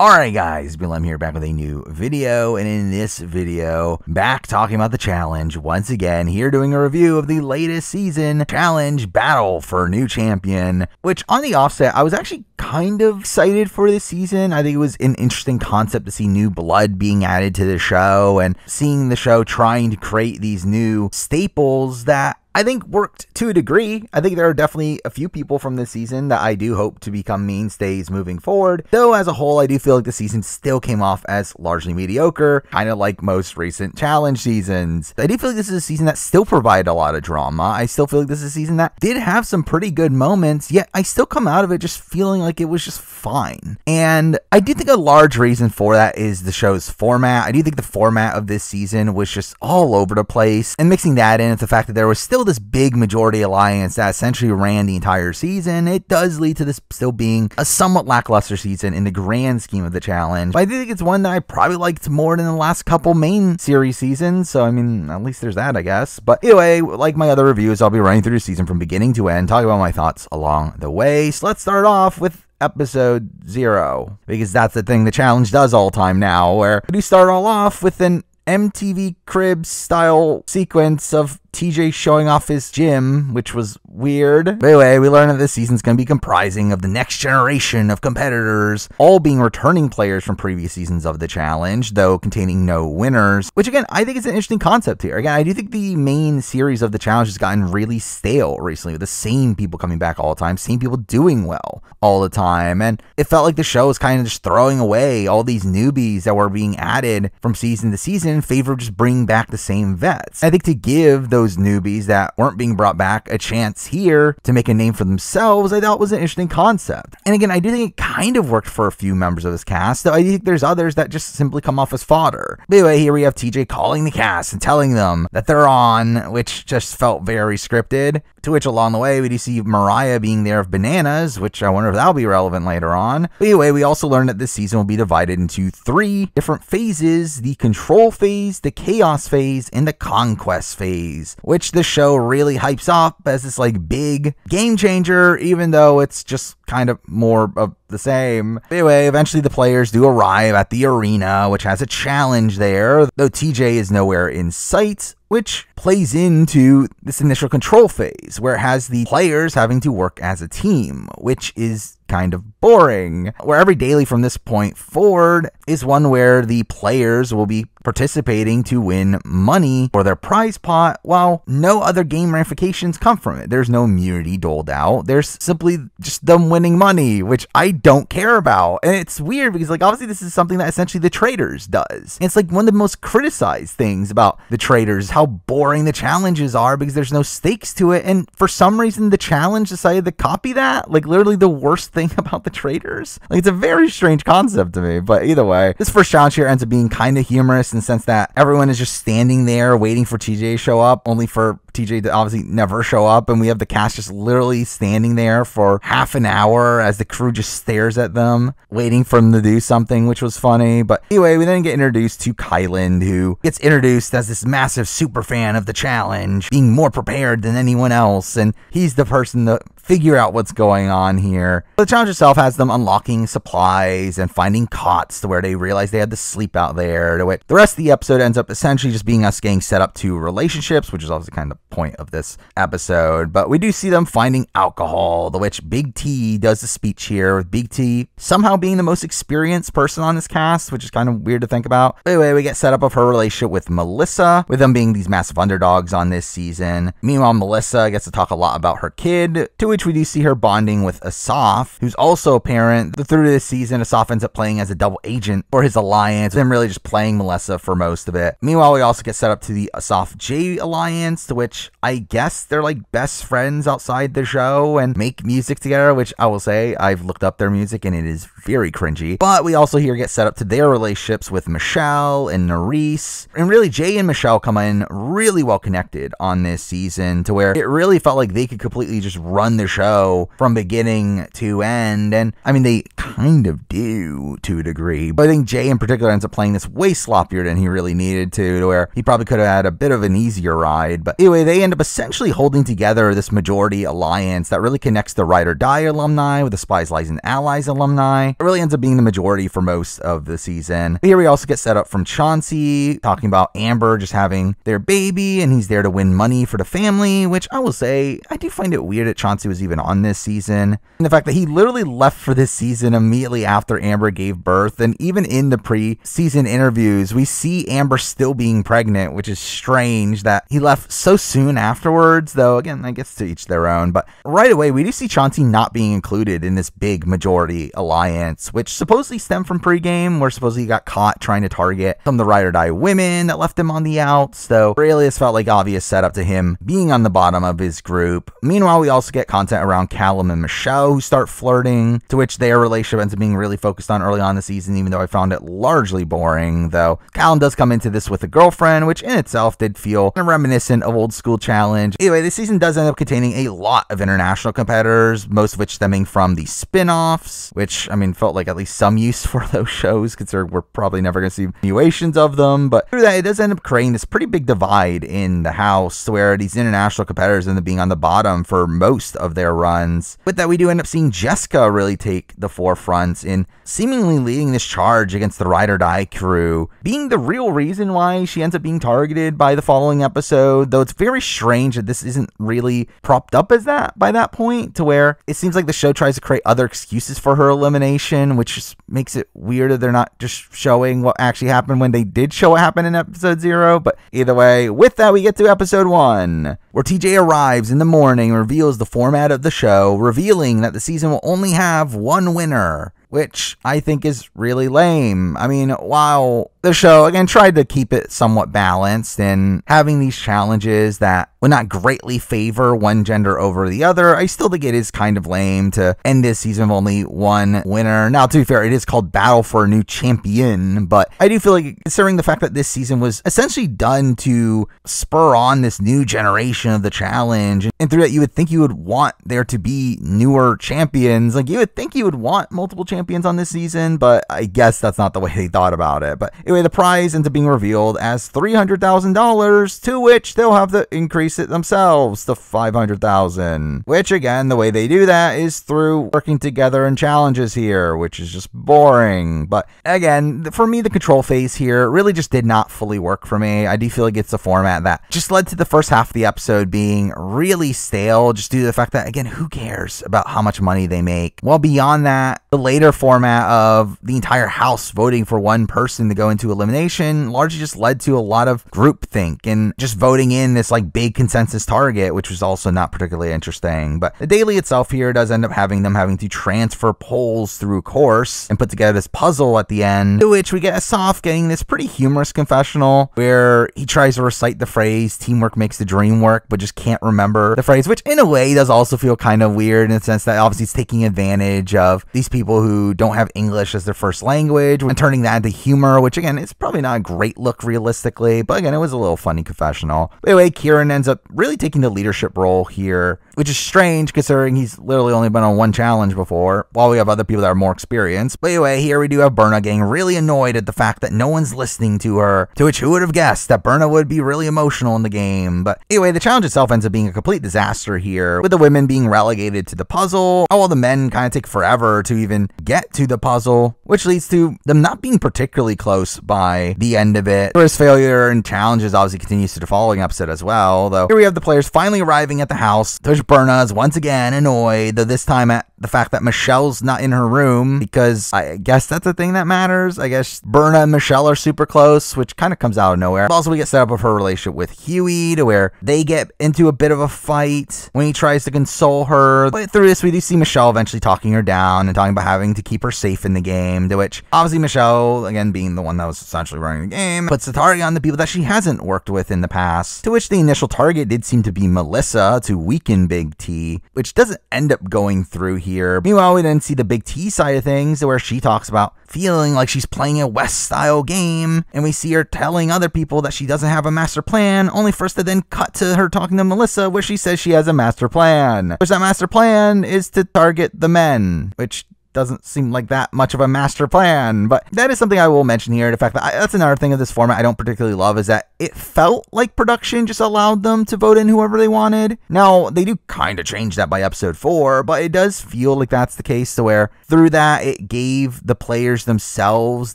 Alright guys, Bill here back with a new video, and in this video, back talking about the challenge, once again, here doing a review of the latest season challenge battle for new champion, which on the offset, I was actually kind of excited for this season. I think it was an interesting concept to see new blood being added to the show, and seeing the show trying to create these new staples that I think worked to a degree. I think there are definitely a few people from this season that I do hope to become mainstays moving forward. Though, as a whole, I do feel like the season still came off as largely mediocre, kind of like most recent challenge seasons. I do feel like this is a season that still provided a lot of drama. I still feel like this is a season that did have some pretty good moments, yet I still come out of it just feeling like it was just fine. And I do think a large reason for that is the show's format. I do think the format of this season was just all over the place. And mixing that in with the fact that there was still this big majority alliance that essentially ran the entire season, it does lead to this still being a somewhat lackluster season in the grand scheme of the challenge. But I think it's one that I probably liked more than the last couple main series seasons. So, I mean, at least there's that, I guess. But anyway, like my other reviews, I'll be running through the season from beginning to end, talking about my thoughts along the way. So, let's start off with episode zero because that's the thing the challenge does all time now where we start all off with an MTV Cribs style sequence of TJ showing off his gym, which was weird. But anyway, we learn that this season's going to be comprising of the next generation of competitors, all being returning players from previous seasons of the challenge, though containing no winners, which again, I think is an interesting concept here. Again, I do think the main series of the challenge has gotten really stale recently with the same people coming back all the time, same people doing well all the time. And it felt like the show was kind of just throwing away all these newbies that were being added from season to season in favor of just bringing back the same vets. I think to give those newbies that weren't being brought back a chance here to make a name for themselves, I thought was an interesting concept. And again, I do think it kind of worked for a few members of this cast, though I think there's others that just simply come off as fodder. But anyway, here we have TJ calling the cast and telling them that they're on, which just felt very scripted. To which along the way, we do see Mariah being there of bananas, which I wonder if that'll be relevant later on. But anyway, we also learned that this season will be divided into three different phases the control phase, the chaos phase, and the conquest phase, which the show really hypes up as this like big game changer, even though it's just kind of more of the same. Anyway, eventually the players do arrive at the arena, which has a challenge there, though TJ is nowhere in sight which plays into this initial control phase where it has the players having to work as a team, which is kind of boring. Where every daily from this point forward is one where the players will be participating to win money for their prize pot, while no other game ramifications come from it. There's no immunity doled out. There's simply just them winning money, which I don't care about. And it's weird because, like, obviously, this is something that essentially the Traitors does. And it's like one of the most criticized things about the Traitors, how boring the challenges are because there's no stakes to it. And for some reason, the challenge decided to copy that. Like, literally, the worst thing about the Traitors. Like, it's a very strange concept to me. But either way, this first challenge here ends up being kind of humorous in the sense that everyone is just standing there waiting for TJ to show up, only for TJ to obviously never show up. And we have the cast just literally standing there for half an hour as the crew just stares at them, waiting for them to do something, which was funny. But anyway, we then get introduced to Kyland, who gets introduced as this massive super fan of the challenge, being more prepared than anyone else. And he's the person that figure out what's going on here. The challenge itself has them unlocking supplies and finding cots to where they realize they had to sleep out there. To it. The rest of the episode ends up essentially just being us getting set up to relationships, which is obviously kind of point of this episode. But we do see them finding alcohol, the which Big T does the speech here with Big T somehow being the most experienced person on this cast, which is kind of weird to think about. Anyway, we get set up of her relationship with Melissa, with them being these massive underdogs on this season. Meanwhile, Melissa gets to talk a lot about her kid, to which we do see her bonding with Asaf, who's also a parent. Through this season, Asaf ends up playing as a double agent for his alliance, them really just playing Melissa for most of it. Meanwhile, we also get set up to the Asaf J alliance, to which I guess they're like best friends outside the show and make music together, which I will say I've looked up their music and it is very cringy. But we also here get set up to their relationships with Michelle and Nurys. And really, Jay and Michelle come in really well connected on this season to where it really felt like they could completely just run the show from beginning to end. And I mean, they kind of do to a degree, but I think Jay in particular ends up playing this way sloppier than he really needed to, to where he probably could have had a bit of an easier ride. But anyway, they end up essentially holding together this majority alliance that really connects the Ride or Die alumni with the Spies, Lies, and Allies alumni. It really ends up being the majority for most of the season. Here we also get set up from Chauncey, talking about Amber just having their baby, and he's there to win money for the family, which I will say, I do find it weird that Chauncey was even on this season. And the fact that he literally left for this season immediately after Amber gave birth, and even in the pre-season interviews, we see Amber still being pregnant, which is strange that he left so soon afterwards, though again, I guess to each their own. But right away, we do see Chauncey not being included in this big majority alliance, which supposedly stemmed from pregame, where supposedly he got caught trying to target some of the ride or die women that left him on the outs, though Aurelius felt like obvious setup to him being on the bottom of his group. Meanwhile, we also get content around Callum and Michelle who start flirting, to which their relationship ends up being really focused on early on the season, even though I found it largely boring, though Callum does come into this with a girlfriend, which in itself did feel reminiscent of old school challenge. Anyway, this season does end up containing a lot of international competitors, most of which stemming from the spin-offs, which I mean felt like at least some use for those shows, considering we're probably never gonna see continuations of them. But through that, it does end up creating this pretty big divide in the house where these international competitors end up being on the bottom for most of their runs. With that, we do end up seeing Jessica really take the forefront in seemingly leading this charge against the Ride or Die crew, being the real reason why she ends up being targeted by the following episode, though it's very strange that this isn't really propped up as that by that point, to where it seems like the show tries to create other excuses for her elimination, which just makes it weird that they're not just showing what actually happened when they did show what happened in episode zero. But either way, with that, we get to episode one, where TJ arrives in the morning reveals the format of the show, revealing that the season will only have one winner which I think is really lame. I mean, while the show again tried to keep it somewhat balanced and having these challenges that would not greatly favor one gender over the other, I still think it is kind of lame to end this season with only one winner. Now, to be fair, it is called Battle for a New Champion, but I do feel like considering the fact that this season was essentially done to spur on this new generation of the challenge, and through that, you would think you would want there to be newer champions. Like, you would think you would want multiple champions on this season, but I guess that's not the way they thought about it. But anyway, the prize ends up being revealed as $300,000, to which they'll have to increase it themselves to 500,000. Which again, the way they do that is through working together in challenges here, which is just boring. But again, for me, the control phase here really just did not fully work for me. I do feel like it's a format that just led to the first half of the episode being really stale, just due to the fact that, again, who cares about how much money they make? Well, beyond that, the later format of the entire house voting for one person to go into elimination largely just led to a lot of groupthink and just voting in this like big consensus target, which was also not particularly interesting. But the daily itself here does end up having them having to transfer polls through course and put together this puzzle at the end, to which we get Asaf getting this pretty humorous confessional where he tries to recite the phrase teamwork makes the dream work, but just can't remember the phrase, which in a way does also feel kind of weird in the sense that obviously it's taking advantage of these people who don't have English as their first language and turning that into humor, which again, it's probably not a great look realistically, but again, it was a little funny confessional. But anyway, Kieran ends up really taking the leadership role here, which is strange considering he's literally only been on one challenge before, while we have other people that are more experienced. But anyway, here we do have Berna getting really annoyed at the fact that no one's listening to her, to which who would have guessed that Berna would be really emotional in the game. But anyway, the challenge itself ends up being a complete disaster here, with the women being relegated to the puzzle, while the men kind of take forever to even get to the puzzle, which leads to them not being particularly close by the end of it. First failure and challenges obviously continues to the following episode as well, here we have the players finally arriving at the house. There's Berna is once again annoyed, though this time at the fact that Michelle's not in her room because I guess that's the thing that matters. I guess Berna and Michelle are super close, which kind of comes out of nowhere. Also, we get set up with her relationship with Huey to where they get into a bit of a fight when he tries to console her. But through this, we do see Michelle eventually talking her down and talking about having to keep her safe in the game. To which, obviously, Michelle, again being the one that was essentially running the game, puts the target on the people that she hasn't worked with in the past. To which the initial target did seem to be Melissa to weaken Big T, which doesn't end up going through here. Meanwhile, we then see the Big T side of things where she talks about feeling like she's playing a Wes style game, and we see her telling other people that she doesn't have a master plan, only for us to then cut to her talking to Melissa where she says she has a master plan. Which that master plan is to target the men, which doesn't seem like that much of a master plan. But that is something I will mention here. The fact that I, that's another thing of this format I don't particularly love is that it felt like production just allowed them to vote in whoever they wanted. Now, they do kind of change that by episode four, but it does feel like that's the case to where through that it gave the players themselves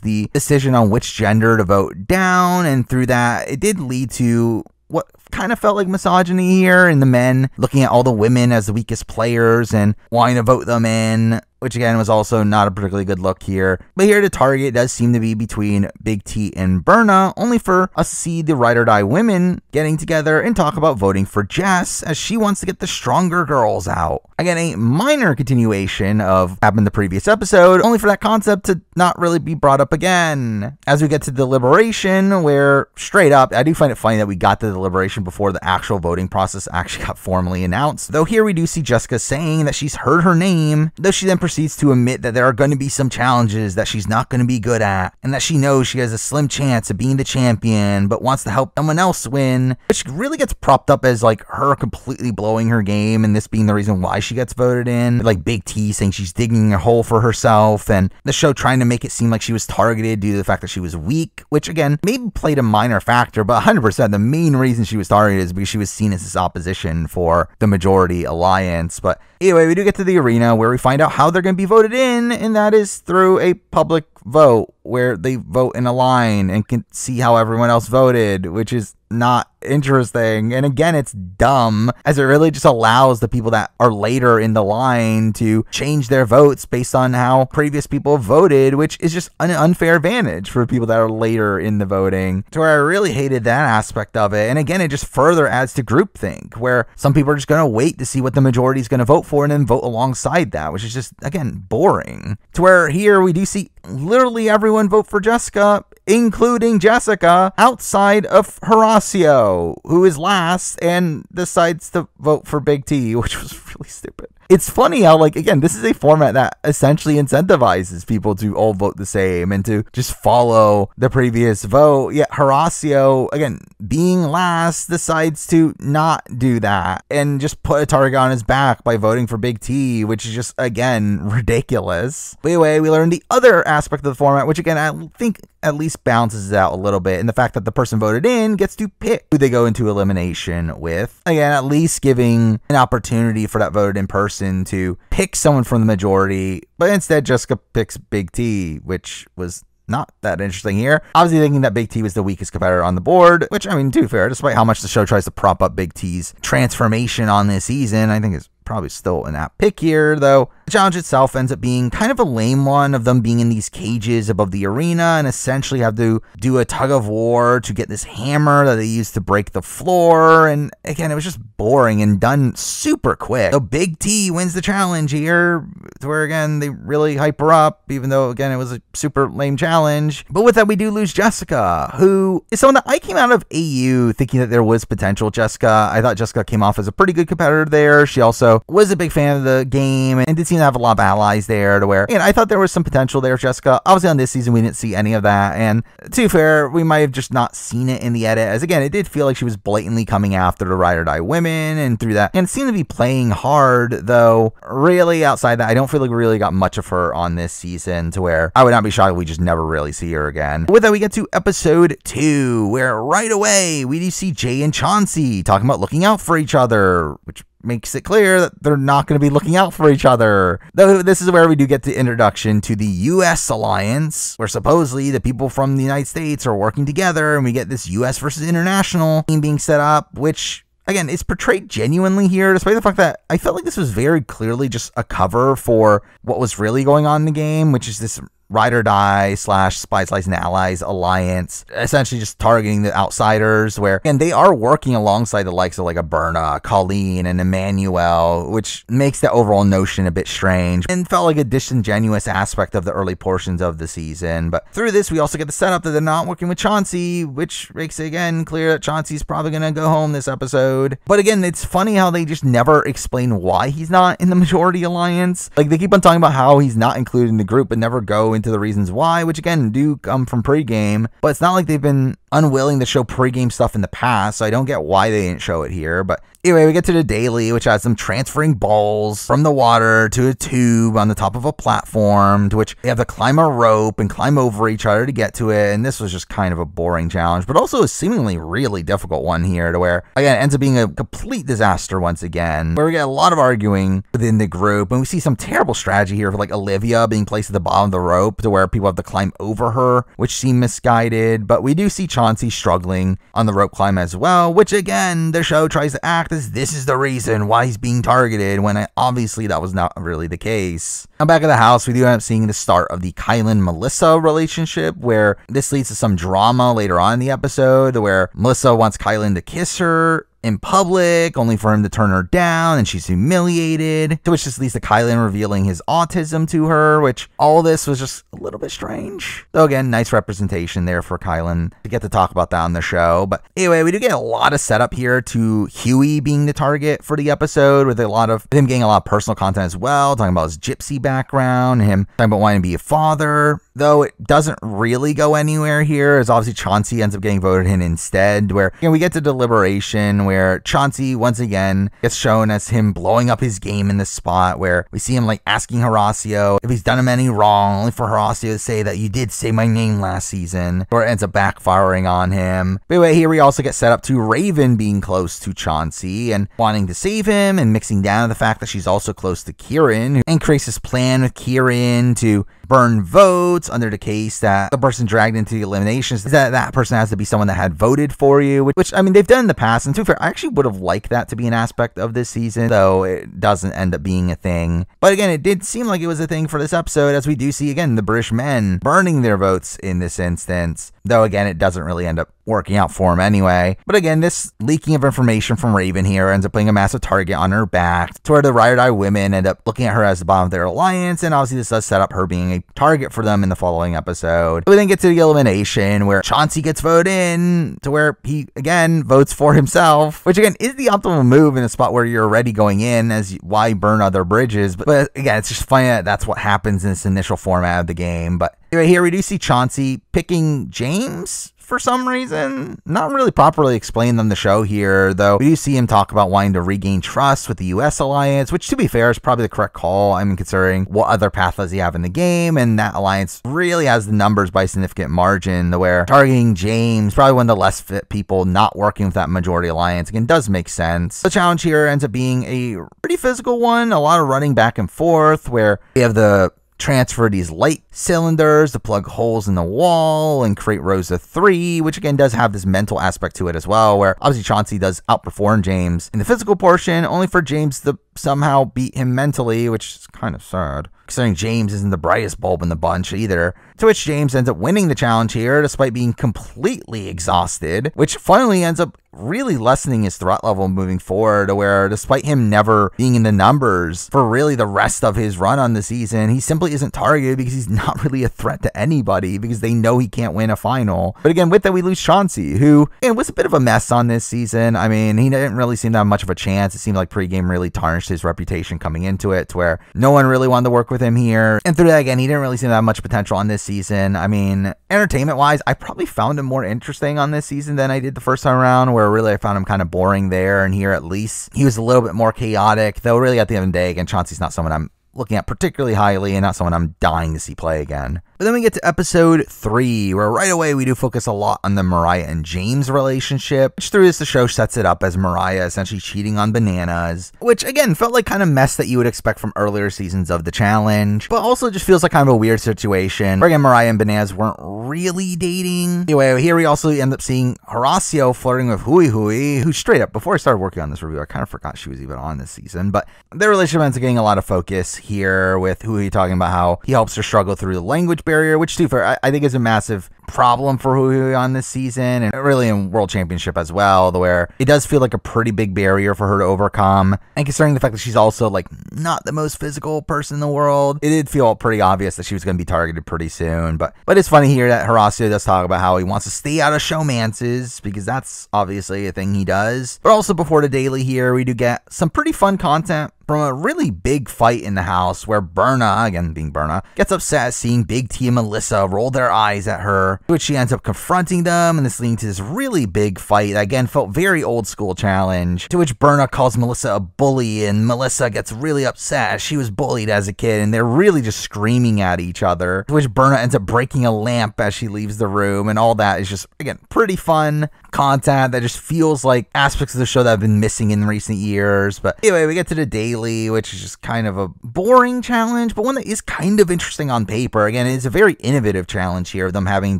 the decision on which gender to vote down. And through that, it did lead to what kind of felt like misogyny here in the men looking at all the women as the weakest players and wanting to vote them in which again was also not a particularly good look here. But here the target does seem to be between Big T and Berna, only for us to see the ride or die women getting together and talk about voting for Jess as she wants to get the stronger girls out. Again, a minor continuation of happened the previous episode, only for that concept to not really be brought up again. As we get to deliberation, where straight up, I do find it funny that we got the deliberation before the actual voting process actually got formally announced. Though here we do see Jessica saying that she's heard her name, though she then proceeds to admit that there are going to be some challenges that she's not going to be good at, and that she knows she has a slim chance of being the champion, but wants to help someone else win, which really gets propped up as like her completely blowing her game and this being the reason why she gets voted in. Like Big T saying she's digging a hole for herself, and the show trying to make it seem like she was targeted due to the fact that she was weak, which again, maybe played a minor factor, but 100% the main reason she was targeted is because she was seen as this opposition for the majority alliance. But anyway, we do get to the arena where we find out how they're going to be voted in, and that is through a public vote where they vote in a line and can see how everyone else voted, which is not interesting. And again, it's dumb as it really just allows the people that are later in the line to change their votes based on how previous people voted, which is just an unfair advantage for people that are later in the voting. To where I really hated that aspect of it. And again, it just further adds to groupthink, where some people are just going to wait to see what the majority is going to vote for and then vote alongside that, which is just, again, boring. To where here we do see literally everyone vote for Jessica including Jessica, outside of Horacio, who is last and decides to vote for Big T, which was really stupid it's funny how like again this is a format that essentially incentivizes people to all vote the same and to just follow the previous vote. Yet horacio again being last decides to not do that and just put a target on his back by voting for big t which is just again ridiculous. But anyway we learned the other aspect of the format which again i think at least balances out a little bit in the fact that the person voted in gets to pick who they go into elimination with. Again at least giving an opportunity for that voted in person person to pick someone from the majority, but instead Jessica picks Big T, which was not that interesting here. Obviously, thinking that Big T was the weakest competitor on the board, which I mean, to be fair, despite how much the show tries to prop up Big T's transformation on this season, I think is probably still an apt pick here, though. The challenge itself ends up being kind of a lame one of them being in these cages above the arena and essentially have to do a tug of war to get this hammer that they use to break the floor. And again, it was just boring and done super quick. So Big T wins the challenge here, where again, they really hype her up, even though again, it was a super lame challenge. But with that, we do lose Jessica, who is someone that I came out of AU thinking that there was potential. Jessica, I thought Jessica came off as a pretty good competitor there. She also was a big fan of the game and did seem to have a lot of allies there to where, and I thought there was some potential there, Jessica. Obviously, on this season, we didn't see any of that. And to fair, we might have just not seen it in the edit, as again, it did feel like she was blatantly coming after the ride or die women and through that, and seemed to be playing hard, though, really outside that, I don't feel like we really got much of her on this season to where I would not be shocked if we just never really see her again. With that, we get to episode two, where right away we do see Jay and Chauncey talking about looking out for each other, which makes it clear that they're not going to be looking out for each other. Though this is where we do get the introduction to the US alliance, where supposedly the people from the United States are working together and we get this US versus international team being set up, which again, it's portrayed genuinely here, despite the fact that I felt like this was very clearly just a cover for what was really going on in the game, which is this ride or die slash spies lies and allies alliance essentially just targeting the outsiders where and they are working alongside the likes of like a berna colleen and emmanuel which makes the overall notion a bit strange and felt like a disingenuous aspect of the early portions of the season. But through this we also get the setup that they're not working with chauncey which makes it again clear that chauncey's probably gonna go home this episode. But again it's funny how they just never explain why he's not in the majority alliance. Like they keep on talking about how he's not included in the group but never go into into the reasons why, which again do come from pregame, but it's not like they've been unwilling to show pregame stuff in the past, so I don't get why they didn't show it here. But anyway, we get to the daily, which has them transferring balls from the water to a tube on the top of a platform, to which they have to climb a rope and climb over each other to get to it. And this was just kind of a boring challenge, but also a seemingly really difficult one here to where, again, it ends up being a complete disaster once again, where we get a lot of arguing within the group. And we see some terrible strategy here for like Olivia being placed at the bottom of the rope to where people have to climb over her, which seem misguided. But we do see Chauncey struggling on the rope climb as well, which again, the show tries to act this is the reason why he's being targeted when I, obviously that was not really the case. Now back at the house, we do end up seeing the start of the Kyland-Melissa relationship, where this leads to some drama later on in the episode, where Melissa wants Kyland to kiss her in public, only for him to turn her down, and she's humiliated. To which this leads to Kyland revealing his autism to her, which all this was just a little bit strange. Though again, nice representation there for Kyland to get to talk about that on the show. But anyway, we do get a lot of setup here to Huey being the target for the episode, with a lot of him getting a lot of personal content as well, talking about his gypsy background, him talking about wanting to be a father. Though it doesn't really go anywhere here, as obviously Chauncey ends up getting voted in instead, where you know, we get to deliberation where Chauncey once again gets shown as him blowing up his game in this spot where we see him like asking Horacio if he's done him any wrong, only for Horacio to say that you did say my name last season, or it ends up backfiring on him. But anyway, here we also get set up to Raven being close to Chauncey and wanting to save him and mixing down the fact that she's also close to Kieran and creates plan with Kieran to burn votes under the case that the person dragged into the eliminations is that that person has to be someone that had voted for you, which, which I mean they've done in the past. And to be fair, I actually would have liked that to be an aspect of this season, though it doesn't end up being a thing. But again, it did seem like it was a thing for this episode, as we do see again the British men burning their votes in this instance. Though again, it doesn't really end up working out for him anyway. But again, this leaking of information from Raven here ends up putting a massive target on her back, to where the or Die women end up looking at her as the bottom of their alliance, and obviously this does set up her being a target for them in the following episode. We then get to the elimination where Chauncey gets voted in, to where he again votes for himself, which again is the optimal move in a spot where you're already going in, as why burn other bridges. But, but again, it's just funny that that's what happens in this initial format of the game. But anyway, here we do see Chauncey picking James for some reason. Not really properly explained on the show here, though. We do see him talk about wanting to regain trust with the U.S. alliance, which, to be fair, is probably the correct call. I mean, considering what other path does he have in the game, and that alliance really has the numbers by significant margin, The where targeting James, probably one of the less fit people, not working with that majority alliance, again, does make sense. The challenge here ends up being a pretty physical one, a lot of running back and forth, where we have the transfer these light cylinders to plug holes in the wall and create rows of three, which again does have this mental aspect to it as well, where obviously Chauncey does outperform James in the physical portion, only for James to somehow beat him mentally, which is kind of sad. Considering James isn't the brightest bulb in the bunch either. To which James ends up winning the challenge here despite being completely exhausted, which finally ends up really lessening his threat level moving forward where despite him never being in the numbers for really the rest of his run on the season he simply isn't targeted because he's not really a threat to anybody because they know he can't win a final. But again with that we lose Chauncey who again, was a bit of a mess on this season. I mean he didn't really seem to have much of a chance. It seemed like pregame really tarnished his reputation coming into it to where no one really wanted to work with him here. And through that again he didn't really seem to have much potential on this season. I mean entertainment wise I probably found him more interesting on this season than I did the first time around where really I found him kind of boring there. And here at least he was a little bit more chaotic, though really at the end of the day, again, Chauncey's not someone I'm looking at particularly highly and not someone I'm dying to see play again. But then we get to episode three, where right away we do focus a lot on the Mariah and James relationship, which through this the show sets it up as Mariah essentially cheating on Bananas, which again felt like kind of mess that you would expect from earlier seasons of the challenge, but also just feels like kind of a weird situation. Where again, Mariah and Bananas weren't really dating. Anyway, here we also end up seeing Horacio flirting with Hui Hui, who straight up, before I started working on this review, I kind of forgot she was even on this season, but their relationship ends up getting a lot of focus here with Hui talking about how he helps her struggle through the language barrier, which too far I, I think is a massive problem for Hui on this season and really in World Championship as well, where it does feel like a pretty big barrier for her to overcome. And considering the fact that she's also like not the most physical person in the world, it did feel pretty obvious that she was going to be targeted pretty soon. But but it's funny here that Horacio does talk about how he wants to stay out of showmances because that's obviously a thing he does. But also before the daily here, we do get some pretty fun content from a really big fight in the house where Berna, again being Berna, gets upset seeing Big T and Melissa roll their eyes at her, which she ends up confronting them, and this leading to this really big fight again felt very old school challenge, to which Berna calls Melissa a bully, and Melissa gets really upset. She was bullied as a kid, and they're really just screaming at each other, to which Berna ends up breaking a lamp as she leaves the room, and all that is just, again, pretty fun content that just feels like aspects of the show that have been missing in recent years. But anyway, we get to the daily, which is just kind of a boring challenge, but one that is kind of interesting on paper. Again, it's a very innovative challenge here, of them having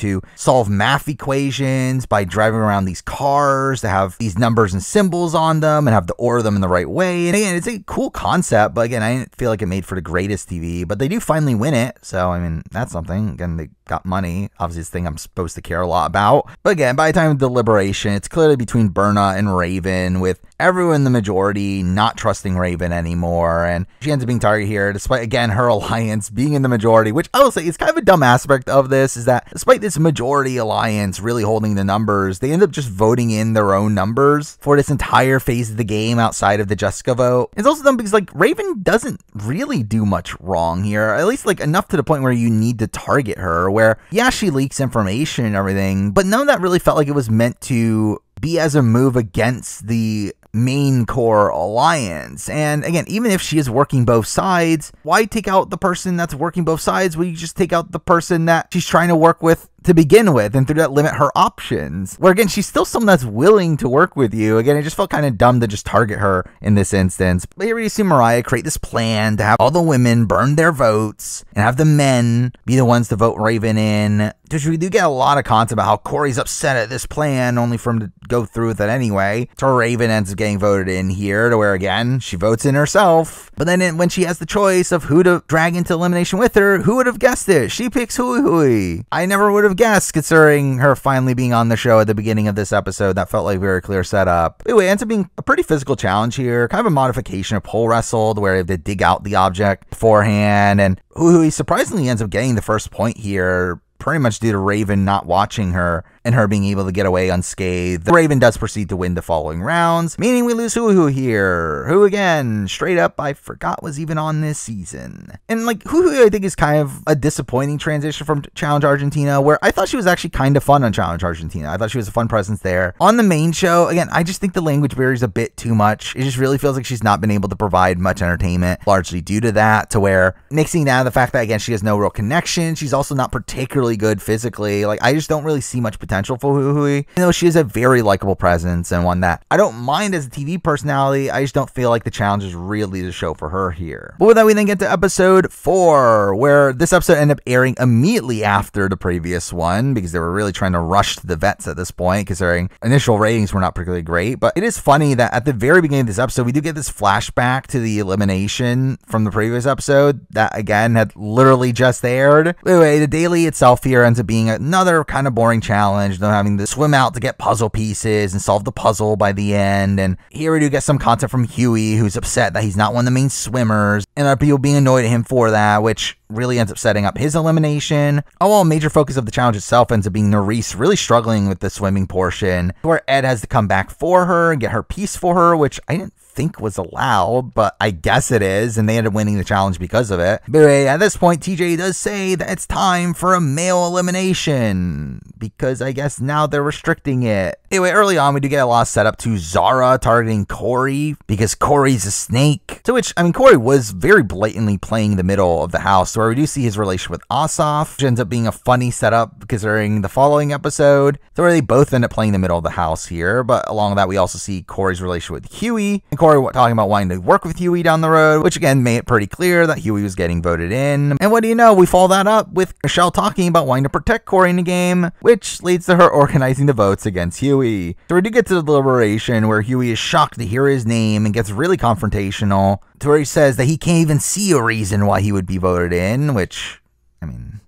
to solve math equations by driving around these cars that have these numbers and symbols on them and have to order them in the right way. And again, it's a cool concept, but again, I didn't feel like it made for the greatest TV, but they do finally win it. So, I mean, that's something. Again, they got money. Obviously, this thing I'm supposed to care a lot about. But again, by the time of deliberation, it's clearly between Berna and Raven, with everyone the majority not trusting Raven anymore. And she ends up being targeted here, despite, again, her alliance being in the majority, which I will say is kind of a dumb aspect of this, is that despite this majority alliance really holding the numbers, they end up just voting in their own numbers for this entire phase of the game outside of the Jessica vote. It's also dumb because, like, Raven doesn't really do much wrong here, at least, like, enough to the point where you need to target her where, yeah, she leaks information and everything, but none of that really felt like it was meant to be as a move against the main core alliance. And again, even if she is working both sides, why take out the person that's working both sides? Will you just take out the person that she's trying to work with to begin with and through that limit her options. Where again, she's still someone that's willing to work with you. Again, it just felt kind of dumb to just target her in this instance. But here we see Mariah create this plan to have all the women burn their votes and have the men be the ones to vote Raven in. Which we do get a lot of content about how corey's upset at this plan, only for him to go through with it anyway. So Raven ends up getting voted in here to where again, she votes in herself. But then when she has the choice of who to drag into elimination with her, who would have guessed it? She picks Hui Hui. I never would have guessed considering her finally being on the show at the beginning of this episode. That felt like a very clear setup. Anyway, it ends up being a pretty physical challenge here, kind of a modification of pole wrestled where they have to dig out the object beforehand. And Hui Hui surprisingly ends up getting the first point here pretty much due to Raven not watching her and her being able to get away unscathed. The Raven does proceed to win the following rounds, meaning we lose Hui Hui here, who again, straight up, I forgot was even on this season. And like Hui Hui, I think is kind of a disappointing transition from Challenge Argentina, where I thought she was actually kind of fun on Challenge Argentina. I thought she was a fun presence there. On the main show, again, I just think the language barrier is a bit too much. It just really feels like she's not been able to provide much entertainment, largely due to that, to where mixing that the fact that again she has no real connection, she's also not particularly good physically. Like I just don't really see much potential for Hui Hui. You know, she is a very likable presence and one that I don't mind as a TV personality. I just don't feel like the challenge is really the show for her here. But with that, we then get to episode four, where this episode ended up airing immediately after the previous one because they were really trying to rush to the vets at this point, considering initial ratings were not particularly great. But it is funny that at the very beginning of this episode, we do get this flashback to the elimination from the previous episode that again had literally just aired. Anyway, the daily itself here ends up being another kind of boring challenge, them having to swim out to get puzzle pieces and solve the puzzle by the end. And here we do get some content from Huey, who's upset that he's not one of the main swimmers, and other people being annoyed at him for that, which really ends up setting up his elimination. Oh, well, major focus of the challenge itself ends up being Nurys really struggling with the swimming portion, where Ed has to come back for her and get her piece for her, which I didn't think was allowed, but I guess it is, and they ended up winning the challenge because of it. But anyway, at this point, TJ does say that it's time for a male elimination because I guess now they're restricting it. Anyway, early on, we do get a lot set up to Zara targeting Corey because Cory's a snake. To which, I mean, Corey was very blatantly playing the middle of the house, where we do see his relation with Asaf, which ends up being a funny setup considering the following episode, so where they both end up playing the middle of the house here. But along with that, we also see Corey's relation with Huey, and Cory talking about wanting to work with Huey down the road, which again made it pretty clear that Huey was getting voted in. And what do you know? We follow that up with Michelle talking about wanting to protect Cory in the game, which leads to her organizing the votes against Huey. So we do get to the deliberation where Huey is shocked to hear his name and gets really confrontational to where he says that he can't even see a reason why he would be voted in, which, I mean,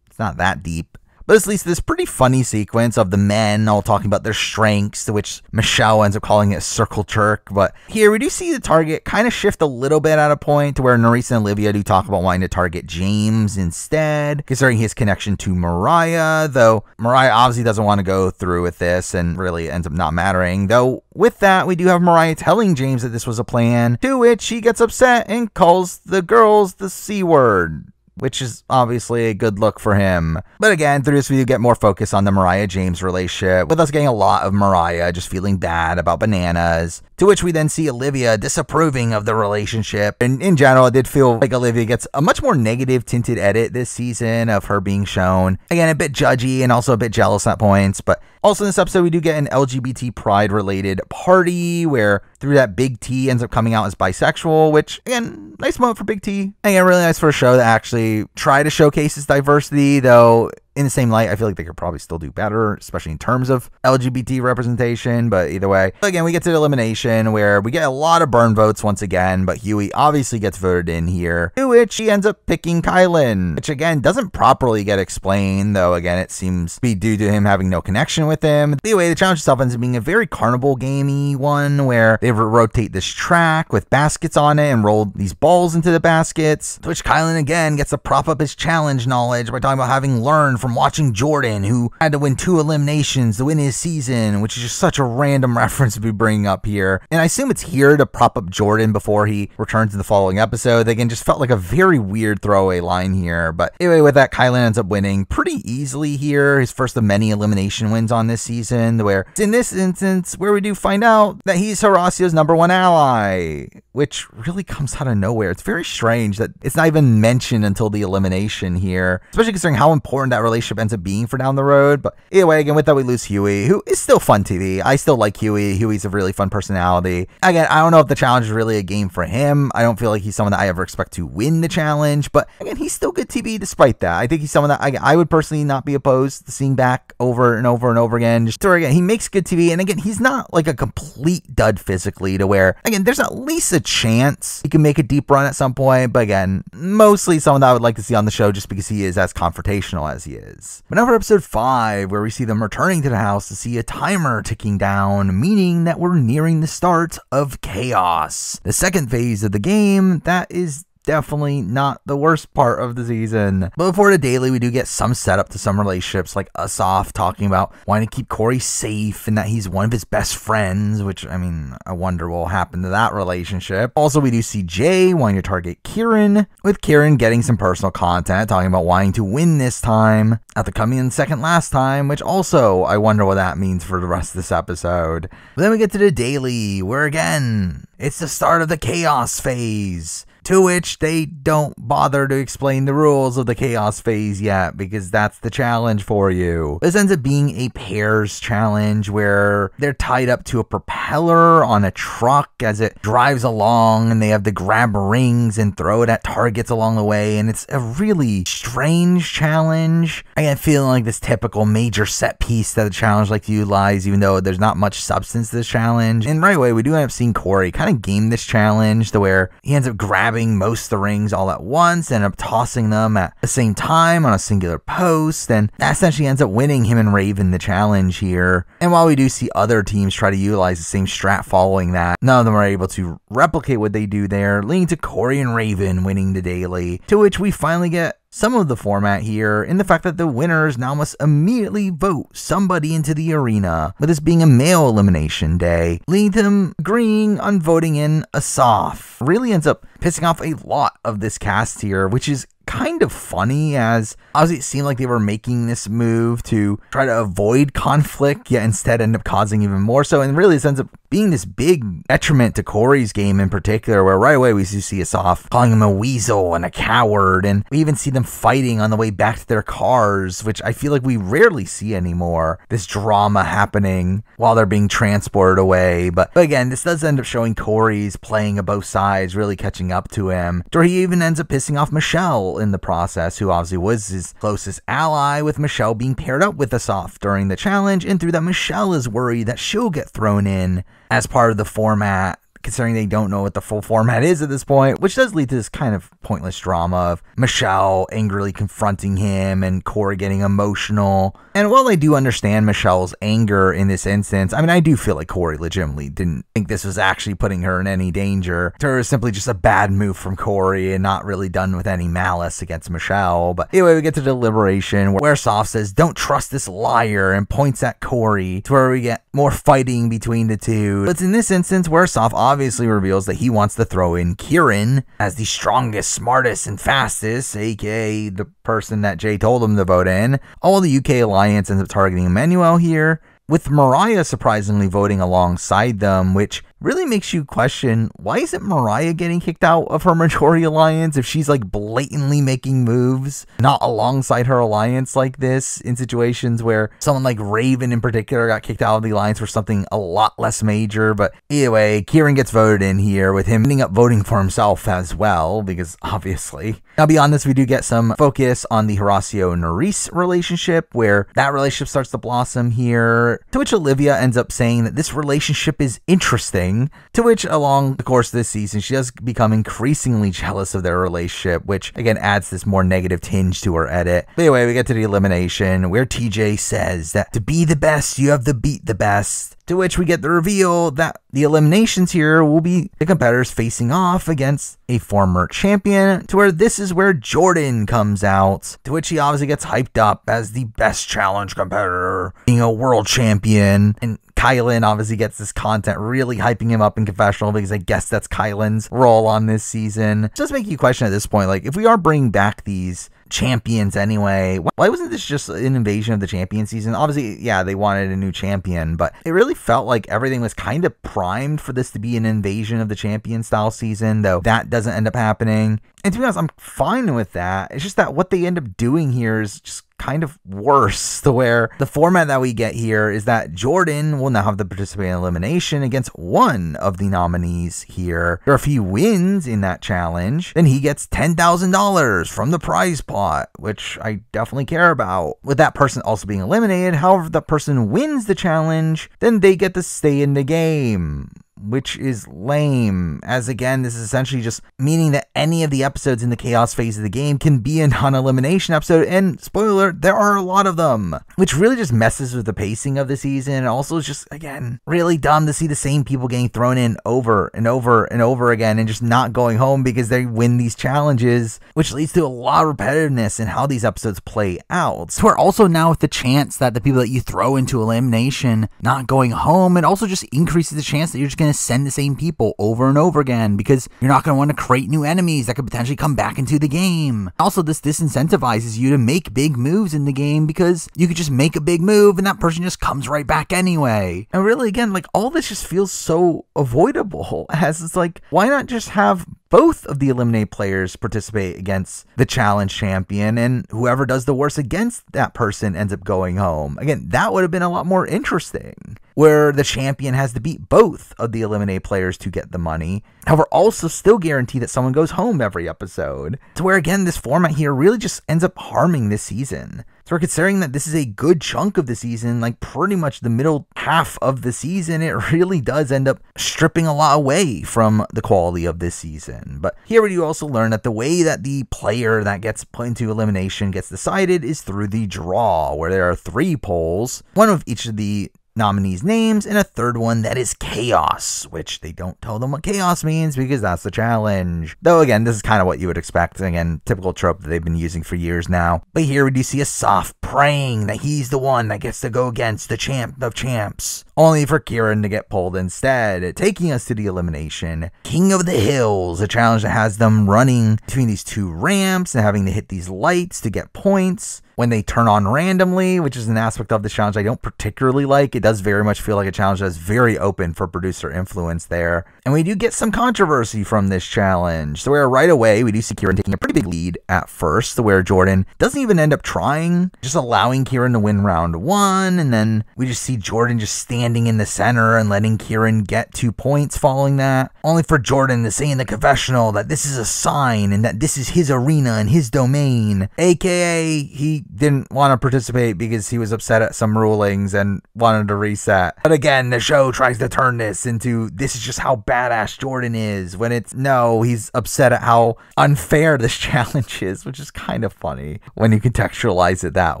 it's not that deep. But this leads to this pretty funny sequence of the men all talking about their strengths, to which Michelle ends up calling it circle jerk. But here we do see the target kind of shift a little bit at a point to where Nurys and Olivia do talk about wanting to target James instead, considering his connection to Mariah, though Mariah obviously doesn't want to go through with this and really ends up not mattering. Though with that, we do have Mariah telling James that this was a plan, to which he gets upset and calls the girls the C word which is obviously a good look for him. But again, through this video, get more focus on the Mariah James relationship, with us getting a lot of Mariah just feeling bad about bananas. To which we then see Olivia disapproving of the relationship. And in general, it did feel like Olivia gets a much more negative tinted edit this season of her being shown. Again, a bit judgy and also a bit jealous at points. But also in this episode, we do get an LGBT pride related party where through that Big T ends up coming out as bisexual, which again, nice moment for Big T. And Again, really nice for a show that actually try to showcase its diversity, though in the same light, I feel like they could probably still do better, especially in terms of LGBT representation. But either way, again, we get to the elimination where we get a lot of burn votes once again, but Huey obviously gets voted in here, to which he ends up picking Kyland, which again doesn't properly get explained, though again, it seems to be due to him having no connection with him. Anyway, the challenge itself ends up being a very carnival gamey one where they rotate this track with baskets on it and roll these balls into the baskets, which Kyland again gets to prop up his challenge knowledge by talking about having learned from from watching Jordan, who had to win two eliminations to win his season, which is just such a random reference to be bringing up here. And I assume it's here to prop up Jordan before he returns in the following episode. They again, just felt like a very weird throwaway line here. But anyway, with that, Kyland ends up winning pretty easily here. His first of many elimination wins on this season, where it's in this instance where we do find out that he's Horacio's number one ally, which really comes out of nowhere. It's very strange that it's not even mentioned until the elimination here, especially considering how important that relationship relationship ends up being for down the road. But anyway, again, with that, we lose Huey, who is still fun TV. I still like Huey. Huey's a really fun personality. Again, I don't know if the challenge is really a game for him. I don't feel like he's someone that I ever expect to win the challenge, but again, he's still good TV despite that. I think he's someone that I, I would personally not be opposed to seeing back over and over and over again. Just to, again, he makes good TV, and again, he's not like a complete dud physically to where, again, there's at least a chance he can make a deep run at some point, but again, mostly someone that I would like to see on the show just because he is as confrontational as he is is. But now for episode 5, where we see them returning to the house to see a timer ticking down, meaning that we're nearing the start of chaos. The second phase of the game that is definitely not the worst part of the season. But before the daily, we do get some setup to some relationships, like Asaf talking about wanting to keep Corey safe and that he's one of his best friends, which I mean, I wonder what will happen to that relationship. Also, we do see Jay wanting to target Kieran, with Kieran getting some personal content, talking about wanting to win this time after coming in second last time, which also I wonder what that means for the rest of this episode. But then we get to the daily, where again, it's the start of the chaos phase. To which they don't bother to explain the rules of the chaos phase yet because that's the challenge for you. This ends up being a pairs challenge where they're tied up to a propeller on a truck as it drives along and they have to grab rings and throw it at targets along the way. And it's a really strange challenge. I get feeling like this typical major set piece that the challenge like to utilize, even though there's not much substance to this challenge. And right away, we do end up seeing Corey kind of game this challenge to where he ends up grabbing grabbing most of the rings all at once and up tossing them at the same time on a singular post. And that essentially ends up winning him and Raven the challenge here. And while we do see other teams try to utilize the same strat following that, none of them are able to replicate what they do there, leading to Corey and Raven winning the daily, to which we finally get some of the format here in the fact that the winners now must immediately vote somebody into the arena, with this being a male elimination day, leading them agreeing on voting in Asaf. Really ends up pissing off a lot of this cast here, which is kind of funny as obviously it seemed like they were making this move to try to avoid conflict, yet instead end up causing even more so. And really, it ends up being this big detriment to Corey's game in particular, where right away we see Asaf calling him a weasel and a coward. And we even see them fighting on the way back to their cars, which I feel like we rarely see anymore. This drama happening while they're being transported away. But, but again, this does end up showing Corey's playing of both sides, really catching up to him. Or he even ends up pissing off Michelle in the process, who obviously was his closest ally, with Michelle being paired up with Asaf during the challenge, and through that, Michelle is worried that she'll get thrown in as part of the format considering they don't know what the full format is at this point, which does lead to this kind of pointless drama of Michelle angrily confronting him and Corey getting emotional. And while I do understand Michelle's anger in this instance, I mean, I do feel like Corey legitimately didn't think this was actually putting her in any danger. It was simply just a bad move from Corey and not really done with any malice against Michelle. But anyway, we get to deliberation where Asaf says, Don't trust this liar, and points at Corey to where we get more fighting between the two. But in this instance, where Asaf obviously reveals that he wants to throw in Kieran as the strongest, smartest, and fastest, aka the person that Jay told him to vote in. All the UK Alliance ends up targeting Emmanuel here with Mariah surprisingly voting alongside them, which really makes you question why isn't Mariah getting kicked out of her majority alliance if she's like blatantly making moves not alongside her alliance like this in situations where someone like Raven in particular got kicked out of the alliance for something a lot less major. But anyway, Kieran gets voted in here with him ending up voting for himself as well because obviously. Now beyond this, we do get some focus on the Horacio Nurys relationship where that relationship starts to blossom here. To which Olivia ends up saying that this relationship is interesting to which along the course of this season, she does become increasingly jealous of their relationship, which again adds this more negative tinge to her edit. But anyway, we get to the elimination where TJ says that to be the best, you have to beat the best. To which we get the reveal that the eliminations here will be the competitors facing off against a former champion, to where this is where Jordan comes out, to which he obviously gets hyped up as the best challenge competitor, being a world champion, and Kyland obviously gets this content really hyping him up in confessional because I guess that's Kyland's role on this season. Just make you question at this point, like if we are bringing back these champions anyway. Why wasn't this just an invasion of the champion season? Obviously, yeah, they wanted a new champion, but it really felt like everything was kind of primed for this to be an invasion of the champion style season, though that doesn't end up happening. And to be honest, I'm fine with that. It's just that what they end up doing here is just kind of worse to where the format that we get here is that Jordan will now have to participate in elimination against one of the nominees here. Or if he wins in that challenge, then he gets $10,000 from the prize pot, which I definitely care about. With that person also being eliminated, however, the person wins the challenge, then they get to stay in the game which is lame, as again, this is essentially just meaning that any of the episodes in the chaos phase of the game can be a non elimination episode, and spoiler, there are a lot of them, which really just messes with the pacing of the season. And also, is just again, really dumb to see the same people getting thrown in over and over and over again and just not going home because they win these challenges, which leads to a lot of repetitiveness in how these episodes play out. So, we're also now with the chance that the people that you throw into elimination not going home, it also just increases the chance that you're just going going to send the same people over and over again because you're not going to want to create new enemies that could potentially come back into the game. Also, this disincentivizes you to make big moves in the game because you could just make a big move and that person just comes right back anyway. And really, again, like all this just feels so avoidable as it's like, why not just have both of the eliminate players participate against the challenge champion, and whoever does the worst against that person ends up going home. Again, that would have been a lot more interesting, where the champion has to beat both of the eliminate players to get the money. However, also still guarantee that someone goes home every episode. To where, again, this format here really just ends up harming this season. So we're considering that this is a good chunk of the season, like pretty much the middle half of the season, it really does end up stripping a lot away from the quality of this season. But here we do also learn that the way that the player that gets put into elimination gets decided is through the draw, where there are three polls, one of each of the nominees' names, and a third one that is chaos, which they don't tell them what chaos means because that's the challenge. Though, again, this is kind of what you would expect. Again, typical trope that they've been using for years now. But here we do see Asaf praying that he's the one that gets to go against the champ of champs, only for Kieran to get pulled instead, taking us to the elimination. King of the Hills, a challenge that has them running between these two ramps and having to hit these lights to get points when they turn on randomly, which is an aspect of the challenge I don't particularly like. It does very much feel like a challenge that's very open for producer influence there. And we do get some controversy from this challenge. So where right away we do see Kieran taking a pretty big lead at first, where Jordan doesn't even end up trying, just allowing Kieran to win round one, and then we just see Jordan just stand standing in the center and letting Kieran get two points following that, only for Jordan to say in the confessional that this is a sign and that this is his arena and his domain, aka he didn't want to participate because he was upset at some rulings and wanted to reset. But again, the show tries to turn this into this is just how badass Jordan is when it's no, he's upset at how unfair this challenge is, which is kind of funny when you contextualize it that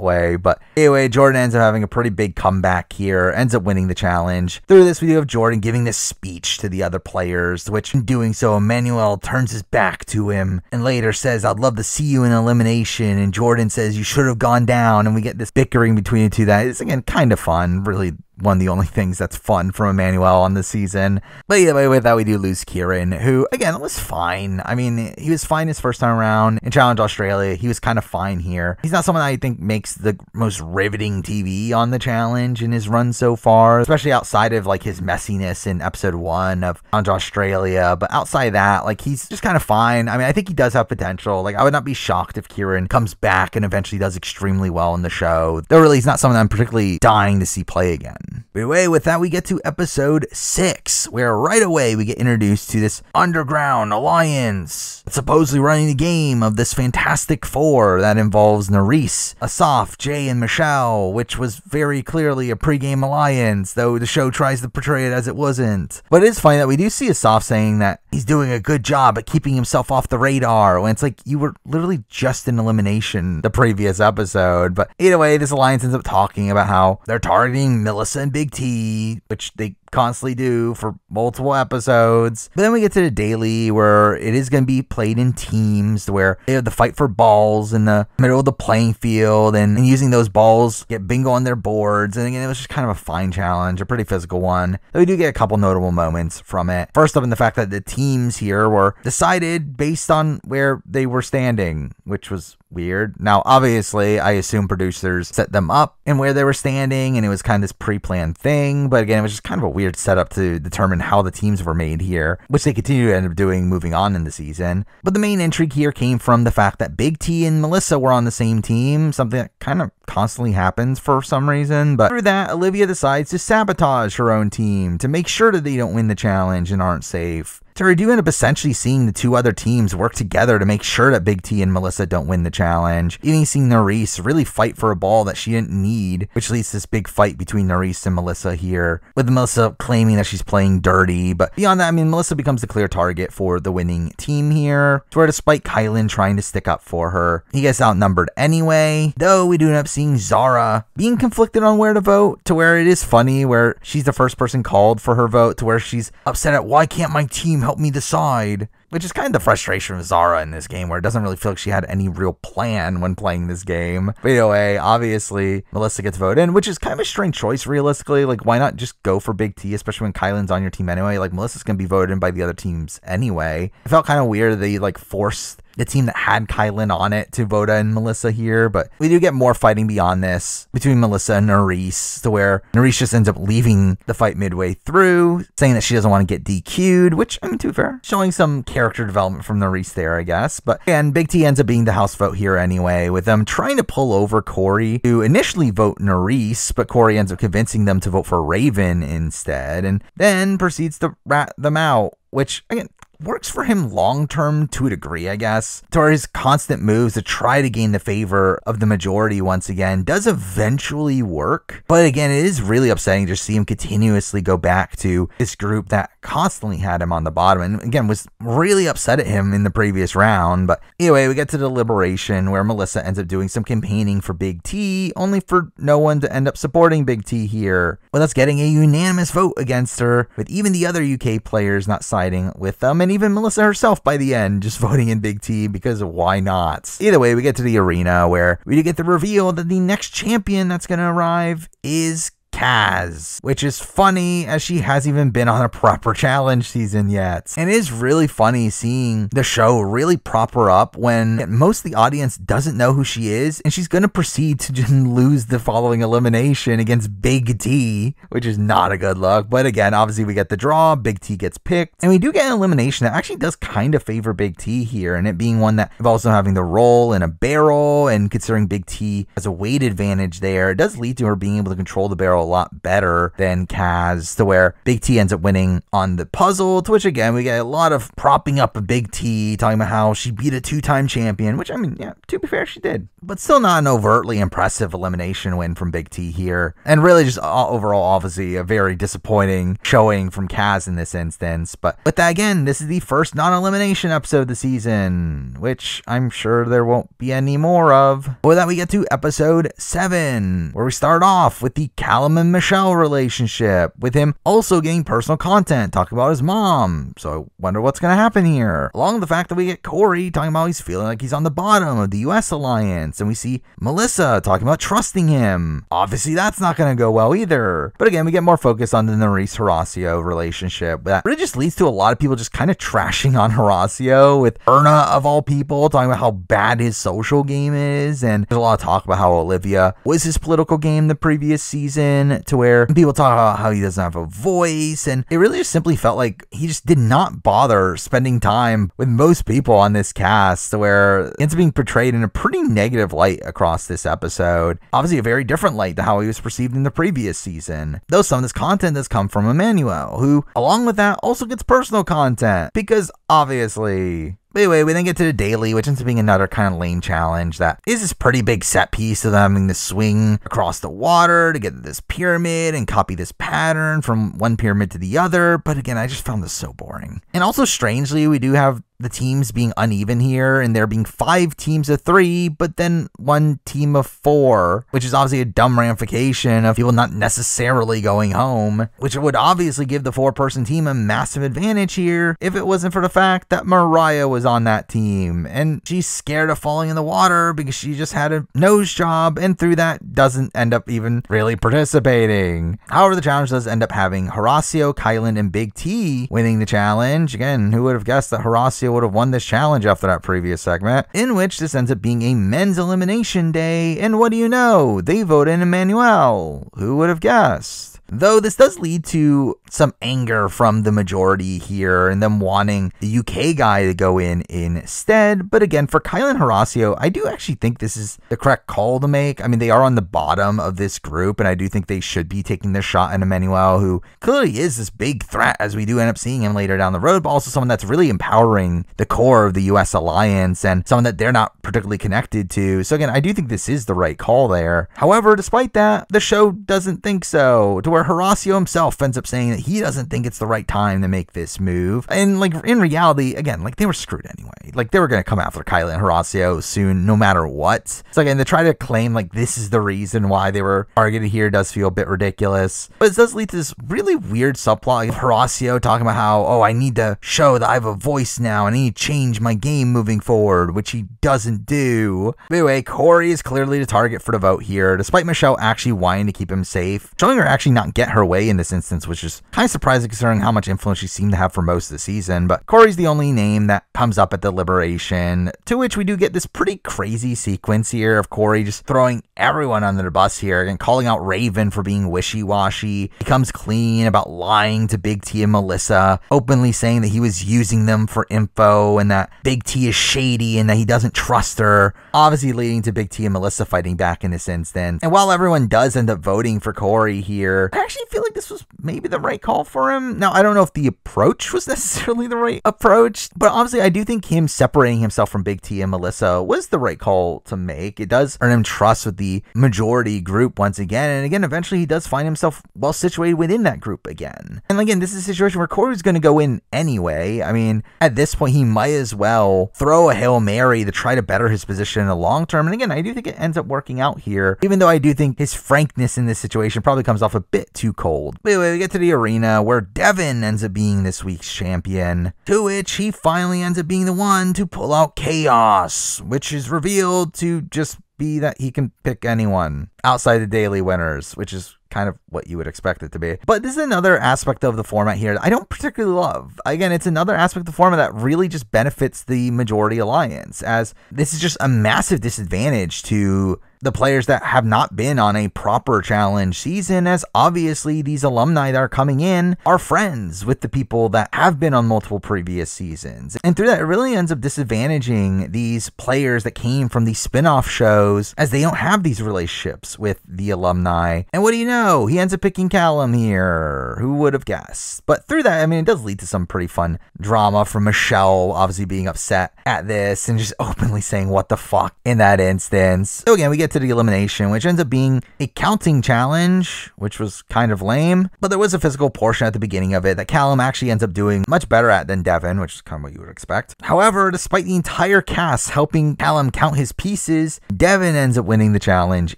way. But anyway, Jordan ends up having a pretty big comeback here, ends up winning the challenge. Through this video of Jordan giving this speech to the other players, which in doing so, Emmanuel turns his back to him and later says, I'd love to see you in elimination. And Jordan says, You should have gone down. And we get this bickering between the two that is, again, kind of fun, really one of the only things that's fun from Emmanuel on the season. But way, with that, we do lose Kieran, who, again, was fine. I mean, he was fine his first time around in Challenge Australia. He was kind of fine here. He's not someone I think makes the most riveting TV on the challenge in his run so far, especially outside of like his messiness in episode one of Challenge Australia. But outside of that, like he's just kind of fine. I mean, I think he does have potential. Like, I would not be shocked if Kieran comes back and eventually does extremely well in the show. Though, really, he's not someone I'm particularly dying to see play again. One. But anyway, with that, we get to episode six, where right away we get introduced to this underground alliance that's supposedly running the game of this Fantastic Four that involves Nurys, Asaf, Jay, and Michelle, which was very clearly a pregame alliance, though the show tries to portray it as it wasn't. But it is funny that we do see Asaf saying that he's doing a good job at keeping himself off the radar when it's like you were literally just in elimination the previous episode. But either way, this alliance ends up talking about how they're targeting and Big T, which they constantly do for multiple episodes. But then we get to the daily where it is going to be played in teams where they have the fight for balls in the middle of the playing field and, and using those balls get bingo on their boards. And again, it was just kind of a fine challenge, a pretty physical one. Though we do get a couple notable moments from it. First up in the fact that the teams here were decided based on where they were standing, which was weird. Now, obviously, I assume producers set them up and where they were standing, and it was kind of this pre planned thing. But again, it was just kind of a weird setup to determine how the teams were made here, which they continue to end up doing moving on in the season. But the main intrigue here came from the fact that Big T and Melissa were on the same team, something that kind of constantly happens for some reason. But through that, Olivia decides to sabotage her own team to make sure that they don't win the challenge and aren't safe. Do end up essentially seeing the two other teams work together to make sure that Big T and Melissa don't win the challenge. Even seeing Nurys really fight for a ball that she didn't need, which leads to this big fight between Nurys and Melissa here, with Melissa claiming that she's playing dirty. But beyond that, I mean, Melissa becomes the clear target for the winning team here, to where despite Kyland trying to stick up for her, he gets outnumbered anyway. Though we do end up seeing Zara being conflicted on where to vote, to where it is funny where she's the first person called for her vote, to where she's upset at why can't my team help me decide. Which is kind of the frustration of Zara in this game, where it doesn't really feel like she had any real plan when playing this game. But anyway, obviously, Melissa gets voted in, which is kind of a strange choice, realistically. Like, why not just go for Big T, especially when Kyland's on your team anyway? Like, Melissa's going to be voted in by the other teams anyway. It felt kind of weird that they, like, forced the team that had Kyland on it to Voda and Melissa here, but we do get more fighting beyond this between Melissa and Nurys, to where Nurys just ends up leaving the fight midway through, saying that she doesn't want to get DQ'd, which, I mean, to be fair, showing some character development from Nurys there, I guess. But again, Big T ends up being the house vote here anyway, with them trying to pull over Corey to initially vote Nurys, but Corey ends up convincing them to vote for Raven instead, and then proceeds to rat them out which again works for him long term to a degree, I guess. To his constant moves to try to gain the favor of the majority once again does eventually work. But again, it is really upsetting to see him continuously go back to this group that constantly had him on the bottom and again was really upset at him in the previous round. But anyway, we get to the liberation where Melissa ends up doing some campaigning for Big T, only for no one to end up supporting Big T here, with us getting a unanimous vote against her, with even the other UK players not siding with them, and even Melissa herself by the end just voting in Big T because why not? Either way, we get to the arena where we get the reveal that the next champion that's going to arrive is Kaz, which is funny as she hasn't even been on a proper challenge season yet. And it is really funny seeing the show really prop her up when most of the audience doesn't know who she is, and she's going to proceed to just lose the following elimination against Big T, which is not a good look. But again, obviously, we get the draw, Big T gets picked, and we do get an elimination that actually does kind of favor Big T here, and it being one that also having the roll in a barrel, and considering Big T has a weight advantage there, it does lead to her being able to control the barrel lot better than Kaz, to where Big T ends up winning on the puzzle, to which again, we get a lot of propping up a Big T, talking about how she beat a two time champion, which I mean, yeah, to be fair, she did. But still not an overtly impressive elimination win from Big T here. And really just overall, obviously, a very disappointing showing from Kaz in this instance. But with that, again, this is the first non elimination episode of the season, which I'm sure there won't be any more of. With that, we get to episode 7, where we start off with the And Michelle relationship, with him also getting personal content, talking about his mom. So I wonder what's going to happen here. Along with the fact that we get Corey talking about he's feeling like he's on the bottom of the US alliance, and we see Melissa talking about trusting him. Obviously, that's not going to go well either. But again, we get more focus on the Nurys Horacio relationship. That really just leads to a lot of people just kind of trashing on Horacio, with Berna of all people talking about how bad his social game is. And there's a lot of talk about how Olivia was his political game the previous season, to where people talk about how he doesn't have a voice. And it really just simply felt like he just did not bother spending time with most people on this cast, to where it's being portrayed in a pretty negative light across this episode. Obviously, a very different light to how he was perceived in the previous season. Though some of this content has come from Emmanuel, who, along with that, also gets personal content. Because obviously, but anyway, we then get to the daily, which ends up being another kind of lame challenge that is this pretty big set piece of them having to swing across the water to get to this pyramid and copy this pattern from one pyramid to the other. But again, I just found this so boring. And also, strangely, we do have the teams being uneven here and there being five teams of three, but then one team of four, which is obviously a dumb ramification of people not necessarily going home, which would obviously give the four person team a massive advantage here if it wasn't for the fact that Mariah was on that team and she's scared of falling in the water because she just had a nose job and through that doesn't end up even really participating. However, the challenge does end up having Horacio, Kyland, and Big T winning the challenge. Again, who would have guessed that Horacio would have won this challenge after that previous segment, in which this ends up being a men's elimination day. And what do you know? They vote in Emmanuel. Who would have guessed? Though this does lead to some anger from the majority here and them wanting the UK guy to go in instead. But again, for Kyland Horacio, I do actually think this is the correct call to make. I mean, they are on the bottom of this group, and I do think they should be taking their shot at Emmanuel, who clearly is this big threat as we do end up seeing him later down the road, but also someone that's really empowering the core of the US alliance and someone that they're not particularly connected to. So again, I do think this is the right call there. However, despite that, the show doesn't think so. To where Horacio himself ends up saying he doesn't think it's the right time to make this move. And like in reality, again, like they were screwed anyway. Like they were gonna come after Kyland and Horacio soon, no matter what. So again, to try to claim like this is the reason why they were targeted here does feel a bit ridiculous. But it does lead to this really weird subplot of Horacio talking about how, oh, I need to show that I have a voice now and I need to change my game moving forward, which he doesn't do. But anyway, Corey is clearly the target for the vote here, despite Michelle actually wanting to keep him safe, showing her actually not get her way in this instance, which is kind of surprising considering how much influence she seemed to have for most of the season. But Corey's the only name that comes up at the liberation, to which we do get this pretty crazy sequence here of Corey just throwing everyone under the bus here and calling out Raven for being wishy washy. He comes clean about lying to Big T and Melissa, openly saying that he was using them for info and that Big T is shady and that he doesn't trust her, obviously leading to Big T and Melissa fighting back in this instance. And while everyone does end up voting for Corey here, I actually feel like this was maybe the right call for him. Now, I don't know if the approach was necessarily the right approach, but obviously, I do think him separating himself from Big T and Melissa was the right call to make. It does earn him trust with the majority group once again. And again, eventually, he does find himself well situated within that group again. And again, this is a situation where Corey's going to go in anyway. I mean, at this point, he might as well throw a Hail Mary to try to better his position in the long term. And again, I do think it ends up working out here, even though I do think his frankness in this situation probably comes off a bit too cold. But anyway, we get to the arena where Devin ends up being this week's champion, to which he finally ends up being the one to pull out Chaos, which is revealed to just be that he can pick anyone outside the daily winners, which is kind of what you would expect it to be. But this is another aspect of the format here that I don't particularly love. Again, it's another aspect of the format that really just benefits the majority alliance, as this is just a massive disadvantage to the players that have not been on a proper challenge season, as obviously these alumni that are coming in are friends with the people that have been on multiple previous seasons. And through that, it really ends up disadvantaging these players that came from these spin off shows as they don't have these relationships with the alumni. And what do you know? He ends up picking Callum here. Who would have guessed? But through that, I mean, it does lead to some pretty fun drama from Michelle, obviously being upset at this and just openly saying, What the fuck in that instance. So again, we get to the elimination, which ends up being a counting challenge, which was kind of lame. But there was a physical portion at the beginning of it that Callum actually ends up doing much better at than Devin, which is kind of what you would expect. However, despite the entire cast helping Callum count his pieces, Devin ends up winning the challenge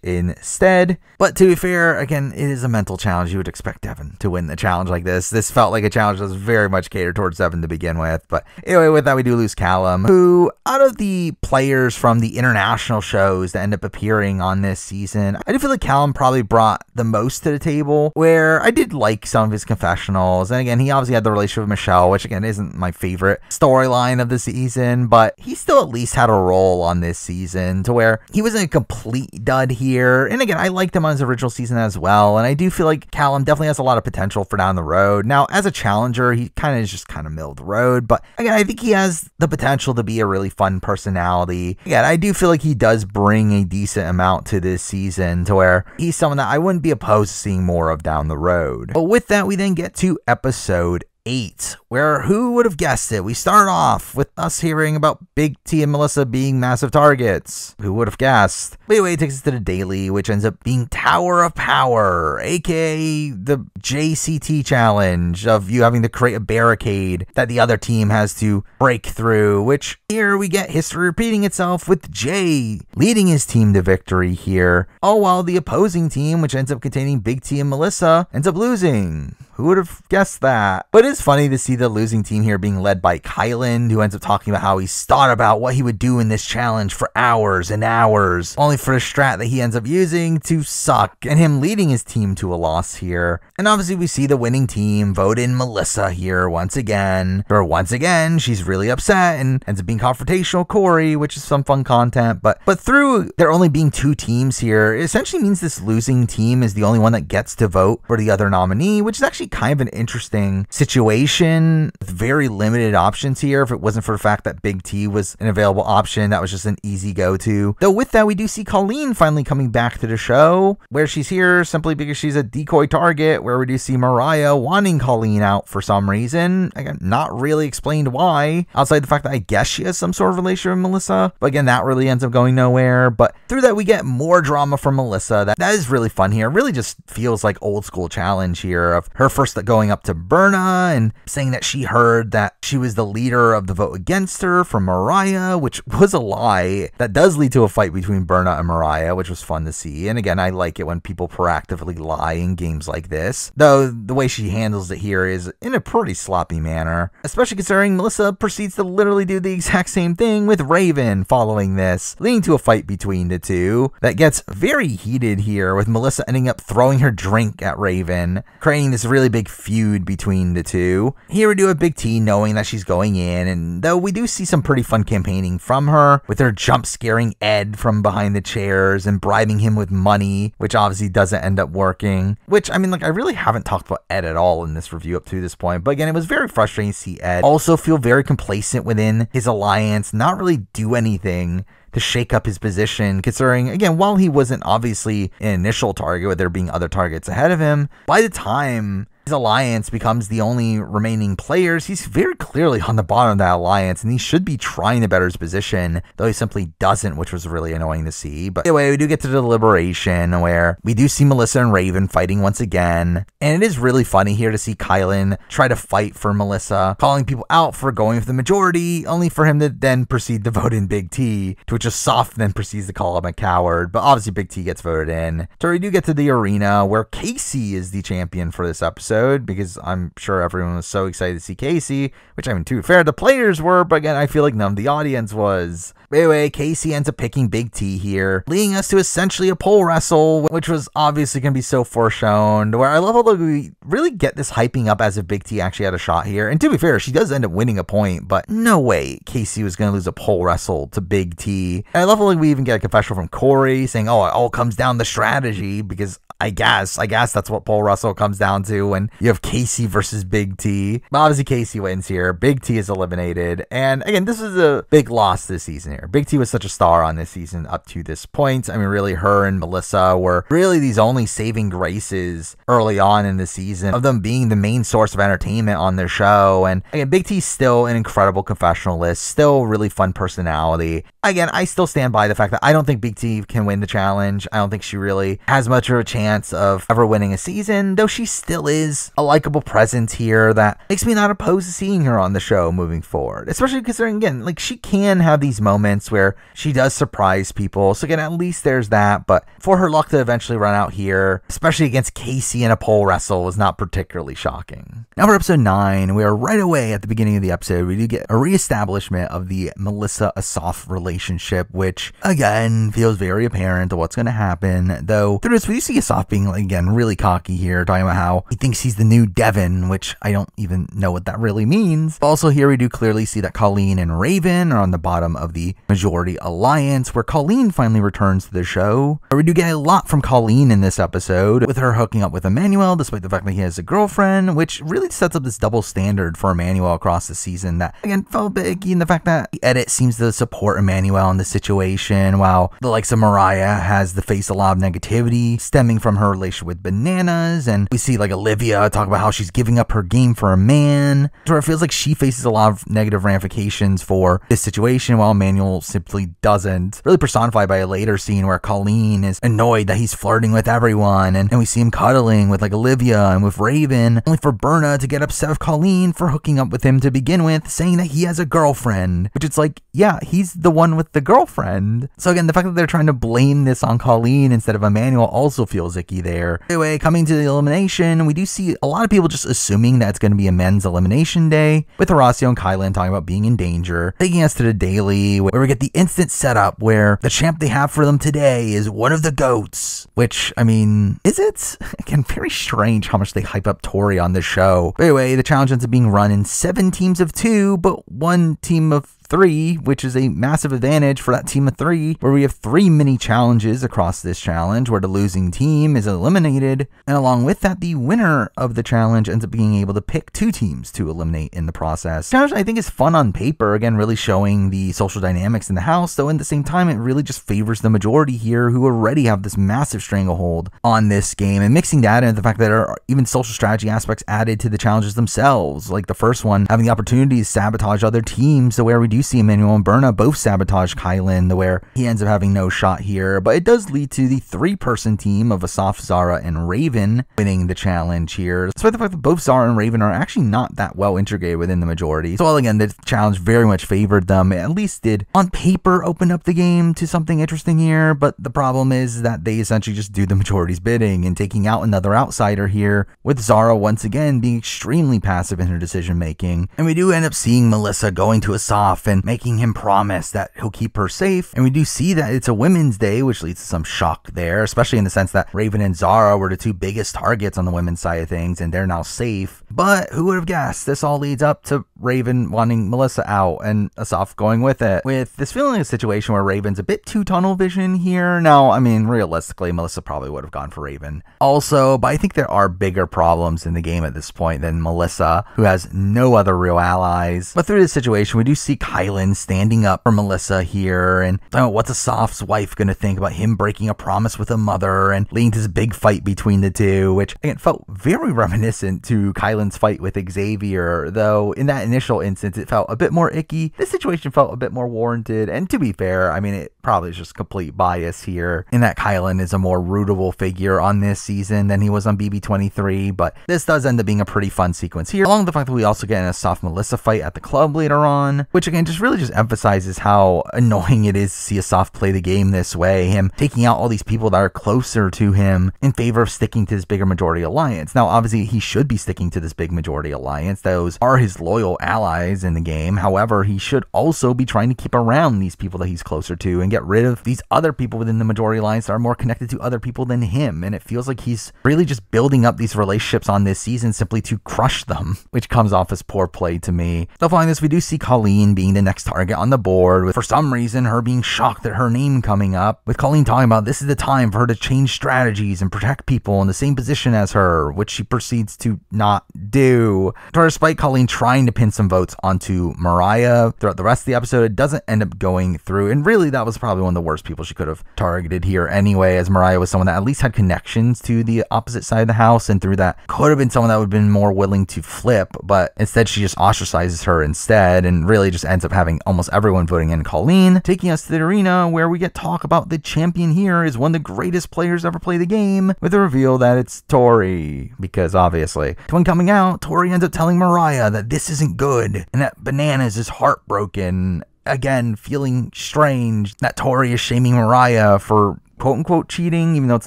instead. But to be fair, again, it is a mental challenge. You would expect Devin to win the challenge like this. This felt like a challenge that was very much catered towards Devin to begin with. But anyway, with that, we do lose Callum, who, out of the players from the international shows that end up appearing on this season, I do feel like Callum probably brought the most to the table, where I did like some of his confessionals. And again, he obviously had the relationship with Michelle, which again isn't my favorite storyline of the season, but he still at least had a role on this season to where he wasn't a complete dud here. And again, I liked him on his original season as well. And I do feel like Callum definitely has a lot of potential for down the road. Now, as a challenger, he kind of is just kind of middle of the road. But again, I think he has the potential to be a really fun personality. Again, I do feel like he does bring a decent amount to this season to where he's someone that I wouldn't be opposed to seeing more of down the road. But with that, we then get to episode 8, where who would have guessed it? We start off with us hearing about Big T and Melissa being massive targets. Who would have guessed? But anyway, it takes us to the daily, which ends up being Tower of Power, aka the JCT challenge of you having to create a barricade that the other team has to break through, which here we get history repeating itself with Jay leading his team to victory here, all while the opposing team, which ends up containing Big T and Melissa, ends up losing. Who would have guessed that? But it's funny to see the losing team here being led by Kyland, who ends up talking about how he's thought about what he would do in this challenge for hours and hours, only for a strat that he ends up using to suck, and him leading his team to a loss here. And obviously, we see the winning team vote in Melissa here once again. Or once again, she's really upset and ends up being confrontational Corey, which is some fun content. But but through there only being two teams here, it essentially means this losing team is the only one that gets to vote for the other nominee, which is actually kind of an interesting situation with very limited options here. If it wasn't for the fact that Big T was an available option, that was just an easy go to. Though, with that, we do see Colleen finally coming back to the show, where she's here simply because she's a decoy target, where we do see Mariah wanting Colleen out for some reason. Again, not really explained why, outside the fact that I guess she has some sort of relationship with Melissa. But again, that really ends up going nowhere. But through that, we get more drama from Melissa. That, that is really fun here. Really just feels like old school challenge here of her first going up to Berna and saying that she heard that she was the leader of the vote against her from Mariah, which was a lie. That does lead to a fight between Berna and Mariah, which was fun to see. And again, I like it when people proactively lie in games like this. Though the way she handles it here is in a pretty sloppy manner, especially considering Melissa proceeds to literally do the exact same thing with Raven following this, leading to a fight between the two that gets very heated here, with Melissa ending up throwing her drink at Raven, creating this really big feud between the two. Here we do a Big T knowing that she's going in, and though we do see some pretty fun campaigning from her, with her jump scaring Ed from behind the chairs and bribing him with money, which obviously doesn't end up working. Which, I mean, like, I really haven't talked about Ed at all in this review up to this point, but again, it was very frustrating to see Ed also feel very complacent within his alliance, not really do anything to shake up his position, considering, again, while he wasn't obviously an initial target, with there being other targets ahead of him, by the time his alliance becomes the only remaining players, he's very clearly on the bottom of that alliance, and he should be trying to better his position, though he simply doesn't, which was really annoying to see. But anyway, we do get to the deliberation where we do see Melissa and Raven fighting once again, and it is really funny here to see Kyland try to fight for Melissa, calling people out for going with the majority, only for him to then proceed to vote in Big T, to which Asaf then proceeds to call him a coward. But obviously, Big T gets voted in. So we do get to the arena where Casey is the champion for this episode episode because I'm sure everyone was so excited to see Casey, which I mean, to be fair, the players were, but again, I feel like none of the audience was. Anyway, Casey ends up picking Big T here, leading us to essentially a pole wrestle, which was obviously going to be so foreshown. Where I love how we really get this hyping up as if Big T actually had a shot here. And to be fair, she does end up winning a point, but no way Casey was going to lose a pole wrestle to Big T. And I love how we even get a confessional from Corey saying, "Oh, it all comes down to strategy," because I guess. I guess that's what pole wrestle comes down to you have Casey versus Big T. Obviously, Casey wins here. Big T is eliminated. And again, this is a big loss this season here. Big T was such a star on this season up to this point. I mean, really, her and Melissa were really these only saving graces early on in the season of them being the main source of entertainment on their show. And again, Big T's still an incredible confessionalist, still really fun personality. Again, I still stand by the fact that I don't think Big T can win the challenge. I don't think she really has much of a chance of ever winning a season, though she still is a likable presence here that makes me not opposed to seeing her on the show moving forward. Especially considering, again, like she can have these moments where she does surprise people. So, again, at least there's that. But for her luck to eventually run out here, especially against Casey in a pole wrestle, was not particularly shocking. Now, for episode 9, we are right away at the beginning of the episode, we do get a reestablishment of the Melissa Asaf relationship, which, again, feels very apparent to what's going to happen. Though, through this, we see Asaf being again really cocky here, talking about how he thinks he's the new Devin, which I don't even know what that really means. Also, here we do clearly see that Colleen and Raven are on the bottom of the majority alliance, where Colleen finally returns to the show. We do get a lot from Colleen in this episode, with her hooking up with Emmanuel, despite the fact that he has a girlfriend, which really sets up this double standard for Emmanuel across the season that, again, felt big in the fact that the edit seems to support Emmanuel in the situation, while the likes of Mariah has to face a lot of negativity stemming from her relationship with bananas. And we see like Olivia Uh, talk about how she's giving up her game for a man. Where it feels like she faces a lot of negative ramifications for this situation, while Emmanuel simply doesn't. Really personified by a later scene where Colleen is annoyed that he's flirting with everyone. And, and we see him cuddling with like Olivia and with Raven, only for Berna to get upset with Colleen for hooking up with him to begin with, saying that he has a girlfriend. Which it's like, yeah, he's the one with the girlfriend. So again, the fact that they're trying to blame this on Colleen instead of Emmanuel also feels icky there. Anyway, coming to the elimination, we do see a lot of people just assuming that it's going to be a men's elimination day, with Horacio and Kyland talking about being in danger, taking us to the daily, where we get the instant setup where the champ they have for them today is one of the goats. Which, I mean, is it? Again, very strange how much they hype up Tori on this show. But anyway, the challenge ends up being run in seven teams of two, but one team of three, which is a massive advantage for that team of three, where we have three mini challenges across this challenge where the losing team is eliminated. And along with that, the winner of the challenge ends up being able to pick two teams to eliminate in the process. Challenge I think is fun on paper, again, really showing the social dynamics in the house, though at the same time, it really just favors the majority here who already have this massive stranglehold on this game. And mixing that into the fact that there are even social strategy aspects added to the challenges themselves, like the first one, having the opportunity to sabotage other teams, so where we do see Emmanuel and Berna both sabotage Kyland, The where he ends up having no shot here. But it does lead to the three person team of Asaf, Zara, and Raven winning the challenge here. Despite the fact that both Zara and Raven are actually not that well integrated within the majority. So, while again, the challenge very much favored them, it at least did on paper open up the game to something interesting here. But the problem is that they essentially just do the majority's bidding and taking out another outsider here, with Zara once again being extremely passive in her decision making. And we do end up seeing Melissa going to Asaf and making him promise that he'll keep her safe. And we do see that it's a Women's Day, which leads to some shock there, especially in the sense that Raven and Zara were the two biggest targets on the women's side of things, and they're now safe. But who would have guessed this all leads up to Raven wanting Melissa out and Asaf going with it, with this feeling a situation where Raven's a bit too tunnel vision here. Now, I mean, realistically, Melissa probably would have gone for Raven. Also, but I think there are bigger problems in the game at this point than Melissa, who has no other real allies. But through this situation, we do see Kyland standing up for Melissa here and about what's Asaf's wife going to think about him breaking a promise with a mother and leading to this big fight between the two, which again felt very reminiscent to Kyland's fight with Xavier, though in that initial instance it felt a bit more icky. This situation felt a bit more warranted, and to be fair, I mean, it probably just complete bias here in that Kyland is a more rootable figure on this season than he was on BB23, but this does end up being a pretty fun sequence here, along with the fact that we also get in Asaf Melissa fight at the club later on, which again just really just emphasizes how annoying it is to see Asaf play the game this way, him taking out all these people that are closer to him in favor of sticking to his bigger majority alliance. Now, obviously, he should be sticking to this big majority alliance. Those are his loyal allies in the game. However, he should also be trying to keep around these people that he's closer to and get rid of these other people within the majority alliance that are more connected to other people than him. And it feels like he's really just building up these relationships on this season simply to crush them, which comes off as poor play to me. So following this, we do see Colleen being the next target on the board, with for some reason her being shocked at her name coming up, with Colleen talking about this is the time for her to change strategies and protect people in the same position as her, which she proceeds to not do. Despite Colleen trying to pin some votes onto Mariah throughout the rest of the episode, it doesn't end up going through. And really, that was probably one of the worst people she could have targeted here anyway, as Mariah was someone that at least had connections to the opposite side of the house, and through that could have been someone that would have been more willing to flip, but instead she just ostracizes her instead, and really just ends up having almost everyone voting in. Colleen, taking us to the arena where we get talk about the champion here is one of the greatest players ever play the game, with the reveal that it's Tori, because obviously, when coming out, Tori ends up telling Mariah that this isn't good, and that Bananas is heartbroken, again feeling strange that Tori is shaming Mariah for quote unquote cheating, even though it's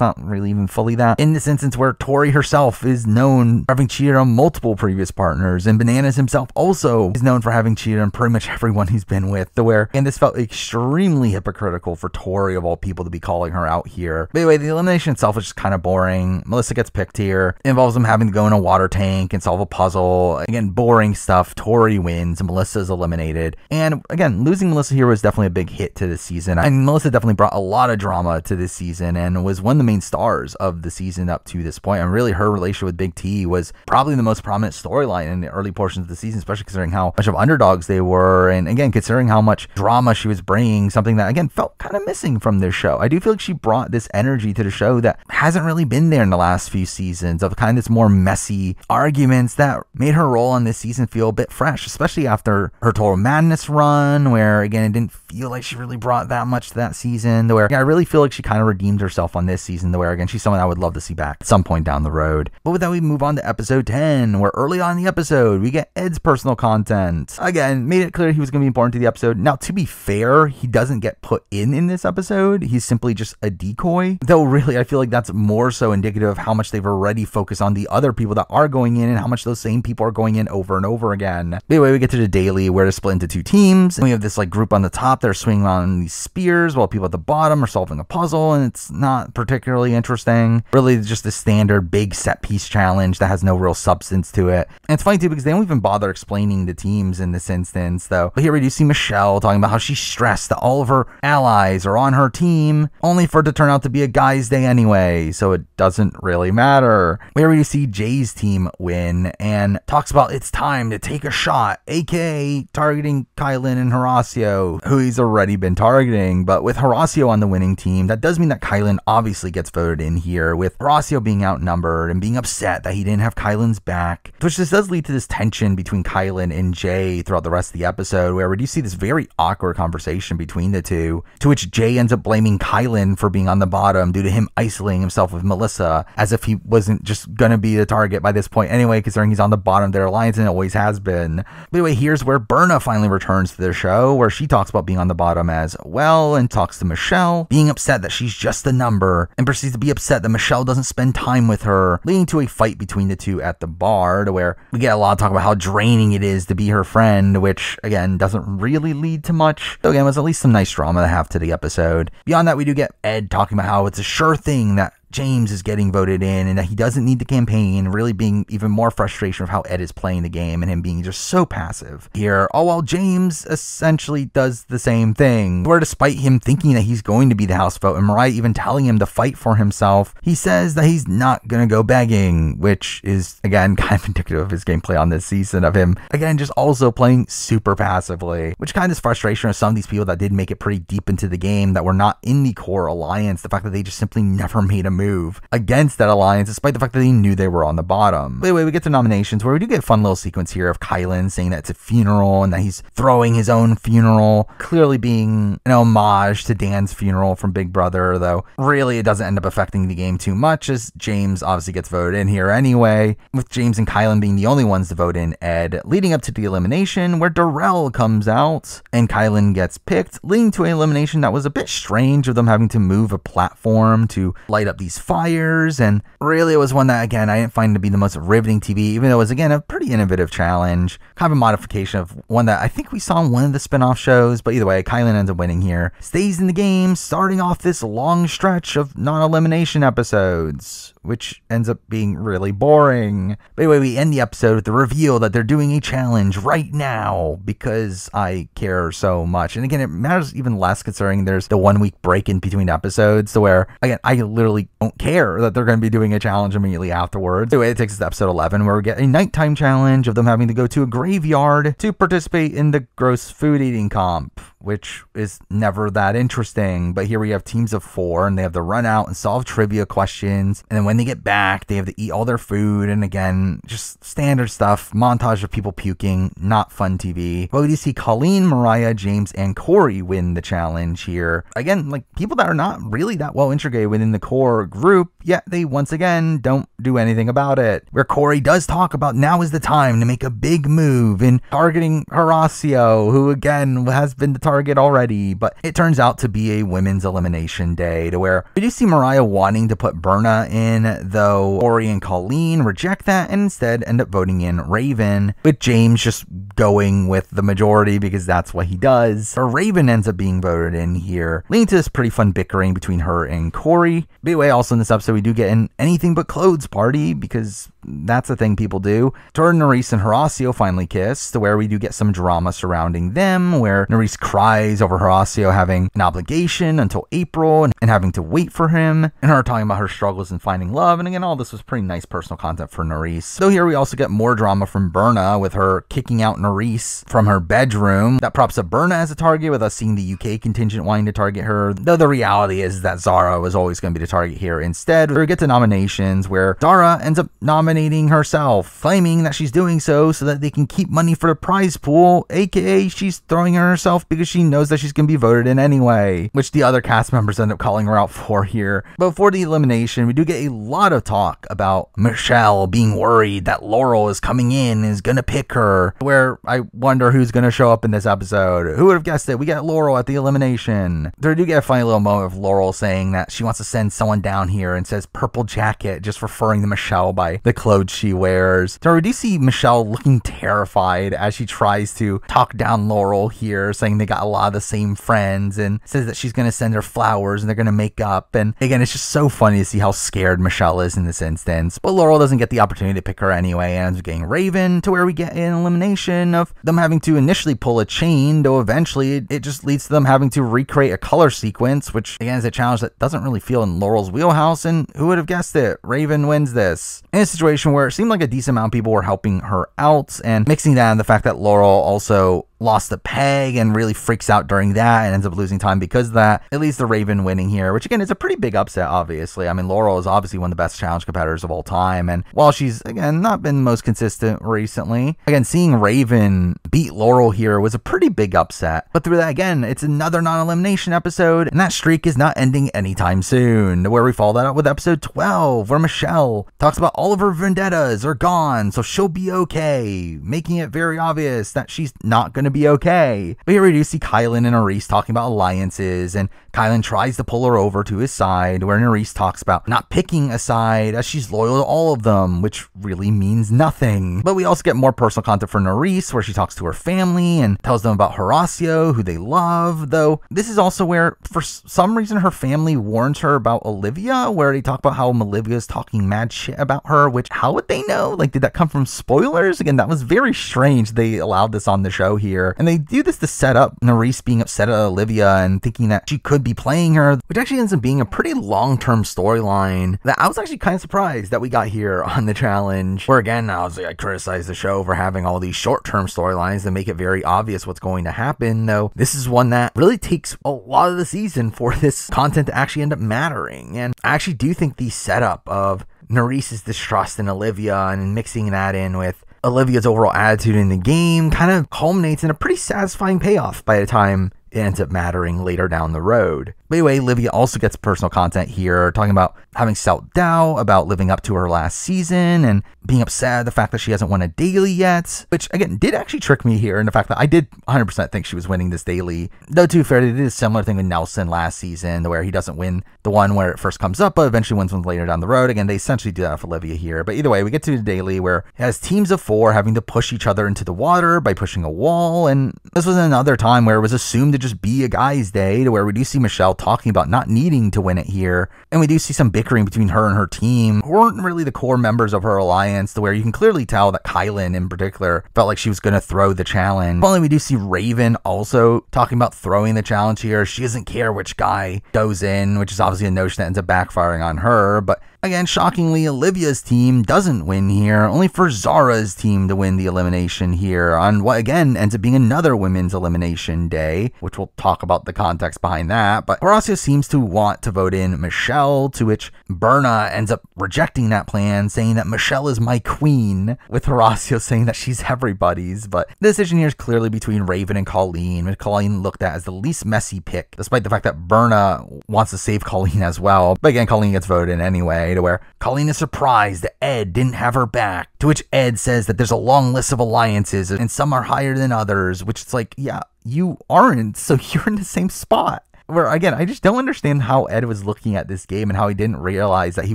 not really even fully that. In this instance, where Tori herself is known for having cheated on multiple previous partners, and Bananas himself also is known for having cheated on pretty much everyone he's been with. To where, and this felt extremely hypocritical for Tori of all people to be calling her out here. But anyway, the elimination itself is just kind of boring. Melissa gets picked here. It involves them having to go in a water tank and solve a puzzle. Again, boring stuff. Tori wins. Melissa is eliminated. And again, losing Melissa here was definitely a big hit to the season. And Melissa definitely brought a lot of drama to this season and was one of the main stars of the season up to this point. And really, her relationship with Big T was probably the most prominent storyline in the early portions of the season, especially considering how much of underdogs they were. And again, considering how much drama she was bringing, something that, again, felt kind of missing from this show. I do feel like she brought this energy to the show that hasn't really been there in the last few seasons of kind of this more messy arguments that made her role on this season feel a bit fresh, especially after her Total Madness run, where again, it didn't feel like she really brought that much to that season. Where I really feel like she kind of redeemed herself on this season, the again, she's someone I would love to see back at some point down the road. But with that, we move on to episode 10, where early on in the episode, we get Ed's personal content. Again, made it clear he was going to be important to the episode. Now, to be fair, he doesn't get put in in this episode. He's simply just a decoy. Though, really, I feel like that's more so indicative of how much they've already focused on the other people that are going in and how much those same people are going in over and over again. Anyway, we get to the daily where to split into two teams. And we have this like group on the top that are swinging on these spears while people at the bottom are solving a puzzle. And it's not particularly interesting. Really, just a standard big set piece challenge that has no real substance to it. And it's funny too because they don't even bother explaining the teams in this instance, though. But here we do see Michelle talking about how she's stressed that all of her allies are on her team, only for it to turn out to be a guy's day anyway, so it doesn't really matter. Where we see Jay's team win and talks about it's time to take a shot, aka targeting Kyland and Horacio, who he's already been targeting. But with Horacio on the winning team, that does mean that Kyland obviously gets voted in here, with Horacio being outnumbered and being upset that he didn't have Kyland's back, which this does lead to this tension between Kyland and Jay throughout the rest of the episode, where we do see this very awkward conversation between the two, to which Jay ends up blaming Kyland for being on the bottom due to him isolating himself with Melissa, as if he wasn't just gonna be the target by this point anyway, considering he's on the bottom of their alliance and always has been. But anyway, here's where Berna finally returns to the show, where she talks about being on the bottom as well and talks to Michelle, being upset that she's just a number, and proceeds to be upset that Michelle doesn't spend time with her, leading to a fight between the two at the bar, to where we get a lot of talk about how draining it is to be her friend, which again doesn't really lead to much. So again, was at least some nice drama to have to the episode. Beyond that, we do get Ed talking about how it's a sure thing that James is getting voted in and that he doesn't need the campaign, really being even more frustration of how Ed is playing the game and him being just so passive here. All while James essentially does the same thing, where despite him thinking that he's going to be the house vote and Mariah even telling him to fight for himself, he says that he's not gonna go begging, which is again kind of indicative of his gameplay on this season of him again just also playing super passively, which kind of is frustration of some of these people that did make it pretty deep into the game that were not in the core alliance. The fact that they just simply never made a move move against that alliance, despite the fact that they knew they were on the bottom. But anyway, we get to nominations where we do get a fun little sequence here of Kyland saying that it's a funeral and that he's throwing his own funeral, clearly being an homage to Dan's funeral from Big Brother, though really it doesn't end up affecting the game too much as James obviously gets voted in here anyway, with James and Kyland being the only ones to vote in Ed, leading up to the elimination where Darrell comes out and Kyland gets picked, leading to an elimination that was a bit strange of them having to move a platform to light up these fires. And really, it was one that, again, I didn't find to be the most riveting TV, even though it was, again, a pretty innovative challenge, kind of a modification of one that I think we saw in one of the spin off shows. But either way, Kyland ends up winning here, stays in the game, starting off this long stretch of non elimination episodes which ends up being really boring. But anyway, we end the episode with the reveal that they're doing a challenge right now because I care so much. And again, it matters even less considering there's the one week break in between episodes to where, again, I literally don't care that they're going to be doing a challenge immediately afterwards. Anyway, it takes us to episode 11 where we get a nighttime challenge of them having to go to a graveyard to participate in the gross food eating comp which is never that interesting. But here we have teams of four, and they have to run out and solve trivia questions. And then when they get back, they have to eat all their food. And again, just standard stuff montage of people puking, not fun TV. But we see Colleen, Mariah, James, and Corey win the challenge here. Again, like people that are not really that well integrated within the core group, yet they once again don't do anything about it. Where Corey does talk about now is the time to make a big move in targeting Horacio, who again has been the target already, but it turns out to be a women's elimination day to where we do see Mariah wanting to put Berna in, though Corey and Colleen reject that and instead end up voting in Raven, with James just going with the majority because that's what he does. Or Raven ends up being voted in here, leading to this pretty fun bickering between her and Corey. By the way, also in this episode, we do get an anything but clothes party because that's a thing people do. Jordan, Nurys, and Horacio finally kiss, to where we do get some drama surrounding them, where Nurys cries over Horacio having an obligation until April and, and having to wait for him, and her talking about her struggles in finding love. And again, all this was pretty nice personal content for Nurys. So here we also get more drama from Berna with her kicking out Nurys from her bedroom. That props up Berna as a target, with us seeing the UK contingent wanting to target her. Though the reality is that Zara was always going to be the target here. Instead, we get to nominations where Zara ends up nominating nominating herself, claiming that she's doing so so that they can keep money for the prize pool, aka she's throwing her herself because she knows that she's going to be voted in anyway, which the other cast members end up calling her out for here. But for the elimination, we do get a lot of talk about Michelle being worried that Laurel is coming in and is going to pick her, where I wonder who's going to show up in this episode. Who would have guessed it? We get Laurel at the elimination. There do get a funny little moment of Laurel saying that she wants to send someone down here and says purple jacket, just referring to Michelle by the clothes she wears. So we do see Michelle looking terrified as she tries to talk down Laurel here, saying they got a lot of the same friends and says that she's going to send her flowers and they're going to make up. And again, it's just so funny to see how scared Michelle is in this instance. But Laurel doesn't get the opportunity to pick her anyway and ends up getting Raven to where we get an elimination of them having to initially pull a chain, though eventually it just leads to them having to recreate a color sequence, which again is a challenge that doesn't really feel in Laurel's wheelhouse. And who would have guessed it? Raven wins this. In a situation situation where it seemed like a decent amount of people were helping her out and mixing that and the fact that Laurel also lost the peg and really freaks out during that and ends up losing time because of that. It leads to Raven winning here, which again is a pretty big upset, obviously. I mean, Laurel is obviously one of the best challenge competitors of all time. And while she's, again, not been most consistent recently, again, seeing Raven beat Laurel here was a pretty big upset. But through that, again, it's another non elimination episode, and that streak is not ending anytime soon. Where we follow that up with episode 12, where Michelle talks about all of her vendettas are gone, so she'll be okay, making it very obvious that she's not to be okay. But here we do see Kyland and Nurys talking about alliances, and Kyland tries to pull her over to his side, where Nurys talks about not picking a side as she's loyal to all of them, which really means nothing. But we also get more personal content for Nurys, where she talks to her family and tells them about Horacio, who they love, though this is also where, for some reason, her family warns her about Olivia, where they talk about how Olivia is talking mad shit about her, which how would they know? Like, did that come from spoilers? Again, that was very strange. They allowed this on the show here. And they do this to set up Nurys being upset at Olivia and thinking that she could be playing her, which actually ends up being a pretty long term storyline that I was actually kind of surprised that we got here on the challenge. Where again, I was like, I criticized the show for having all these short term storylines that make it very obvious what's going to happen. Though this is one that really takes a lot of the season for this content to actually end up mattering. And I actually do think the setup of Nurys's distrust in Olivia and mixing that in with Olivia's overall attitude in the game kind of culminates in a pretty satisfying payoff by the time it ends up mattering later down the road. But anyway, Olivia also gets personal content here, talking about having self doubt about living up to her last season and being upset at the fact that she hasn't won a daily yet, which again did actually trick me here in the fact that I did 100% think she was winning this daily. Though, to be fair, they did a similar thing with Nelson last season, where he doesn't win the one where it first comes up, but eventually wins one later down the road. Again, they essentially do that for Olivia here. But either way, we get to the daily where it has teams of four having to push each other into the water by pushing a wall. And this was another time where it was assumed to just be a guy's day, to where we do see Michelle talking about not needing to win it here. And we do see some bickering between her and her team, who weren't really the core members of her alliance, to where you can clearly tell that Kyland in particular felt like she was going to throw the challenge. Finally, we do see Raven also talking about throwing the challenge here. She doesn't care which guy goes in, which is obviously a notion that ends up backfiring on her, but Again, shockingly, Olivia's team doesn't win here, only for Zara's team to win the elimination here on what again ends up being another women's elimination day, which we'll talk about the context behind that. But Horacio seems to want to vote in Michelle, to which Berna ends up rejecting that plan, saying that Michelle is my queen, with Horacio saying that she's everybody's. But the decision here is clearly between Raven and Colleen, with Colleen looked at as the least messy pick, despite the fact that Berna wants to save Colleen as well. But again, Colleen gets voted in anyway to where Colleen is surprised that Ed didn't have her back, to which Ed says that there's a long list of alliances and some are higher than others, which it's like, yeah, you aren't, so you're in the same spot. Where again, I just don't understand how Ed was looking at this game and how he didn't realize that he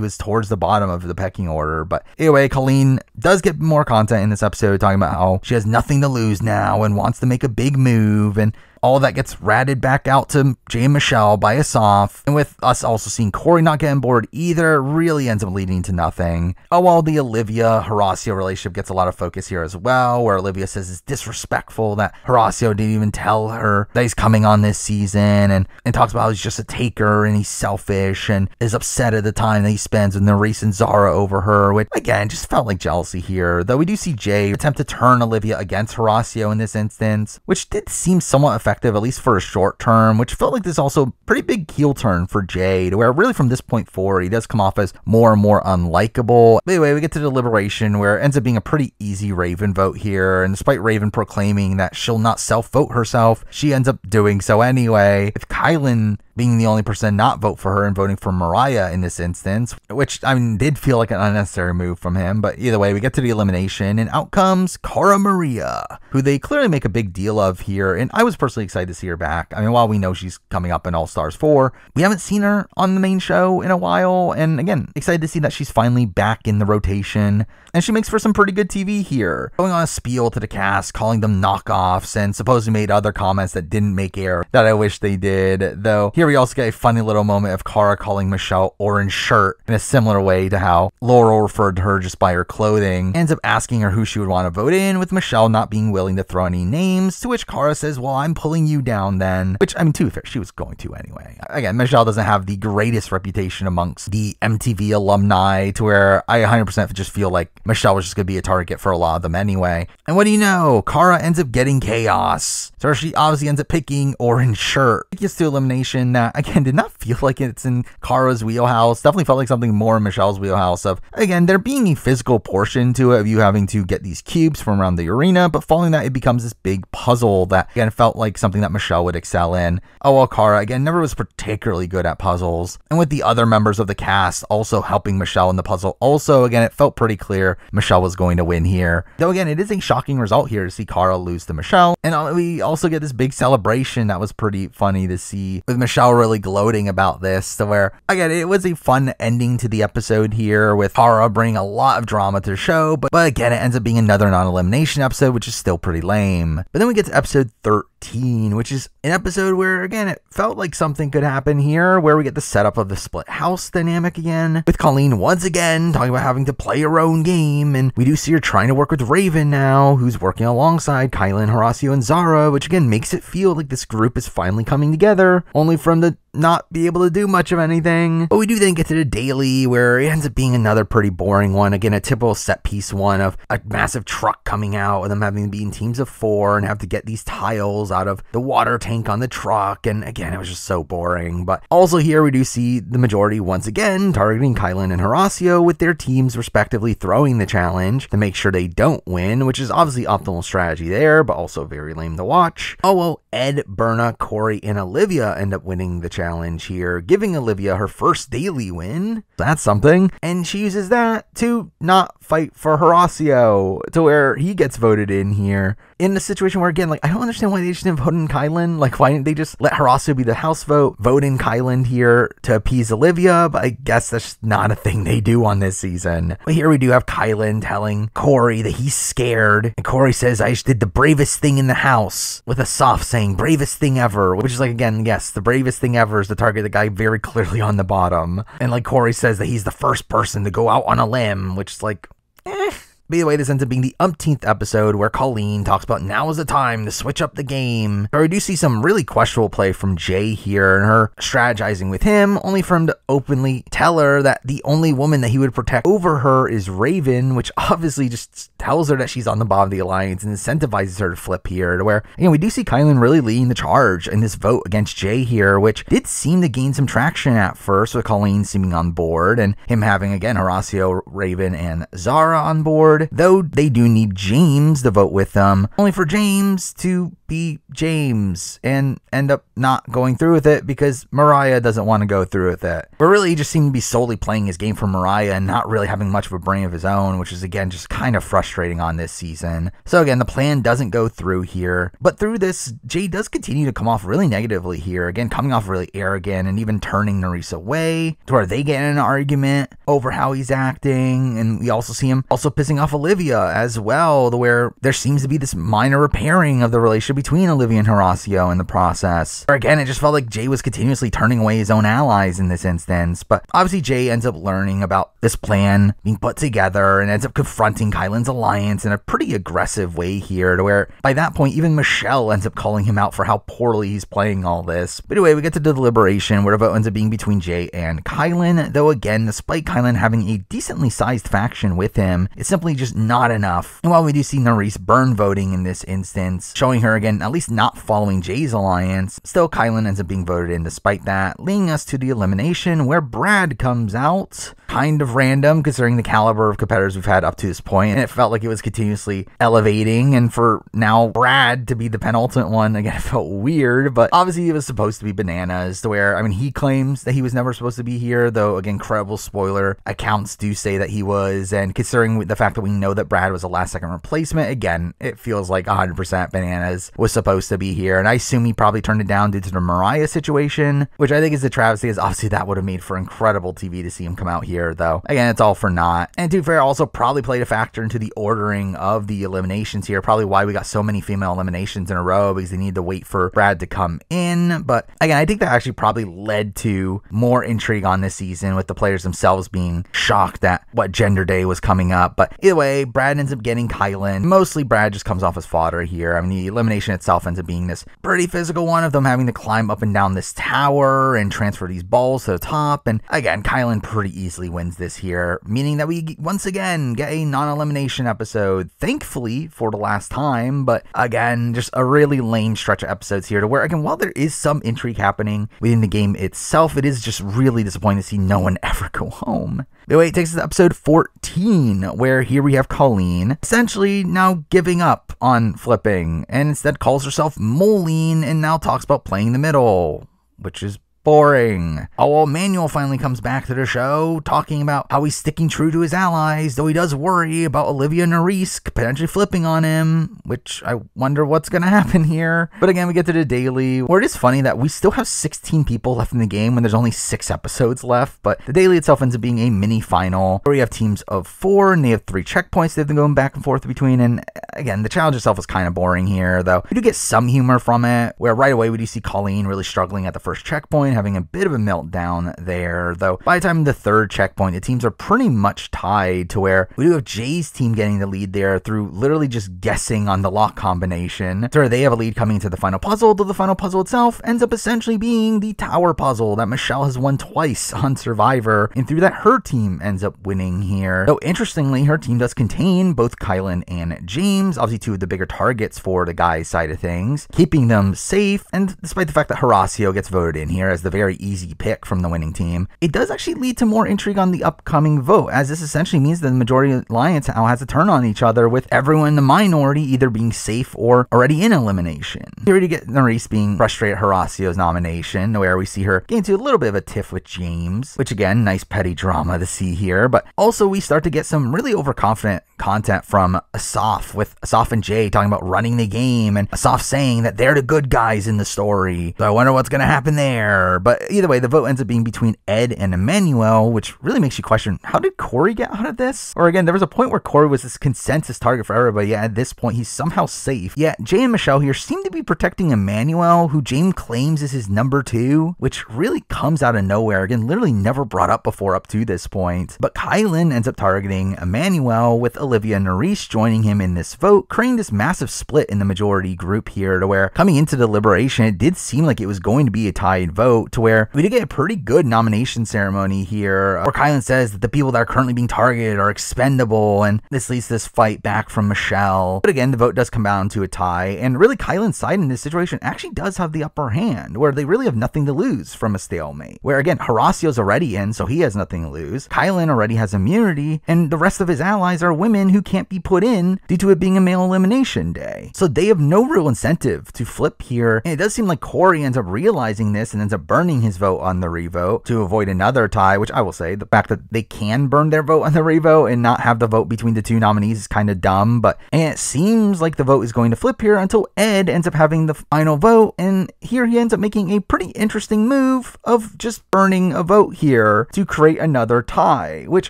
was towards the bottom of the pecking order. But anyway, Colleen does get more content in this episode talking about how she has nothing to lose now and wants to make a big move and all that gets ratted back out to Jay and Michelle by Asaf, and with us also seeing Corey not get on board either, really ends up leading to nothing. Oh, while the Olivia Horacio relationship gets a lot of focus here as well, where Olivia says it's disrespectful that Horacio didn't even tell her that he's coming on this season, and, and talks about how he's just a taker and he's selfish and is upset at the time that he spends with Nurys and Zara over her, which again just felt like jealousy here. Though we do see Jay attempt to turn Olivia against Horacio in this instance, which did seem somewhat effective effective, at least for a short term, which felt like this also pretty big heel turn for Jay, to where really from this point forward, he does come off as more and more unlikable. But anyway, we get to deliberation where it ends up being a pretty easy Raven vote here, and despite Raven proclaiming that she'll not self vote herself, she ends up doing so anyway. If Kyland being the only person not vote for her and voting for Mariah in this instance, which I mean did feel like an unnecessary move from him. But either way, we get to the elimination, and out comes Cara Maria, who they clearly make a big deal of here. And I was personally excited to see her back. I mean, while we know she's coming up in All Stars 4, we haven't seen her on the main show in a while. And again, excited to see that she's finally back in the rotation. And she makes for some pretty good TV here, going on a spiel to the cast, calling them knockoffs, and supposedly made other comments that didn't make air that I wish they did. Though here we also get a funny little moment of Cara calling Michelle orange shirt in a similar way to how Laurel referred to her just by her clothing. Ends up asking her who she would want to vote in, with Michelle not being willing to throw any names, to which Cara says, Well, I'm pulling you down then. Which, I mean, to be fair, she was going to anyway. Again, Michelle doesn't have the greatest reputation amongst the MTV alumni, to where I 100% just feel like Michelle was just going to be a target for a lot of them anyway. And what do you know? Cara ends up getting chaos. So she obviously ends up picking orange shirt. It gets to elimination that, again, did not feel like it's in Cara's wheelhouse. Definitely felt like something more in Michelle's wheelhouse of, again, there being a physical portion to it of you having to get these cubes from around the arena, but following that, it becomes this big puzzle that, again, felt like something that Michelle would excel in. Oh, well, Cara again, never was particularly good at puzzles. And with the other members of the cast also helping Michelle in the puzzle, also, again, it felt pretty clear Michelle was going to win here. Though again, it is a shocking result here to see Cara lose to Michelle. And uh, we also get this big celebration that was pretty funny to see with Michelle really gloating about this. To where again, it was a fun ending to the episode here with Cara bringing a lot of drama to the show. But, but again, it ends up being another non-elimination episode, which is still pretty lame. But then we get to episode 13 14, which is an episode where, again, it felt like something could happen here, where we get the setup of the split house dynamic again, with Colleen once again talking about having to play her own game, and we do see her trying to work with Raven now, who's working alongside Kyland, Horacio, and Zara, which again makes it feel like this group is finally coming together, only from the not be able to do much of anything. But we do then get to the daily where it ends up being another pretty boring one. Again, a typical set piece one of a massive truck coming out and them having to be in teams of four and have to get these tiles out of the water tank on the truck. And again, it was just so boring. But also here we do see the majority once again targeting Kyland and Horacio with their teams respectively throwing the challenge to make sure they don't win, which is obviously optimal strategy there, but also very lame to watch. Oh well, Ed, Berna, Corey, and Olivia end up winning the challenge here, giving Olivia her first daily win. That's something. And she uses that to not fight for Horacio, to where he gets voted in here in a situation where again, like I don't understand why they just didn't vote in Kyland. Like why didn't they just let Horacio be the house vote, vote in Kyland here to appease Olivia? But I guess that's not a thing they do on this season. But here we do have Kyland telling Corey that he's scared, and Corey says, "I just did the bravest thing in the house," with a soft saying, "bravest thing ever," which is like again, yes, the bravest thing ever is to target the guy very clearly on the bottom, and like Corey says that he's the first person to go out on a limb, which is like, eh. By the way, this ends up being the umpteenth episode where Colleen talks about now is the time to switch up the game. But we do see some really questionable play from Jay here and her strategizing with him, only for him to openly tell her that the only woman that he would protect over her is Raven, which obviously just tells her that she's on the bottom of the alliance and incentivizes her to flip here. To where, you know, we do see Kyland really leading the charge in this vote against Jay here, which did seem to gain some traction at first with Colleen seeming on board and him having, again, Horacio, Raven, and Zara on board though they do need James to vote with them, only for James to be James and end up not going through with it because Mariah doesn't want to go through with it. But really, he just seemed to be solely playing his game for Mariah and not really having much of a brain of his own, which is again just kind of frustrating on this season. So again, the plan doesn't go through here. But through this, Jay does continue to come off really negatively here. Again, coming off really arrogant and even turning Nurys away to where they get in an argument over how he's acting. And we also see him also pissing off Olivia as well, where there seems to be this minor repairing of the relationship between Olivia and Horacio in the process. Or again, it just felt like Jay was continuously turning away his own allies in this instance. But obviously, Jay ends up learning about this plan being put together and ends up confronting Kyland's alliance in a pretty aggressive way here, to where by that point, even Michelle ends up calling him out for how poorly he's playing all this. But anyway, we get to the deliberation where the vote ends up being between Jay and Kyland, though again, despite Kyland having a decently sized faction with him, it's simply just not enough. And while we do see Nurys burn voting in this instance, showing her again again, at least not following Jay's alliance. Still, Kyland ends up being voted in despite that, leading us to the elimination where Brad comes out. Kind of random considering the caliber of competitors we've had up to this point, and it felt like it was continuously elevating. And for now, Brad to be the penultimate one, again, it felt weird, but obviously it was supposed to be bananas. To where, I mean, he claims that he was never supposed to be here, though, again, credible spoiler accounts do say that he was. And considering the fact that we know that Brad was a last second replacement, again, it feels like 100% bananas was supposed to be here. And I assume he probably turned it down due to the Mariah situation, which I think is a travesty, because obviously that would have made for incredible TV to see him come out here, though. Again, it's all for naught. And to be fair, also probably played a factor into the ordering of the eliminations here. Probably why we got so many female eliminations in a row, because they need to wait for Brad to come in. But again, I think that actually probably led to more intrigue on this season with the players themselves being shocked at what gender day was coming up. But either way, Brad ends up getting Kyland. Mostly Brad just comes off as fodder here. I mean, the elimination itself ends up being this pretty physical one of them having to climb up and down this tower and transfer these balls to the top. And again, Kyland pretty easily wins this here, meaning that we once again get a non elimination episode, thankfully for the last time. But again, just a really lame stretch of episodes here to where, again, while there is some intrigue happening within the game itself, it is just really disappointing to see no one ever go home. Anyway, it takes us to episode 14, where here we have Colleen essentially now giving up on flipping and instead calls herself Moline and now talks about playing the middle, which is boring. Oh, Emmanuel finally comes back to the show talking about how he's sticking true to his allies, though he does worry about Olivia Nurys potentially flipping on him, which I wonder what's going to happen here. But again, we get to the daily where it is funny that we still have 16 people left in the game when there's only six episodes left, but the daily itself ends up being a mini final where we have teams of four and they have three checkpoints they've been going back and forth between. And again, the challenge itself is kind of boring here, though we do get some humor from it, where right away we do see Colleen really struggling at the first checkpoint, having a bit of a meltdown there. Though by the time the third checkpoint, the teams are pretty much tied to where we do have Jay's team getting the lead there through literally just guessing on the lock combination. So they have a lead coming to the final puzzle, though the final puzzle itself ends up essentially being the tower puzzle that Michelle has won twice on Survivor, and through that her team ends up winning here. Though interestingly, her team does contain both Kyland and James, obviously two of the bigger targets for the guys side of things, keeping them safe. And despite the fact that Horacio gets voted in here as the very easy pick from the winning team, it does actually lead to more intrigue on the upcoming vote, as this essentially means that the majority alliance now has to turn on each other, with everyone in the minority either being safe or already in elimination. Here we get Nurys being frustrated at Horacio's nomination, where we see her get into a little bit of a tiff with James, which again, nice petty drama to see here. But also, we start to get some really overconfident content from Asaf, with Asaf and Jay talking about running the game, and Asaf saying that they're the good guys in the story. So I wonder what's going to happen there. But either way, the vote ends up being between Ed and Emmanuel, which really makes you question how did Corey get out of this? Or again, there was a point where Corey was this consensus target for everybody. Yeah, at this point, he's somehow safe. Yet Jay and Michelle here seem to be protecting Emmanuel, who James claims is his number two, which really comes out of nowhere. Again, literally never brought up before up to this point. But Kyland ends up targeting Emmanuel with Olivia Nurys joining him in this vote, creating this massive split in the majority group here to where coming into deliberation, it did seem like it was going to be a tied vote to where we did get a pretty good nomination ceremony here uh, where Kyland says that the people that are currently being targeted are expendable and this leads to this fight back from Michelle. But again, the vote does come down to a tie and really Kyland's side in this situation actually does have the upper hand where they really have nothing to lose from a stalemate. Where again, Horacio's already in, so he has nothing to lose. Kyland already has immunity and the rest of his allies are women who can't be put in due to it being a male elimination day. So they have no real incentive to flip here. And it does seem like Corey ends up realizing this and ends up burning his vote on the revote to avoid another tie, which I will say the fact that they can burn their vote on the revote and not have the vote between the two nominees is kind of dumb. But and it seems like the vote is going to flip here until Ed ends up having the final vote. And here he ends up making a pretty interesting move of just burning a vote here to create another tie, which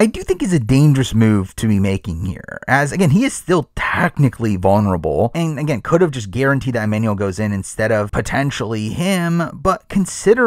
I do think is a dangerous move to be making here. As again, he is still technically vulnerable and again could have just guaranteed that Emmanuel goes in instead of potentially him. But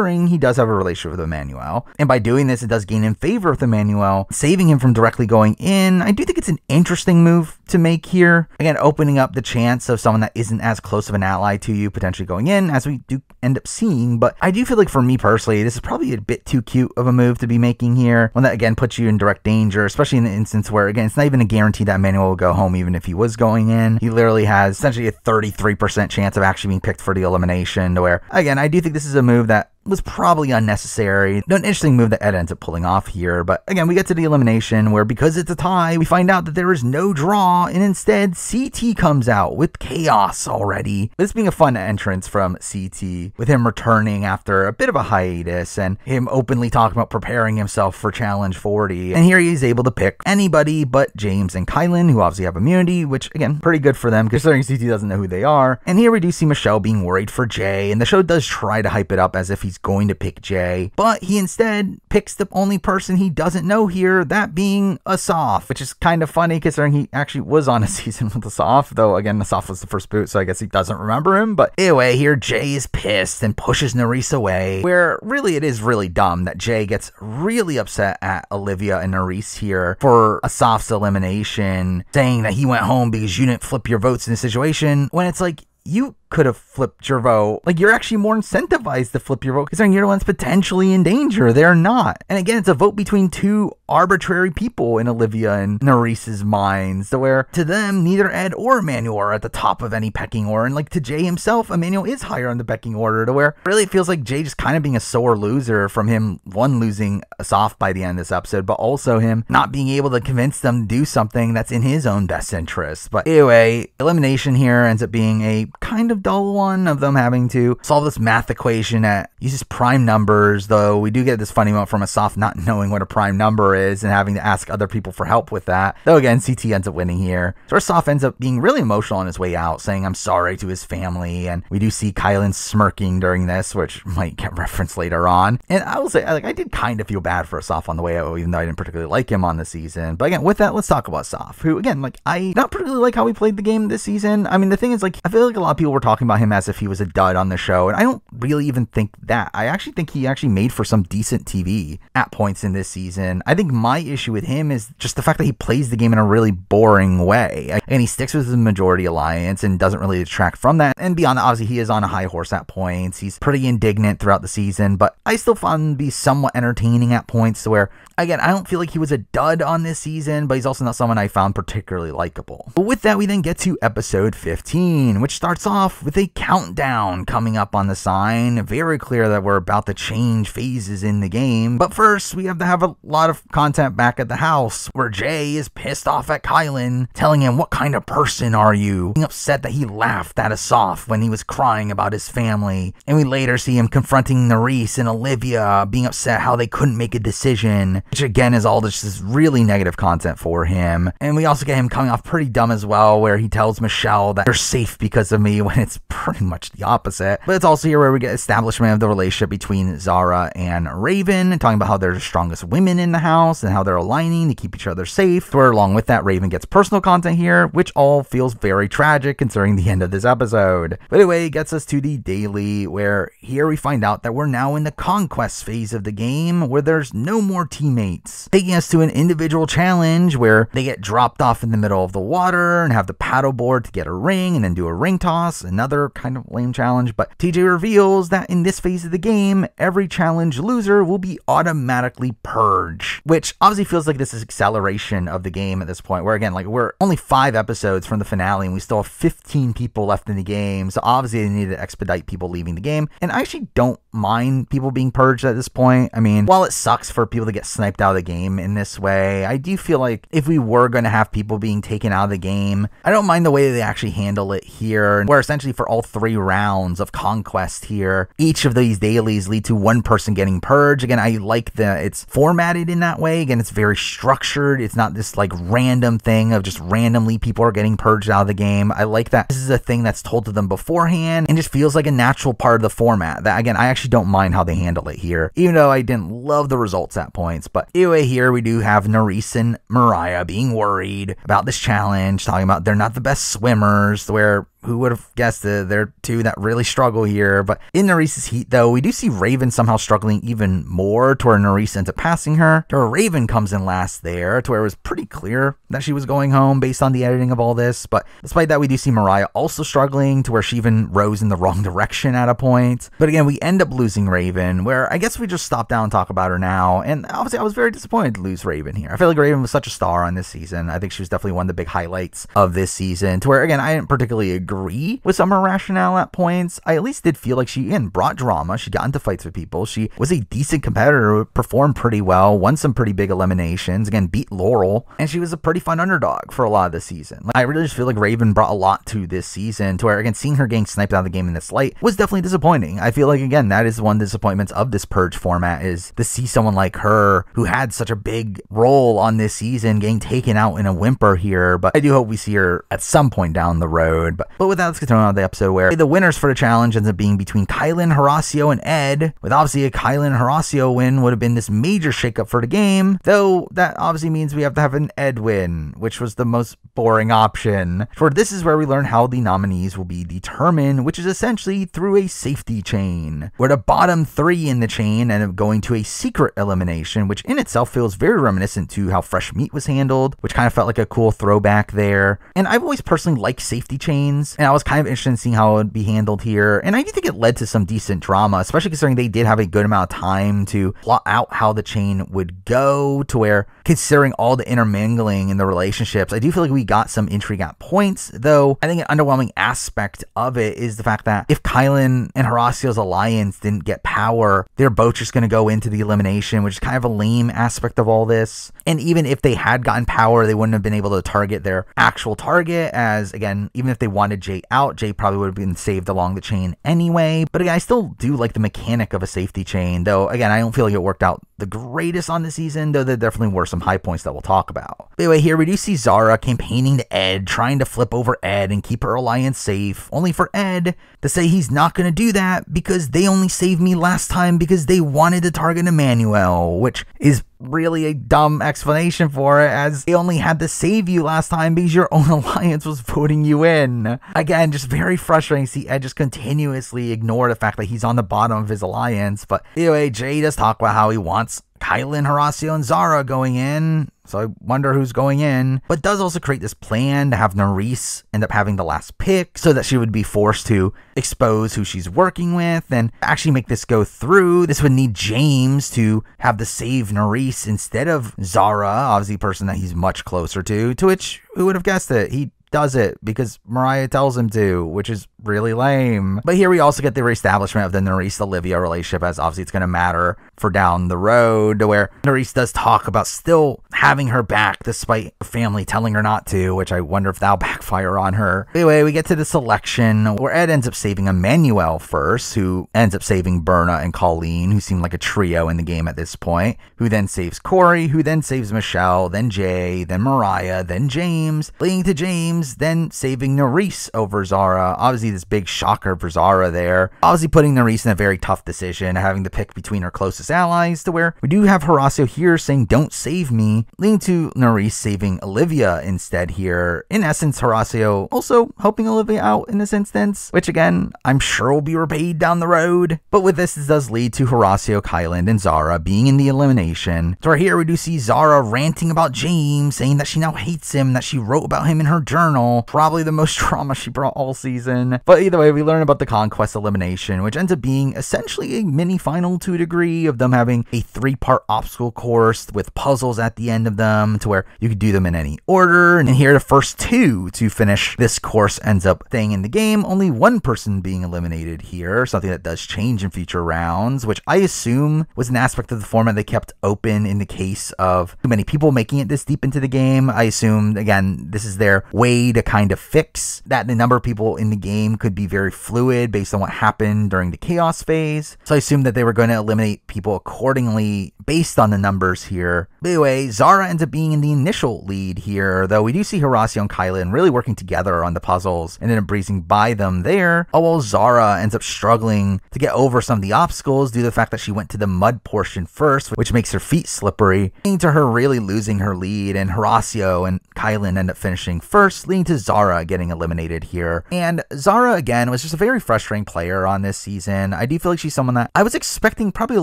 considering he does have a relationship with Emmanuel, and by doing this, it does gain in favor with Emmanuel, saving him from directly going in, I do think it's an interesting move to make here. Again, opening up the chance of someone that isn't as close of an ally to you potentially going in, as we do end up seeing. But I do feel like for me personally, this is probably a bit too cute of a move to be making here. One that again puts you in direct danger, especially in the instance where again it's not even a guarantee that Emmanuel will go home even if he was going in. He literally has essentially a 33% chance of actually being picked for the elimination. To where again, I do think this is a move that was probably unnecessary. An interesting move that Ed ends up pulling off here. But again, we get to the elimination where because it's a tie, we find out that there is no draw, and instead CT comes out with chaos already. This being a fun entrance from CT, with him returning after a bit of a hiatus and him openly talking about preparing himself for Challenge 40. And here he's able to pick anybody but James and Kyland, who obviously have immunity, which again, pretty good for them considering CT doesn't know who they are. And here we do see Michelle being worried for Jay, and the show does try to hype it up as if he's going to pick Jay, but he instead picks the only person he doesn't know here, that being Asaf, which is kind of funny considering he actually was on a season with Asaf, though again, Asaf was the first boot, so I guess he doesn't remember him. But anyway, here Jay is pissed and pushes Nurys away, where really it is really dumb that Jay gets really upset at Olivia and Nurys here for Asaf's elimination, saying that he went home because you didn't flip your votes in the situation, when it's like, you could have flipped your vote. Like you're actually more incentivized to flip your vote because you're the ones potentially in danger. They're not. And again, it's a vote between two arbitrary people in Olivia and Nurys's minds, to where to them, neither Ed or Emmanuel are at the top of any pecking order. And like to Jay himself, Emmanuel is higher on the pecking order, to where really it feels like Jay just kind of being a sore loser from him, one losing Asaf by the end of this episode, but also him not being able to convince them to do something that's in his own best interest. But anyway, elimination here ends up being a kind of dull one of them having to solve this math equation that uses prime numbers, though we do get this funny moment from Asaf not knowing what a prime number is and having to ask other people for help with that. Though again, CT ends up winning here. So Asaf ends up being really emotional on his way out, saying I'm sorry to his family, and we do see Kyland smirking during this, which might get referenced later on. And I will say, like, I did kind of feel bad for Asaf on the way out, even though I didn't particularly like him on the season. But again, with that, let's talk about Asaf, who again, like, I not particularly like how he played the game this season. I mean, the thing is, like, I feel like a lot of people were talking about him as if he was a dud on the show, and I don't really even think that. I actually think he actually made for some decent TV at points in this season. I think my issue with him is just the fact that he plays the game in a really boring way. And he sticks with the majority alliance and doesn't really detract from that. And beyond that, obviously, he is on a high horse at points. He's pretty indignant throughout the season, but I still found him to be somewhat entertaining at points to where Again, I don't feel like he was a dud on this season, but he's also not someone I found particularly likable. But with that, we then get to episode 15, which starts off with a countdown coming up on the sign. Very clear that we're about to change phases in the game. But first, we have to have a lot of content back at the house where Jay is pissed off at Kyland, telling him, What kind of person are you? Being upset that he laughed at Asaf when he was crying about his family. And we later see him confronting Nurys and Olivia, being upset how they couldn't make a decision which again is all this really negative content for him. And we also get him coming off pretty dumb as well, where he tells Michelle that you're safe because of me when it's pretty much the opposite. But it's also here where we get establishment of the relationship between Zara and Raven, and talking about how they're the strongest women in the house and how they're aligning to keep each other safe. Where along with that, Raven gets personal content here, which all feels very tragic considering the end of this episode. But anyway, it gets us to the daily, where here we find out that we're now in the conquest phase of the game, where there's no more teammates teammates, taking us to an individual challenge where they get dropped off in the middle of the water and have to paddleboard to get a ring and then do a ring toss. Another kind of lame challenge, but TJ reveals that in this phase of the game, every challenge loser will be automatically purged, which obviously feels like this is acceleration of the game at this point. Where again, like we're only five episodes from the finale and we still have 15 people left in the game, so obviously they need to expedite people leaving the game. And I actually don't mind people being purged at this point. I mean, while it sucks for people to get sniped out of the game in this way. I do feel like if we were going to have people being taken out of the game, I don't mind the way they actually handle it here, where essentially for all three rounds of conquest here, each of these dailies lead to one person getting purged. Again, I like that it's formatted in that way. Again, it's very structured. It's not this like random thing of just randomly people are getting purged out of the game. I like that this is a thing that's told to them beforehand and just feels like a natural part of the format. That again, I actually don't mind how they handle it here, even though I didn't love the results at points. But anyway, here we do have Nurys and Mariah being worried about this challenge, talking about they're not the best swimmers, where who would have guessed it? They're two that really struggle here. But in Nurys's heat, though, we do see Raven somehow struggling even more to where Nurys ends up passing her. To where Raven comes in last there, to where it was pretty clear that she was going home based on the editing of all this. But despite that, we do see Mariah also struggling to where she even rose in the wrong direction at a point. But again, we end up losing Raven, where I guess we just stop down and talk about her now. And obviously, I was very disappointed to lose Raven here. I feel like Raven was such a star on this season. I think she was definitely one of the big highlights of this season, to where, again, I didn't particularly agree agree with some of her rationale at points. I at least did feel like she, again, brought drama. She got into fights with people. She was a decent competitor, performed pretty well, won some pretty big eliminations, again, beat Laurel, and she was a pretty fun underdog for a lot of the season. Like, I really just feel like Raven brought a lot to this season to where, again, seeing her getting sniped out of the game in this light was definitely disappointing. I feel like, again, that is one of the disappointments of this Purge format is to see someone like her who had such a big role on this season getting taken out in a whimper here. But I do hope we see her at some point down the road. But, but with that, let's get thrown to the episode where the winners for the challenge ends up being between Kyland, Horacio, and Ed. With obviously a Kyland Horacio win would have been this major shakeup for the game, though that obviously means we have to have an Ed win, which was the most boring option. For this is where we learn how the nominees will be determined, which is essentially through a safety chain, where the bottom three in the chain end up going to a secret elimination, which in itself feels very reminiscent to how Fresh Meat was handled, which kind of felt like a cool throwback there. And I've always personally liked safety chains, and I was kind of interested in seeing how it would be handled here. And I do think it led to some decent drama, especially considering they did have a good amount of time to plot out how the chain would go to where, considering all the intermingling in the relationships, I do feel like we got some intrigue at points, though I think an underwhelming aspect of it is the fact that if Kyland and Horacio's alliance didn't get power, they're both just going to go into the elimination, which is kind of a lame aspect of all this. And even if they had gotten power, they wouldn't have been able to target their actual target, as again, even if they wanted Jay out, Jay probably would have been saved along the chain anyway. But again, I still do like the mechanic of a safety chain, though again, I don't feel like it worked out the greatest on the season, though there definitely were some high points that we'll talk about. Anyway, here we do see Zara campaigning to Ed, trying to flip over Ed and keep her alliance safe, only for Ed to say he's not going to do that because they only saved me last time because they wanted to target Emmanuel, which is really a dumb explanation for it, as they only had to save you last time because your own alliance was voting you in. Again, just very frustrating to see Ed just continuously ignore the fact that he's on the bottom of his alliance. But anyway, Jay does talk about how he wants Kyland, Horacio, and Zara going in. So I wonder who's going in. But does also create this plan to have Nurys end up having the last pick so that she would be forced to expose who she's working with and actually make this go through. This would need James to have the save Nurys instead of Zara, obviously person that he's much closer to. To which who would have guessed it? He does it because Mariah tells him to, which is really lame. But here we also get the reestablishment of the Nurys Olivia relationship, as obviously it's going to matter for down the road, where Nurys does talk about still having her back despite family telling her not to, which I wonder if that'll backfire on her. Anyway, we get to the selection where Ed ends up saving Emmanuel first, who ends up saving Berna and Colleen, who seem like a trio in the game at this point, who then saves Corey, who then saves Michelle, then Jay, then Mariah, then James, leading to James, then saving Nurys over Zara. Obviously, this big shocker for Zara there. Obviously, putting Nurys in a very tough decision, having to pick between her closest allies, to where we do have Horacio here saying, Don't save me, leading to Nurys saving Olivia instead here. In essence, Horacio also helping Olivia out in this instance, which again, I'm sure will be repaid down the road. But with this, this does lead to Horacio, Kyland, and Zara being in the elimination. So right here, we do see Zara ranting about James, saying that she now hates him, that she wrote about him in her journal. Probably the most trauma she brought all season. But either way, we learn about the Conquest elimination, which ends up being essentially a mini final to a degree of them having a three part obstacle course with puzzles at the end of them to where you could do them in any order. And here, the first two to finish this course ends up staying in the game. Only one person being eliminated here, something that does change in future rounds, which I assume was an aspect of the format they kept open in the case of too many people making it this deep into the game. I assume, again, this is their way to kind of fix that the number of people in the game could be very fluid based on what happened during the chaos phase. So I assume that they were going to eliminate people accordingly based on the numbers here. But anyway, Zara ends up being in the initial lead here, though we do see Horacio and Kyland really working together on the puzzles and then breezing by them there. Oh well, Zara ends up struggling to get over some of the obstacles due to the fact that she went to the mud portion first, which makes her feet slippery, leading to her really losing her lead. And Horacio and Kyland end up finishing first, leading to Zara getting eliminated here. And Zara, again, was just a very frustrating player on this season. I do feel like she's someone that I was expecting probably a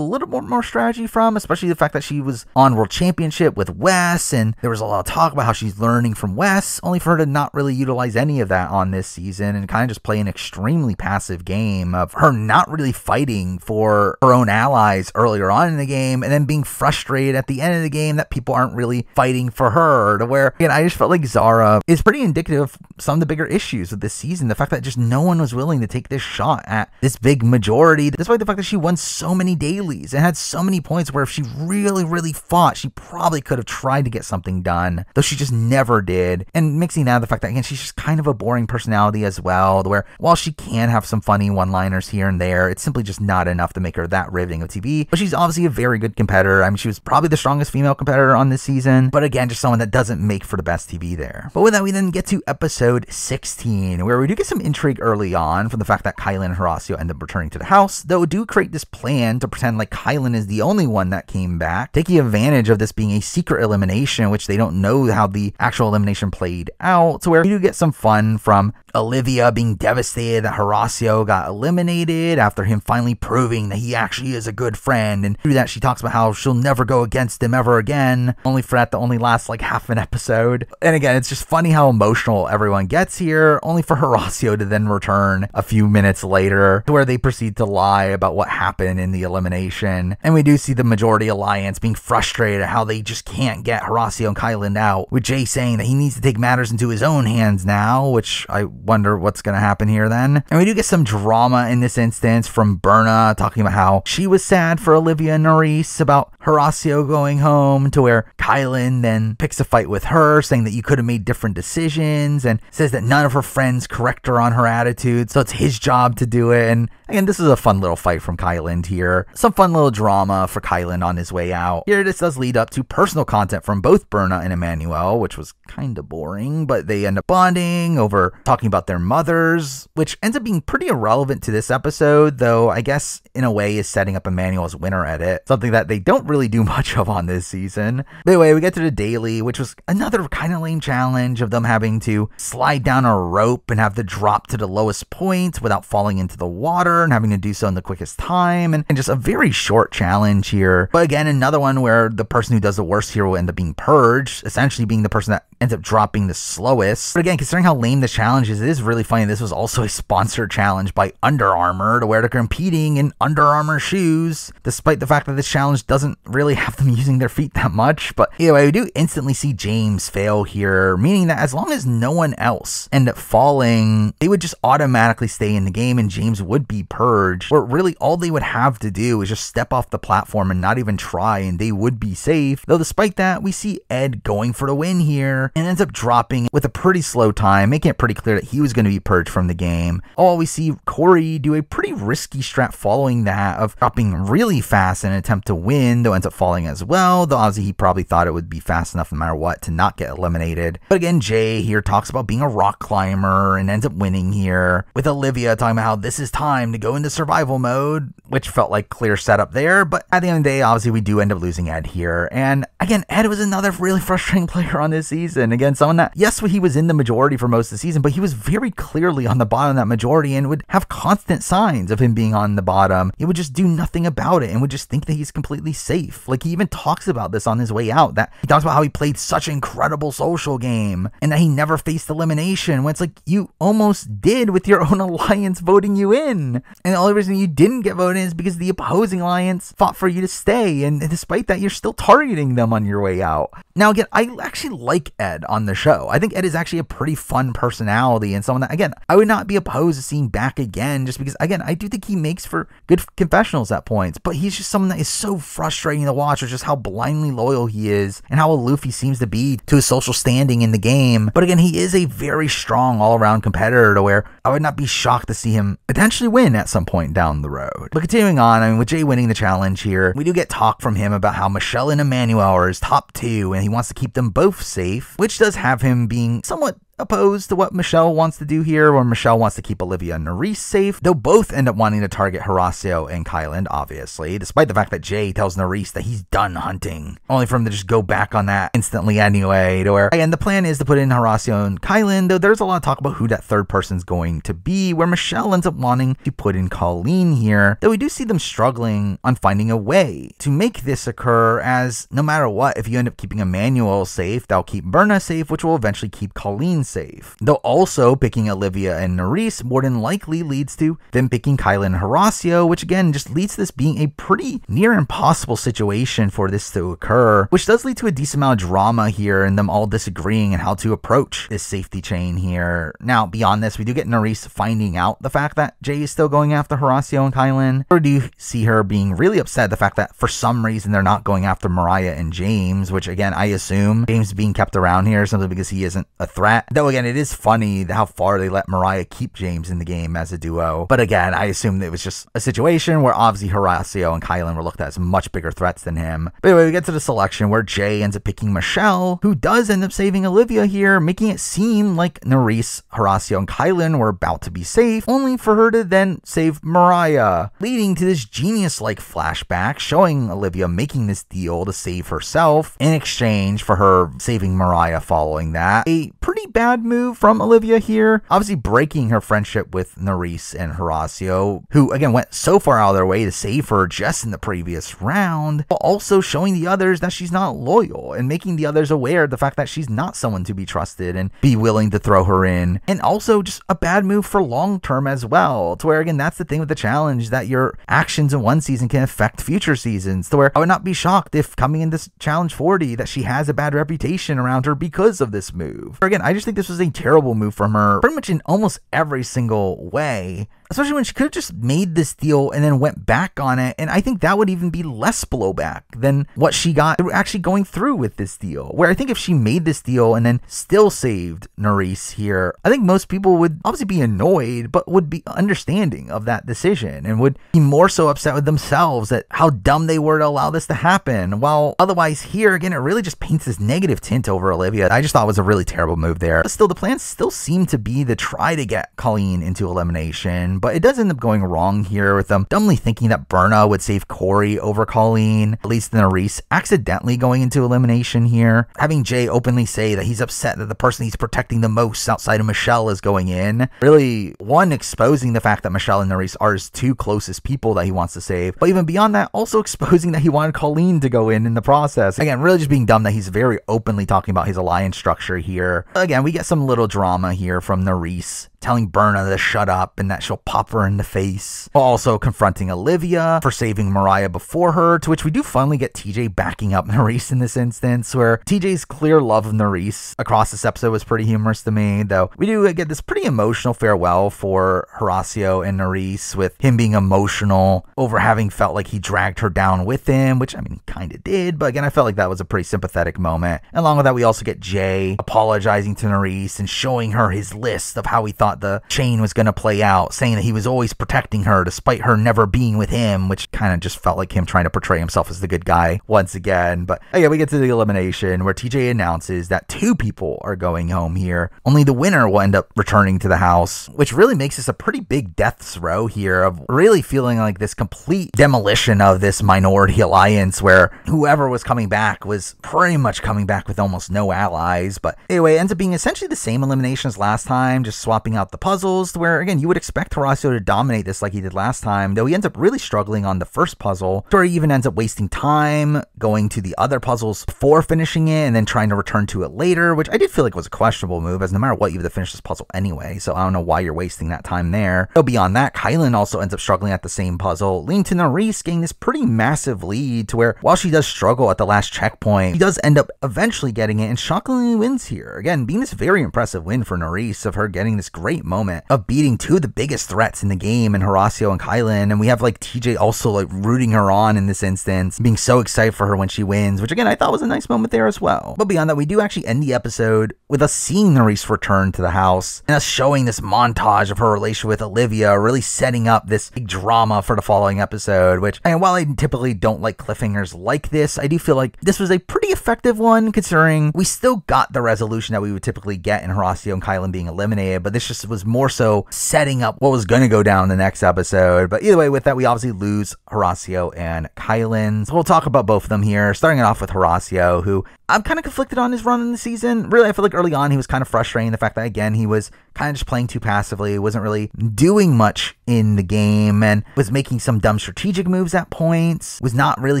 little bit more strategy from, especially the fact that she was on World Championship with Wes, and there was a lot of talk about how she's learning from Wes, only for her to not really utilize any of that on this season and kind of just play an extremely passive game of her not really fighting for her own allies earlier on in the game, and then being frustrated at the end of the game that people aren't really fighting for her. To where, again, I just felt like Zara is pretty indicative of some of the bigger issues of this season. The fact that just no one was willing to take this shot at this big majority, despite the fact that she won so many dailies and had so many points where if she really, really fought, she probably could have tried to get something done, though she just never did. And mixing that with the fact that, again, she's just kind of a boring personality as well, where while she can have some funny one liners here and there, it's simply just not enough to make her that riveting of TV. But she's obviously a very good competitor. I mean, she was probably the strongest female competitor on this season, but again, just someone that doesn't make for the best TV there. But with that, we then get to episode 16, where we do get some intrigue early on from the fact that Kyland and Horacio end up returning to the house, though do create this plan to pretend like Kyland is the only one that came back, taking advantage of this being a secret elimination, which they don't know how the actual elimination played out, to where we do get some fun from Olivia being devastated that Horacio got eliminated after him finally proving that he actually is a good friend. And through that, she talks about how she'll never go against him ever again, only for that to only last like half an episode. And again, it's just funny how emotional everyone gets here, only for Horacio to then return a few minutes later to where they proceed to lie about what happened in the elimination. And we do see the majority alliance being frustrated at how how they just can't get Horacio and Kyland out, with Jay saying that he needs to take matters into his own hands now, which I wonder what's going to happen here then. And we do get some drama in this instance from Berna talking about how she was sad for Olivia and Nurys about Horacio going home, to where Kyland then picks a fight with her, saying that you could have made different decisions, and says that none of her friends correct her on her attitude, so it's his job to do it. And again, this is a fun little fight from Kyland here. Some fun little drama for Kyland on his way out. Here, this does lead up to personal content from both Berna and Emmanuel, which was kind of boring, but they end up bonding over talking about their mothers, which ends up being pretty irrelevant to this episode, though I guess in a way is setting up Emmanuel's winner edit, something that they don't really do much of on this season. But anyway, we get to the daily, which was another kind of lame challenge of them having to slide down a rope and have to drop to the lowest point without falling into the water and having to do so in the quickest time, and, and just a very short challenge here. But again, another one where the person who does the worst here will end up being purged, essentially being the person that ends up dropping the slowest. But again, considering how lame this challenge is, it is really funny. This was also a sponsored challenge by Under Armour to where they're competing in Under Armour shoes, despite the fact that this challenge doesn't really have them using their feet that much. But anyway, we do instantly see James fail here, meaning that as long as no one else end up falling, they would just automatically stay in the game and James would be purged. Or really all they would have to do is just step off the platform and not even try and they would be safe. Though despite that, we see Ed going for the win here and ends up dropping with a pretty slow time, making it pretty clear that he was going to be purged from the game. Oh, we see Corey do a pretty risky strat following that of dropping really fast in an attempt to win, though ends up falling as well. Though obviously he probably thought it would be fast enough no matter what to not get eliminated. But again, Jay here talks about being a rock climber and ends up winning here, with Olivia talking about how this is time to go into survival mode, which felt like clear setup there. But at the end of the day, obviously we do end up losing Ed here. And again, Ed was another really frustrating player on this season. And again, someone that, yes, he was in the majority for most of the season, but he was very clearly on the bottom of that majority and would have constant signs of him being on the bottom. He would just do nothing about it and would just think that he's completely safe. Like he even talks about this on his way out, that he talks about how he played such an incredible social game and that he never faced elimination when it's like you almost did with your own alliance voting you in. And the only reason you didn't get voted in is because the opposing alliance fought for you to stay. And despite that, you're still targeting them on your way out. Now, again, I actually like on the show. I think Ed is actually a pretty fun personality and someone that, again, I would not be opposed to seeing back again just because, again, I do think he makes for good confessionals at points, but he's just someone that is so frustrating to watch with just how blindly loyal he is and how aloof he seems to be to his social standing in the game. But again, he is a very strong all around competitor to where I would not be shocked to see him potentially win at some point down the road. But continuing on, I mean, with Jay winning the challenge here, we do get talk from him about how Michelle and Emmanuel are his top two and he wants to keep them both safe, which does have him being somewhat opposed to what Michelle wants to do here, where Michelle wants to keep Olivia and Nurys safe. They'll both end up wanting to target Horacio and Kyland, obviously, despite the fact that Jay tells Nurys that he's done hunting, only for him to just go back on that instantly anyway, to where, again, the plan is to put in Horacio and Kyland, though there's a lot of talk about who that third person's going to be, where Michelle ends up wanting to put in Colleen here, though we do see them struggling on finding a way to make this occur, as no matter what, if you end up keeping Emmanuel safe, they'll keep Berna safe, which will eventually keep Colleen safe. Though also picking Olivia and Nurys more than likely leads to them picking Kyland and Horacio, which again just leads to this being a pretty near impossible situation for this to occur, which does lead to a decent amount of drama here and them all disagreeing on how to approach this safety chain here. Now, beyond this, we do get Nurys finding out the fact that Jay is still going after Horacio and Kyland, or do you see her being really upset the fact that for some reason they're not going after Mariah and James, which again, I assume James being kept around here simply because he isn't a threat. Though again, it is funny how far they let Mariah keep James in the game as a duo. But again, I assume it was just a situation where obviously Horacio and Kyland were looked at as much bigger threats than him. But anyway, we get to the selection where Jay ends up picking Michelle, who does end up saving Olivia here, making it seem like Nurys, Horacio, and Kyland were about to be safe, only for her to then save Mariah, leading to this genius like flashback showing Olivia making this deal to save herself in exchange for her saving Mariah following that. A pretty bad move from Olivia here. Obviously, breaking her friendship with Nurys and Horacio, who again went so far out of their way to save her just in the previous round, but also showing the others that she's not loyal and making the others aware of the fact that she's not someone to be trusted and be willing to throw her in. And also just a bad move for long term as well. To where again, that's the thing with the challenge that your actions in one season can affect future seasons. To where I would not be shocked if coming into challenge 40 that she has a bad reputation around her because of this move. Again, I just think this was a terrible move from her pretty much in almost every single way especially when she could have just made this deal and then went back on it. And I think that would even be less blowback than what she got through actually going through with this deal. Where I think if she made this deal and then still saved Nurys here, I think most people would obviously be annoyed, but would be understanding of that decision and would be more so upset with themselves at how dumb they were to allow this to happen. While otherwise, here again, it really just paints this negative tint over Olivia. I just thought was a really terrible move there. But still, the plan still seemed to be to try to get Colleen into elimination but it does end up going wrong here with them dumbly thinking that Berna would save Cory over Colleen, at least in Nurys, accidentally going into elimination here. Having Jay openly say that he's upset that the person he's protecting the most outside of Michelle is going in. Really, one, exposing the fact that Michelle and Nurys are his two closest people that he wants to save, but even beyond that, also exposing that he wanted Colleen to go in in the process. Again, really just being dumb that he's very openly talking about his alliance structure here. Again, we get some little drama here from Nurys telling Berna to shut up and that she'll pop her in the face. Also confronting Olivia for saving Mariah before her, to which we do finally get TJ backing up Nurys in this instance, where TJ's clear love of Nurys across this episode was pretty humorous to me, though we do get this pretty emotional farewell for Horacio and Nurys, with him being emotional over having felt like he dragged her down with him, which I mean, kind of did, but again, I felt like that was a pretty sympathetic moment. And along with that, we also get Jay apologizing to Nurys and showing her his list of how he thought thought the chain was going to play out, saying that he was always protecting her despite her never being with him, which kind of just felt like him trying to portray himself as the good guy once again. But oh yeah, we get to the elimination where TJ announces that two people are going home here. Only the winner will end up returning to the house, which really makes this a pretty big death's row here of really feeling like this complete demolition of this minority alliance where whoever was coming back was pretty much coming back with almost no allies. But anyway, it ends up being essentially the same elimination as last time, just swapping out the puzzles, where again, you would expect Horacio to dominate this like he did last time, though he ends up really struggling on the first puzzle, he even ends up wasting time going to the other puzzles before finishing it and then trying to return to it later, which I did feel like was a questionable move, as no matter what, you have to finish this puzzle anyway, so I don't know why you're wasting that time there. Though beyond that, Kyland also ends up struggling at the same puzzle, leading to Nurys getting this pretty massive lead to where while she does struggle at the last checkpoint, she does end up eventually getting it and shockingly wins here. Again, being this very impressive win for Nurys of her getting this great great moment of beating two of the biggest threats in the game and Horacio and Kyland. And we have like TJ also like rooting her on in this instance, being so excited for her when she wins, which again I thought was a nice moment there as well. But beyond that, we do actually end the episode with us seeing Nurys return to the house and us showing this montage of her relation with Olivia, really setting up this big drama for the following episode. Which, and while I typically don't like cliffhangers like this, I do feel like this was a pretty effective one considering we still got the resolution that we would typically get in Horacio and Kyland being eliminated, but this just was more so setting up what was going to go down in the next episode. But either way, with that, we obviously lose Horacio and Kyland. So we'll talk about both of them here, starting it off with Horacio, who I'm kind of conflicted on his run in the season. Really, I feel like early on he was kind of frustrating. The fact that, again, he was kind of just playing too passively, wasn't really doing much in the game, and was making some dumb strategic moves at points, was not really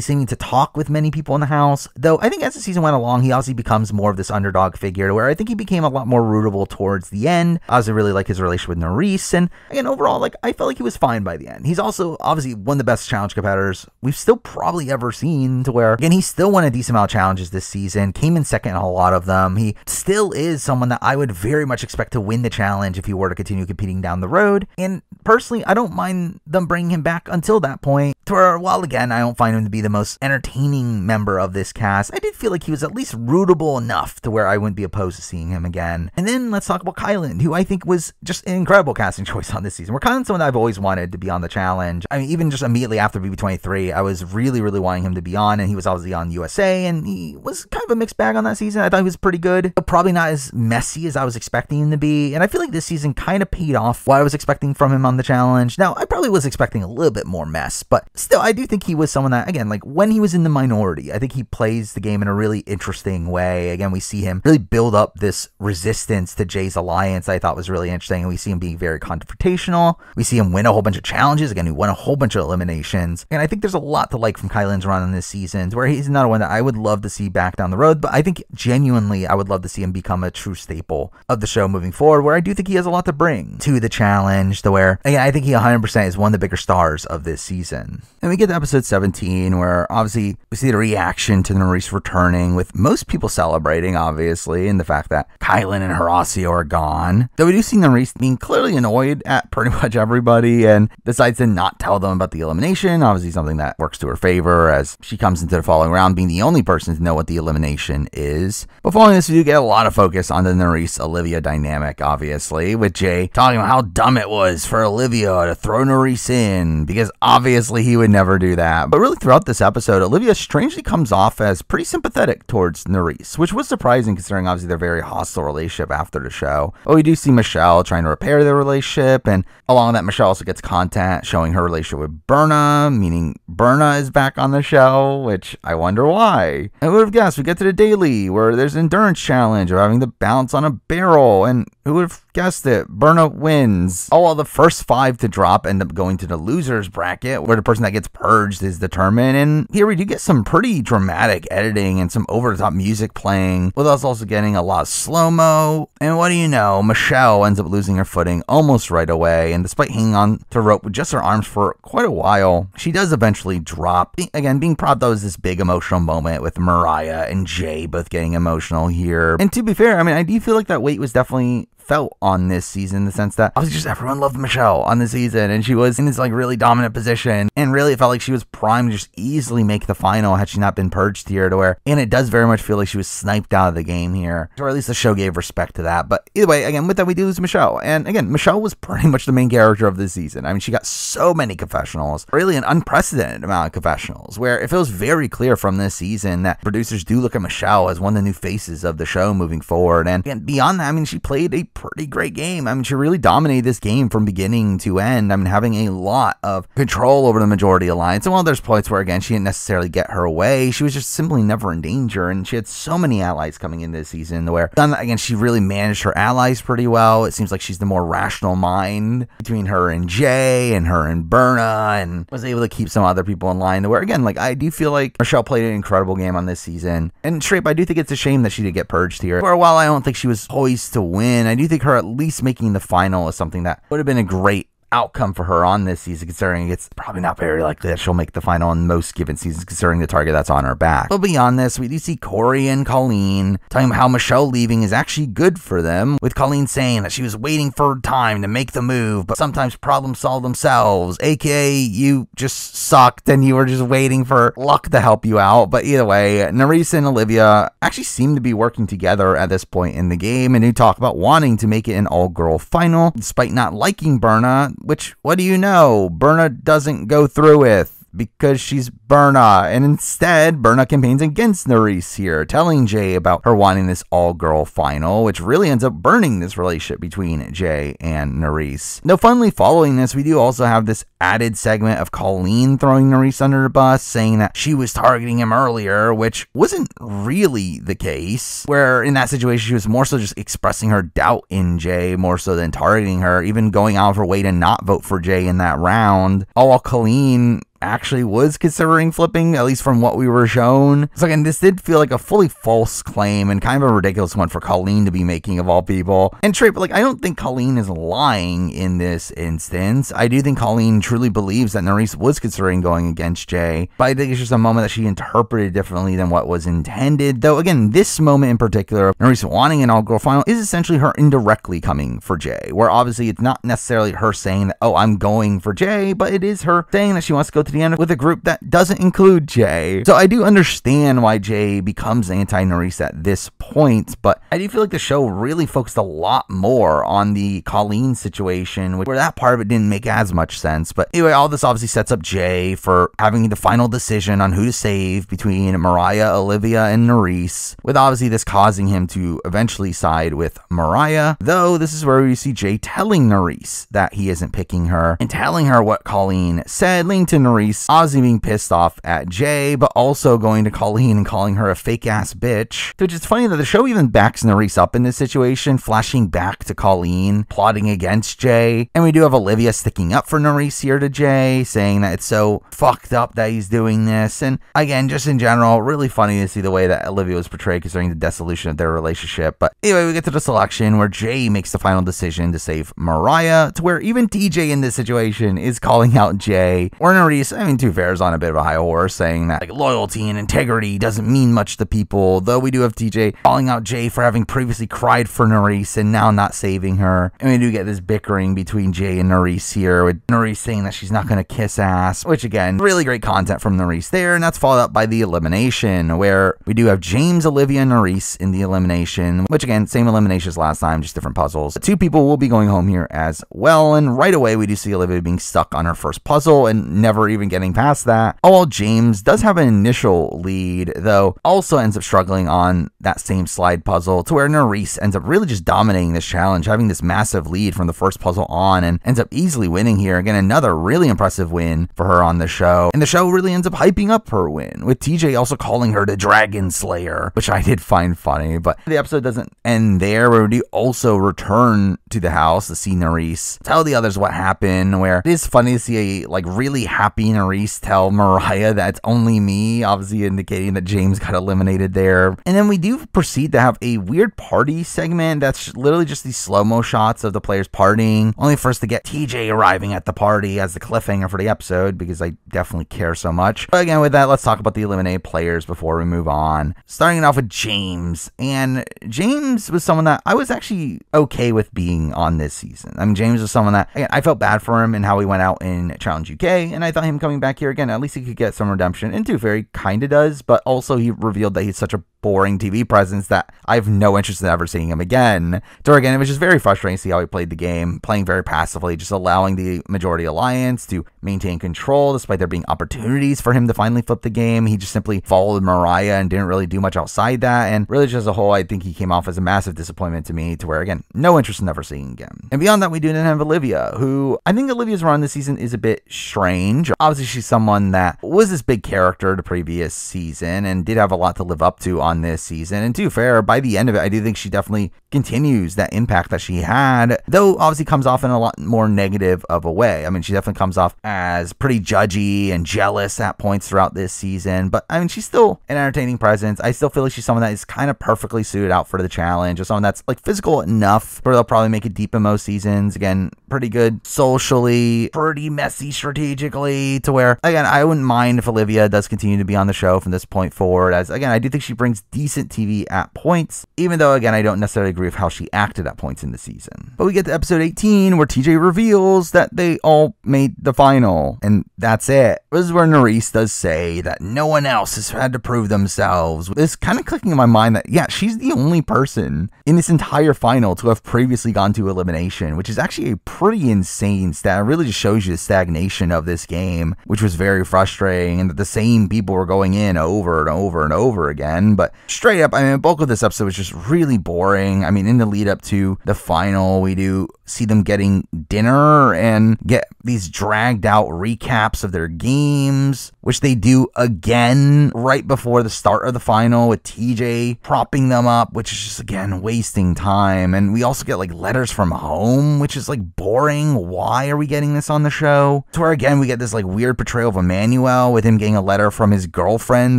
seeming to talk with many people in the house. Though I think as the season went along, he obviously becomes more of this underdog figure, where I think he became a lot more rootable towards the end. I also really like his relation with Nurys, and again, overall, like I felt like he was fine by the end. He's also obviously one of the best challenge competitors we've still probably ever seen, to where, again, he still won a decent amount of challenges this season came in second in a lot of them. He still is someone that I would very much expect to win the challenge if he were to continue competing down the road. And personally, I don't mind them bringing him back until that point. For while again, I don't find him to be the most entertaining member of this cast, I did feel like he was at least rootable enough to where I wouldn't be opposed to seeing him again. And then let's talk about Kyland, who I think was just an incredible casting choice on this season. We're kind of someone I've always wanted to be on the challenge. I mean, even just immediately after BB23, I was really, really wanting him to be on, and he was obviously on USA, and he was kind of a mixed bag on that season. I thought he was pretty good, but probably not as messy as I was expecting him to be. And I feel like this season kind of paid off what I was expecting from him on the challenge. Now, I probably was expecting a little bit more mess, but still, I do think he was someone that, again, like when he was in the minority, I think he plays the game in a really interesting way. Again, we see him really build up this resistance to Jay's alliance. I thought was really interesting, and we see him being very confrontational. We see him win a whole bunch of challenges. Again, he won a whole bunch of eliminations, and I think there's a lot to like from Kyland's run in this season, where he's another one that I would love to see back down the road. But I think genuinely, I would love to see him become a true staple of the show moving forward. Where I do think he has a lot to bring to the challenge. To where again, I think he 100% is one of the bigger stars of this season. And we get to episode 17, where obviously we see the reaction to Nurys returning, with most people celebrating, obviously, and the fact that Kylan and Horacio are gone. Though we do see Nurys being clearly annoyed at pretty much everybody and decides to not tell them about the elimination. Obviously, something that works to her favor as she comes into the following round being the only person to know what the elimination is. But following this, we do get a lot of focus on the Nurys Olivia dynamic, obviously, with Jay talking about how dumb it was for Olivia to throw Nurys in because obviously he would never do that. But really, throughout this episode, Olivia strangely comes off as pretty sympathetic towards Nurys, which was surprising considering obviously their very hostile relationship after the show. But we do see Michelle trying to repair their relationship, and along that, Michelle also gets content showing her relationship with Berna, meaning Berna is back on the show, which I wonder why. I would have guessed we get to the daily where there's an endurance challenge of having to bounce on a barrel, and who would have guessed it? Berna wins. Oh, well, the first five to drop end up going to the losers bracket, where the person that gets purged is determined. And here we do get some pretty dramatic editing and some over the top music playing, with us also getting a lot of slow mo. And what do you know? Michelle ends up losing her footing almost right away. And despite hanging on to rope with just her arms for quite a while, she does eventually drop. Again, being proud though is this big emotional moment with Mariah and Jay both getting emotional here. And to be fair, I mean, I do feel like that weight was definitely felt on this season in the sense that obviously just everyone loved Michelle on the season and she was in this like really dominant position and really it felt like she was primed to just easily make the final had she not been purged here to where and it does very much feel like she was sniped out of the game here or at least the show gave respect to that but either way again with that we do lose Michelle and again Michelle was pretty much the main character of this season. I mean she got so many confessionals really an unprecedented amount of confessionals where it feels very clear from this season that producers do look at Michelle as one of the new faces of the show moving forward and again beyond that I mean she played a pretty great game. I mean, she really dominated this game from beginning to end. I mean, having a lot of control over the majority alliance. And while there's points where, again, she didn't necessarily get her way, she was just simply never in danger. And she had so many allies coming into this season where, again, she really managed her allies pretty well. It seems like she's the more rational mind between her and Jay and her and Berna and was able to keep some other people in line. Where, again, like, I do feel like Michelle played an incredible game on this season. And straight, I do think it's a shame that she did get purged here. Where while I don't think she was poised to win, I do think her at least making the final is something that would have been a great outcome for her on this season, considering it's probably not very likely that she'll make the final in most given seasons, considering the target that's on her back. But beyond this, we do see Corey and Colleen talking about how Michelle leaving is actually good for them, with Colleen saying that she was waiting for time to make the move, but sometimes problems solve themselves, aka you just sucked and you were just waiting for luck to help you out. But either way, Nurys and Olivia actually seem to be working together at this point in the game, and they talk about wanting to make it an all girl final, despite not liking Berna which, what do you know, Berna doesn't go through with because she's Berna, and instead, Berna campaigns against Nurys here, telling Jay about her wanting this all girl final, which really ends up burning this relationship between Jay and Nurys. Though, funnily following this, we do also have this added segment of Colleen throwing Nurys under the bus, saying that she was targeting him earlier, which wasn't really the case. Where in that situation, she was more so just expressing her doubt in Jay, more so than targeting her, even going out of her way to not vote for Jay in that round. All while Colleen actually was considering flipping, at least from what we were shown. So again, this did feel like a fully false claim and kind of a ridiculous one for Colleen to be making of all people. And but like I don't think Colleen is lying in this instance. I do think Colleen truly believes that Nurys was considering going against Jay, but I think it's just a moment that she interpreted differently than what was intended. Though again, this moment in particular, Nurys wanting an all-girl final is essentially her indirectly coming for Jay, where obviously it's not necessarily her saying that, oh, I'm going for Jay, but it is her saying that she wants to go to the end with a group that doesn't include Jay. So I do understand why Jay becomes anti Nurys at this point, but I do feel like the show really focused a lot more on the Colleen situation, where that part of it didn't make as much sense. But anyway, all this obviously sets up Jay for having the final decision on who to save between Mariah, Olivia, and Nurys, with obviously this causing him to eventually side with Mariah. Though this is where we see Jay telling Nurys that he isn't picking her and telling her what Colleen said, leading to Nurys obviously being pissed off at Jay, but also going to Colleen and calling her a fake ass bitch. Which is funny that the show even backs Nurys up in this situation, flashing back to Colleen, plotting against Jay. And we do have Olivia sticking up for Nurys here to Jay, saying that it's so fucked up that he's doing this. And again, just in general, really funny to see the way that Olivia was portrayed concerning the dissolution of their relationship. But anyway, we get to the selection where Jay makes the final decision to save Mariah, to where even TJ in this situation is calling out Jay. Or Nurys, I mean, Two Fair's on a bit of a high horse, saying that like loyalty and integrity doesn't mean much to people. Though we do have TJ calling out Jay for having previously cried for Nurys and now not saving her. And we do get this bickering between Jay and Nurys here, with Nurys saying that she's not going to kiss ass, which again, really great content from Nurys there. And that's followed up by the elimination, where we do have James, Olivia, and Nurys in the elimination, which again, same elimination as last time, just different puzzles. The Two people will be going home here as well. And right away, we do see Olivia being stuck on her first puzzle and never even getting past that. Oh, well, James does have an initial lead, though, also ends up struggling on that same slide puzzle to where Nurys ends up really just dominating this challenge, having this massive lead from the first puzzle on and ends up easily winning here. Again, another really impressive win for her on the show. And the show really ends up hyping up her win, with TJ also calling her the Dragon Slayer, which I did find funny. But the episode doesn't end there, where we also return to the house to see Nurys tell the others what happened, where it is funny to see a like really happy Nurys tell Mariah that's only me, obviously indicating that James got eliminated there. And then we do proceed to have a weird party segment that's literally just these slow-mo shots of the players partying, only for us to get TJ arriving at the party as the cliffhanger for the episode, because I definitely care so much. But again, with that, let's talk about the eliminated players before we move on. Starting off with James. And James was someone that I was actually okay with being on this season. I mean, James was someone that again, I felt bad for him and how he went out in Challenge UK, and I thought him coming back here again, at least he could get some redemption. And Fairy kind of does, but also he revealed that he's such a boring TV presence that I have no interest in ever seeing him again. So again, it was just very frustrating to see how he played the game, playing very passively, just allowing the majority alliance to maintain control despite there being opportunities for him to finally flip the game. He just simply followed Mariah and didn't really do much outside that. And really, just as a whole, I think he came off as a massive disappointment to me, to where again, no interest in ever seeing him again. And beyond that, we do then have Olivia, who I think Olivia's run this season is a bit strange. Obviously, she's someone that was this big character the previous season and did have a lot to live up to on this season. And to fair, by the end of it, I do think she definitely continues that impact that she had, though obviously comes off in a lot more negative of a way. I mean, she definitely comes off as pretty judgy and jealous at points throughout this season, but I mean, she's still an entertaining presence. I still feel like she's someone that is kind of perfectly suited out for the challenge, or someone that's like physical enough where they'll probably make it deep in most seasons. Again, pretty good socially, pretty messy strategically, to where, again, I wouldn't mind if Olivia does continue to be on the show from this point forward, as again, I do think she brings decent TV at points, even though, again, I don't necessarily agree with how she acted at points in the season. But we get to episode 18 where TJ reveals that they all made the final, and that's it. This is where Nurys does say that no one else has had to prove themselves. It's kind of clicking in my mind that, yeah, she's the only person in this entire final to have previously gone to elimination, which is actually a pretty insane stat. It really just shows you the stagnation of this game, which was very frustrating, and that the same people were going in over and over and over again. But straight up, I mean, bulk of this episode was just really boring. I mean, in the lead up to the final, we do see them getting dinner and get these dragged out recaps of their games, which they do again right before the start of the final with TJ propping them up, which is just again wasting time. And we also get like letters from home, which is like boring. Why are we getting this on the show? To where again we get this like weird portrayal of Emmanuel with him getting a letter from his girlfriend,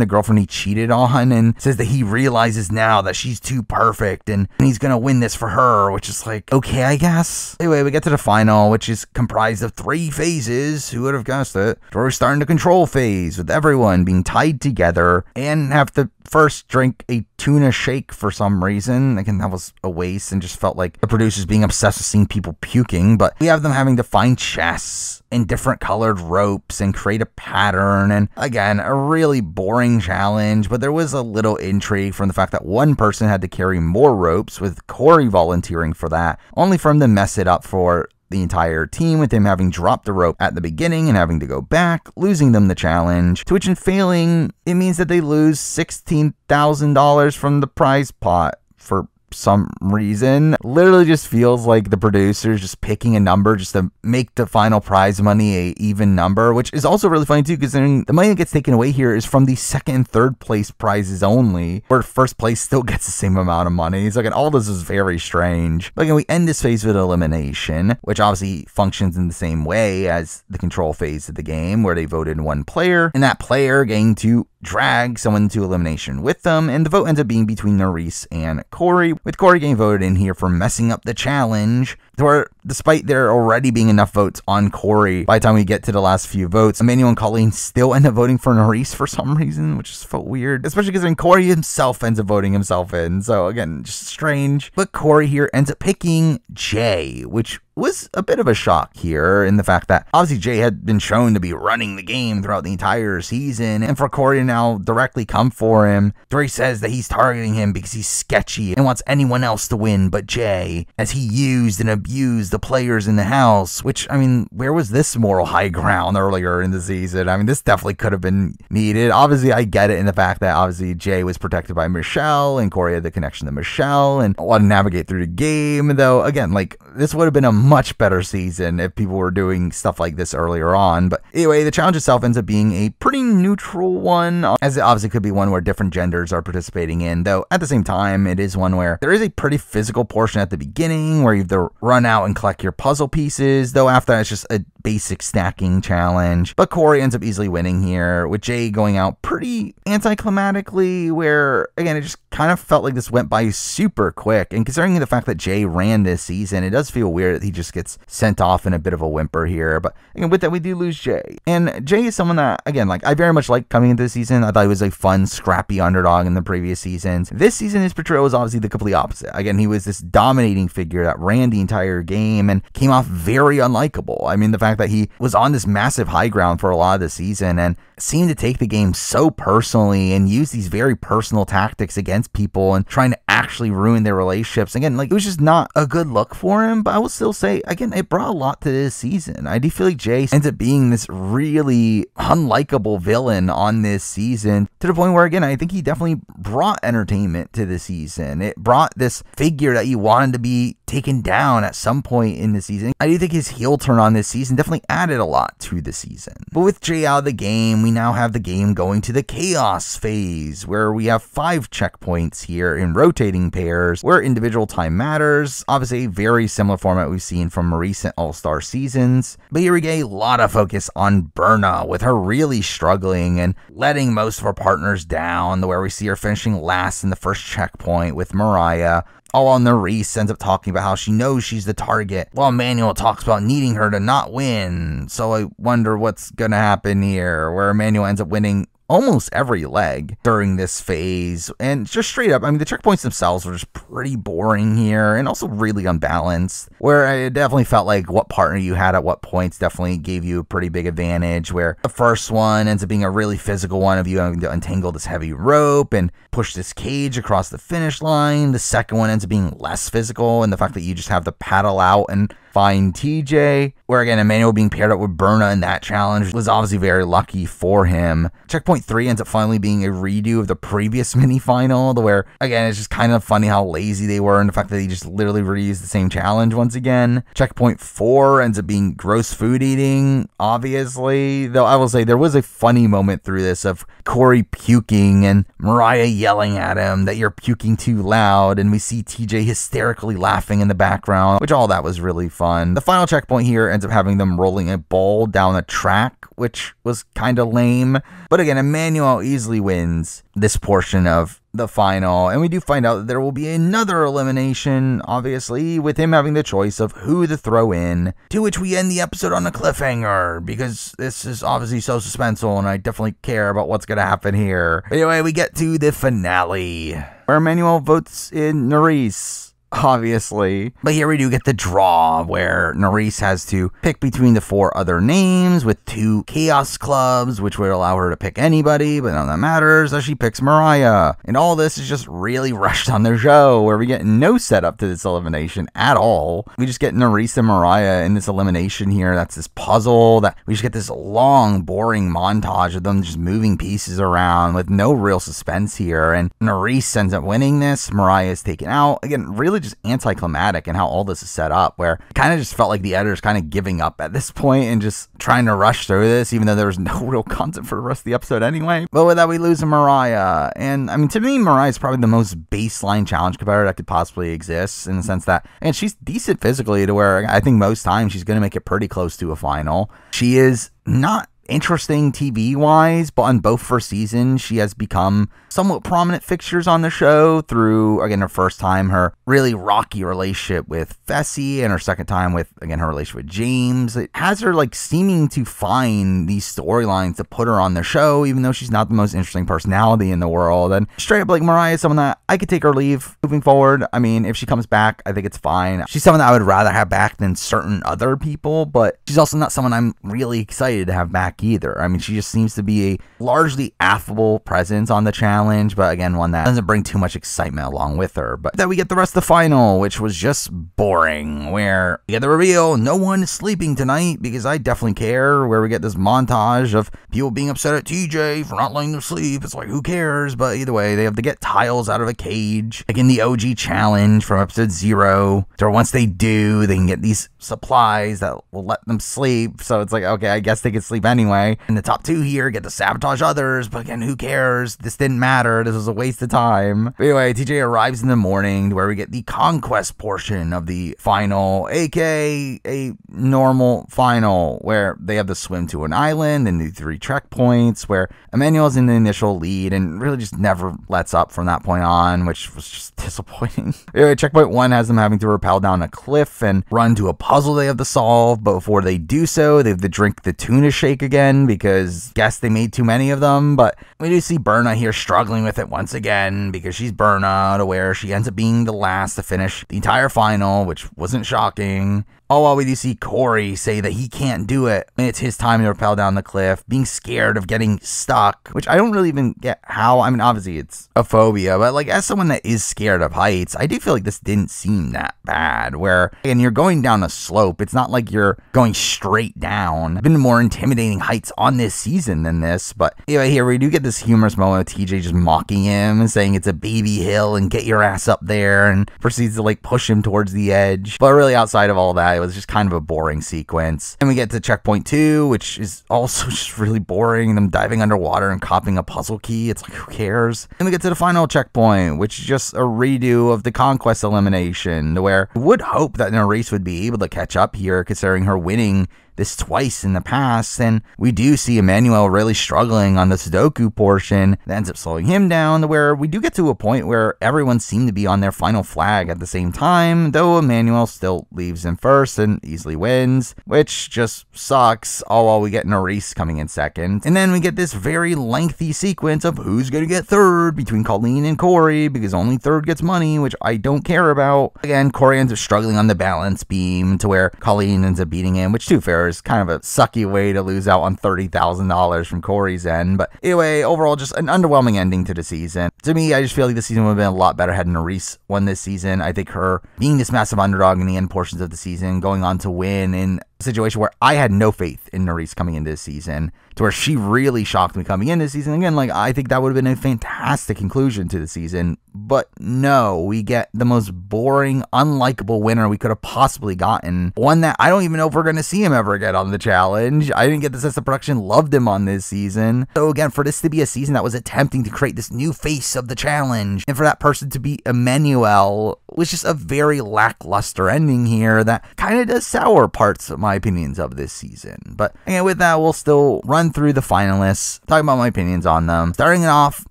the girlfriend he cheated on, and says that he realizes now that she's too perfect and he's gonna win this for her, which is like, okay, I guess. Anyway, we get to the final, which is comprised of three phases. Who would have guessed it? We're starting the control phase with everyone being tied together and have to first drink a tuna shake for some reason. Again, that was a waste and just felt like the producers being obsessed with seeing people puking. But we have them having to find chests in different colored ropes and create a pattern. And again, a really boring challenge, but there was a little intrigue from the fact that one person had to carry more ropes, with Corey volunteering for that, only for him to mess it up for the entire team with him having dropped the rope at the beginning and having to go back, losing them the challenge. To which, in failing, it means that they lose $16,000 from the prize pot for some reason. Literally just feels like the producers just picking a number just to make the final prize money a even number, which is also really funny too, considering the money that gets taken away here is from the second and third place prizes only, where first place still gets the same amount of money. So again, all this is very strange. But again, we end this phase with elimination, which obviously functions in the same way as the control phase of the game, where they voted one player, and that player getting to drag someone to elimination with them, and the vote ends up being between Nurys and Corey, with Corey getting voted in here for messing up the challenge. Where, despite there already being enough votes on Corey, by the time we get to the last few votes, Emmanuel and Colleen still end up voting for Nurys for some reason, which just felt weird, especially because then Corey himself ends up voting himself in. So, again, just strange. But Corey here ends up picking Jay, which was a bit of a shock here in the fact that obviously Jay had been shown to be running the game throughout the entire season, and for Corey to now directly come for him, Dre says that he's targeting him because he's sketchy and wants anyone else to win but Jay, as he used and abused the players in the house. Which I mean, where was this moral high ground earlier in the season? I mean, this definitely could have been needed. Obviously, I get it in the fact that obviously Jay was protected by Michelle and Corey had the connection to Michelle and wanted to navigate through the game. Though again, like this would have been a much better season if people were doing stuff like this earlier on. But anyway, the challenge itself ends up being a pretty neutral one, uh, as it obviously could be one where different genders are participating in, though at the same time, it is one where there is a pretty physical portion at the beginning where you have to run out and collect your puzzle pieces, though after that, it's just a basic stacking challenge. But Corey ends up easily winning here, with Jay going out pretty anticlimactically, where again, it just kind of felt like this went by super quick. And considering the fact that Jay ran this season, it does feel weird that he just gets sent off in a bit of a whimper here. But again, with that, we do lose Jay. And Jay is someone that, again, like I very much like coming into the season. I thought he was a fun, scrappy underdog in the previous seasons. This season, his portrayal was obviously the complete opposite. Again, he was this dominating figure that ran the entire game and came off very unlikable. I mean, the fact that he was on this massive high ground for a lot of the season and seemed to take the game so personally and use these very personal tactics against people and trying to actually ruin their relationships. Again, like it was just not a good look for him, but I will still say, again, it brought a lot to this season. I do feel like Jay ends up being this really unlikable villain on this season to the point where, again, I think he definitely brought entertainment to the season. It brought this figure that you wanted to be taken down at some point in the season. I do think his heel turn on this season definitely added a lot to the season. But with Jay out of the game, we now have the game going to the chaos phase, where we have five checkpoints here in rotating pairs, where individual time matters. Obviously, very similar format we've seen from recent All Star seasons. But here we get a lot of focus on Berna, with her really struggling and letting most of her partners down, The where we see her finishing last in the first checkpoint with Mariah all on the race ends up talking about how she knows she's the target, while Emmanuel talks about needing her to not win. So I wonder what's gonna happen here, where Emmanuel ends up winning almost every leg during this phase. And just straight up, I mean, the checkpoints themselves were just pretty boring here and also really unbalanced. Where I definitely felt like what partner you had at what points definitely gave you a pretty big advantage. Where the first one ends up being a really physical one of you having to untangle this heavy rope and push this cage across the finish line. The second one ends up being less physical and the fact that you just have to paddle out and find TJ. Where again, Emmanuel being paired up with Berna in that challenge was obviously very lucky for him. Checkpoint three ends up finally being a redo of the previous mini final, where again, it's just kind of funny how lazy they were and the fact that they just literally reused the same challenge once again. Checkpoint four ends up being gross food eating, obviously. Though I will say there was a funny moment through this of Corey puking and Mariah yelling at him that you're puking too loud, and we see TJ hysterically laughing in the background, which all that was really fun. The final checkpoint here ends up having them rolling a ball down a track, which was kind of lame. But again, Emmanuel easily wins this portion of the final, and we do find out that there will be another elimination, obviously, with him having the choice of who to throw in. To which we end the episode on a cliffhanger, because this is obviously so suspenseful, and I definitely care about what's going to happen here. Anyway, we get to the finale, where Emmanuel votes in Nurys obviously. But here we do get the draw where Nurys has to pick between the four other names with two chaos clubs, which would allow her to pick anybody, but none of that matters as she picks Mariah. And all this is just really rushed on the show where we get no setup to this elimination at all. We just get Nurys and Mariah in this elimination here. That's this puzzle that we just get this long, boring montage of them just moving pieces around with no real suspense here. And Nurys ends up winning this. Mariah is taken out. Again, really really just anticlimactic and how all this is set up, where kind of just felt like the editor's kind of giving up at this point and just trying to rush through this, even though there was no real content for the rest of the episode anyway. But with that, we lose Mariah. And I mean, to me, Mariah is probably the most baseline challenge competitor that could possibly exist in the sense that, and she's decent physically to where I think most times she's going to make it pretty close to a final. She is not interesting TV wise, but on both first seasons, she has become somewhat prominent fixtures on the show through, again, her first time, her really rocky relationship with Fessy, and her second time with, again, her relationship with James. It has her like seeming to find these storylines to put her on the show, even though she's not the most interesting personality in the world. And straight up, like Mariah is someone that I could take her leave moving forward. I mean, if she comes back, I think it's fine. She's someone that I would rather have back than certain other people, but she's also not someone I'm really excited to have back either. I mean, she just seems to be a largely affable presence on the challenge, but again, one that doesn't bring too much excitement along with her. But then we get the rest of the final, which was just boring, where we get the reveal no one is sleeping tonight because I definitely care, where we get this montage of people being upset at TJ for not letting them sleep. It's like, who cares? But either way, they have to get tiles out of a cage, like in the OG challenge from episode zero. So once they do, they can get these supplies that will let them sleep. So it's like, okay, I guess they can sleep anyway. And the top two here get to sabotage others, but again, who cares? This didn't matter. This was a waste of time. But anyway, TJ arrives in the morning where we get the conquest portion of the final, aka a normal final, where they have to swim to an island and do three checkpoints, where Emmanuel's in the initial lead and really just never lets up from that point on, which was just disappointing. anyway, checkpoint one has them having to rappel down a cliff and run to a puzzle they have to solve, but before they do so, they have to drink the tuna shake again because guess they made too many of them. But we do see Berna here struggling with it once again because she's Berna, to where she ends up being the last to finish the entire final, which wasn't shocking. All while we do see Corey say that he can't do it and it's his time to rappel down the cliff, being scared of getting stuck, which I don't really even get how. I mean, obviously it's a phobia, but like as someone that is scared of heights, I do feel like this didn't seem that bad. Where, and you're going down a slope, it's not like you're going straight down. Been more intimidating heights on this season than this, but anyway, here we do get this humorous moment of TJ just mocking him and saying it's a baby hill and get your ass up there and proceeds to like push him towards the edge. But really, outside of all that, it was just kind of a boring sequence. And we get to checkpoint two, which is also just really boring. Them diving underwater and copying a puzzle key. It's like, who cares? And we get to the final checkpoint, which is just a redo of the conquest elimination, where I would hope that Nurys would be able to catch up here, considering her winning this twice in the past, and we do see Emmanuel really struggling on the Sudoku portion that ends up slowing him down, to where we do get to a point where everyone seemed to be on their final flag at the same time, though Emmanuel still leaves in first and easily wins, which just sucks, all while we get Nurys coming in second. And then we get this very lengthy sequence of who's gonna get third between Colleen and Corey, because only third gets money, which I don't care about. Again, Corey ends up struggling on the balance beam to where Colleen ends up beating him, which too fair is kind of a sucky way to lose out on $30,000 from Corey's end. But anyway, overall, just an underwhelming ending to the season. To me, I just feel like the season would have been a lot better had Nurys won this season. I think her being this massive underdog in the end portions of the season, going on to win in situation where I had no faith in Nurys coming into this season, to where she really shocked me coming into this season. Again, like I think that would have been a fantastic conclusion to the season. But no, we get the most boring, unlikable winner we could have possibly gotten. One that I don't even know if we're going to see him ever again on the challenge. I didn't get the sense the production loved him on this season. So again, for this to be a season that was attempting to create this new face of the challenge, and for that person to be Emmanuel was just a very lackluster ending here that kind of does sour parts of my opinions of this season. But again, with that, we'll still run through the finalists, talk about my opinions on them. Starting it off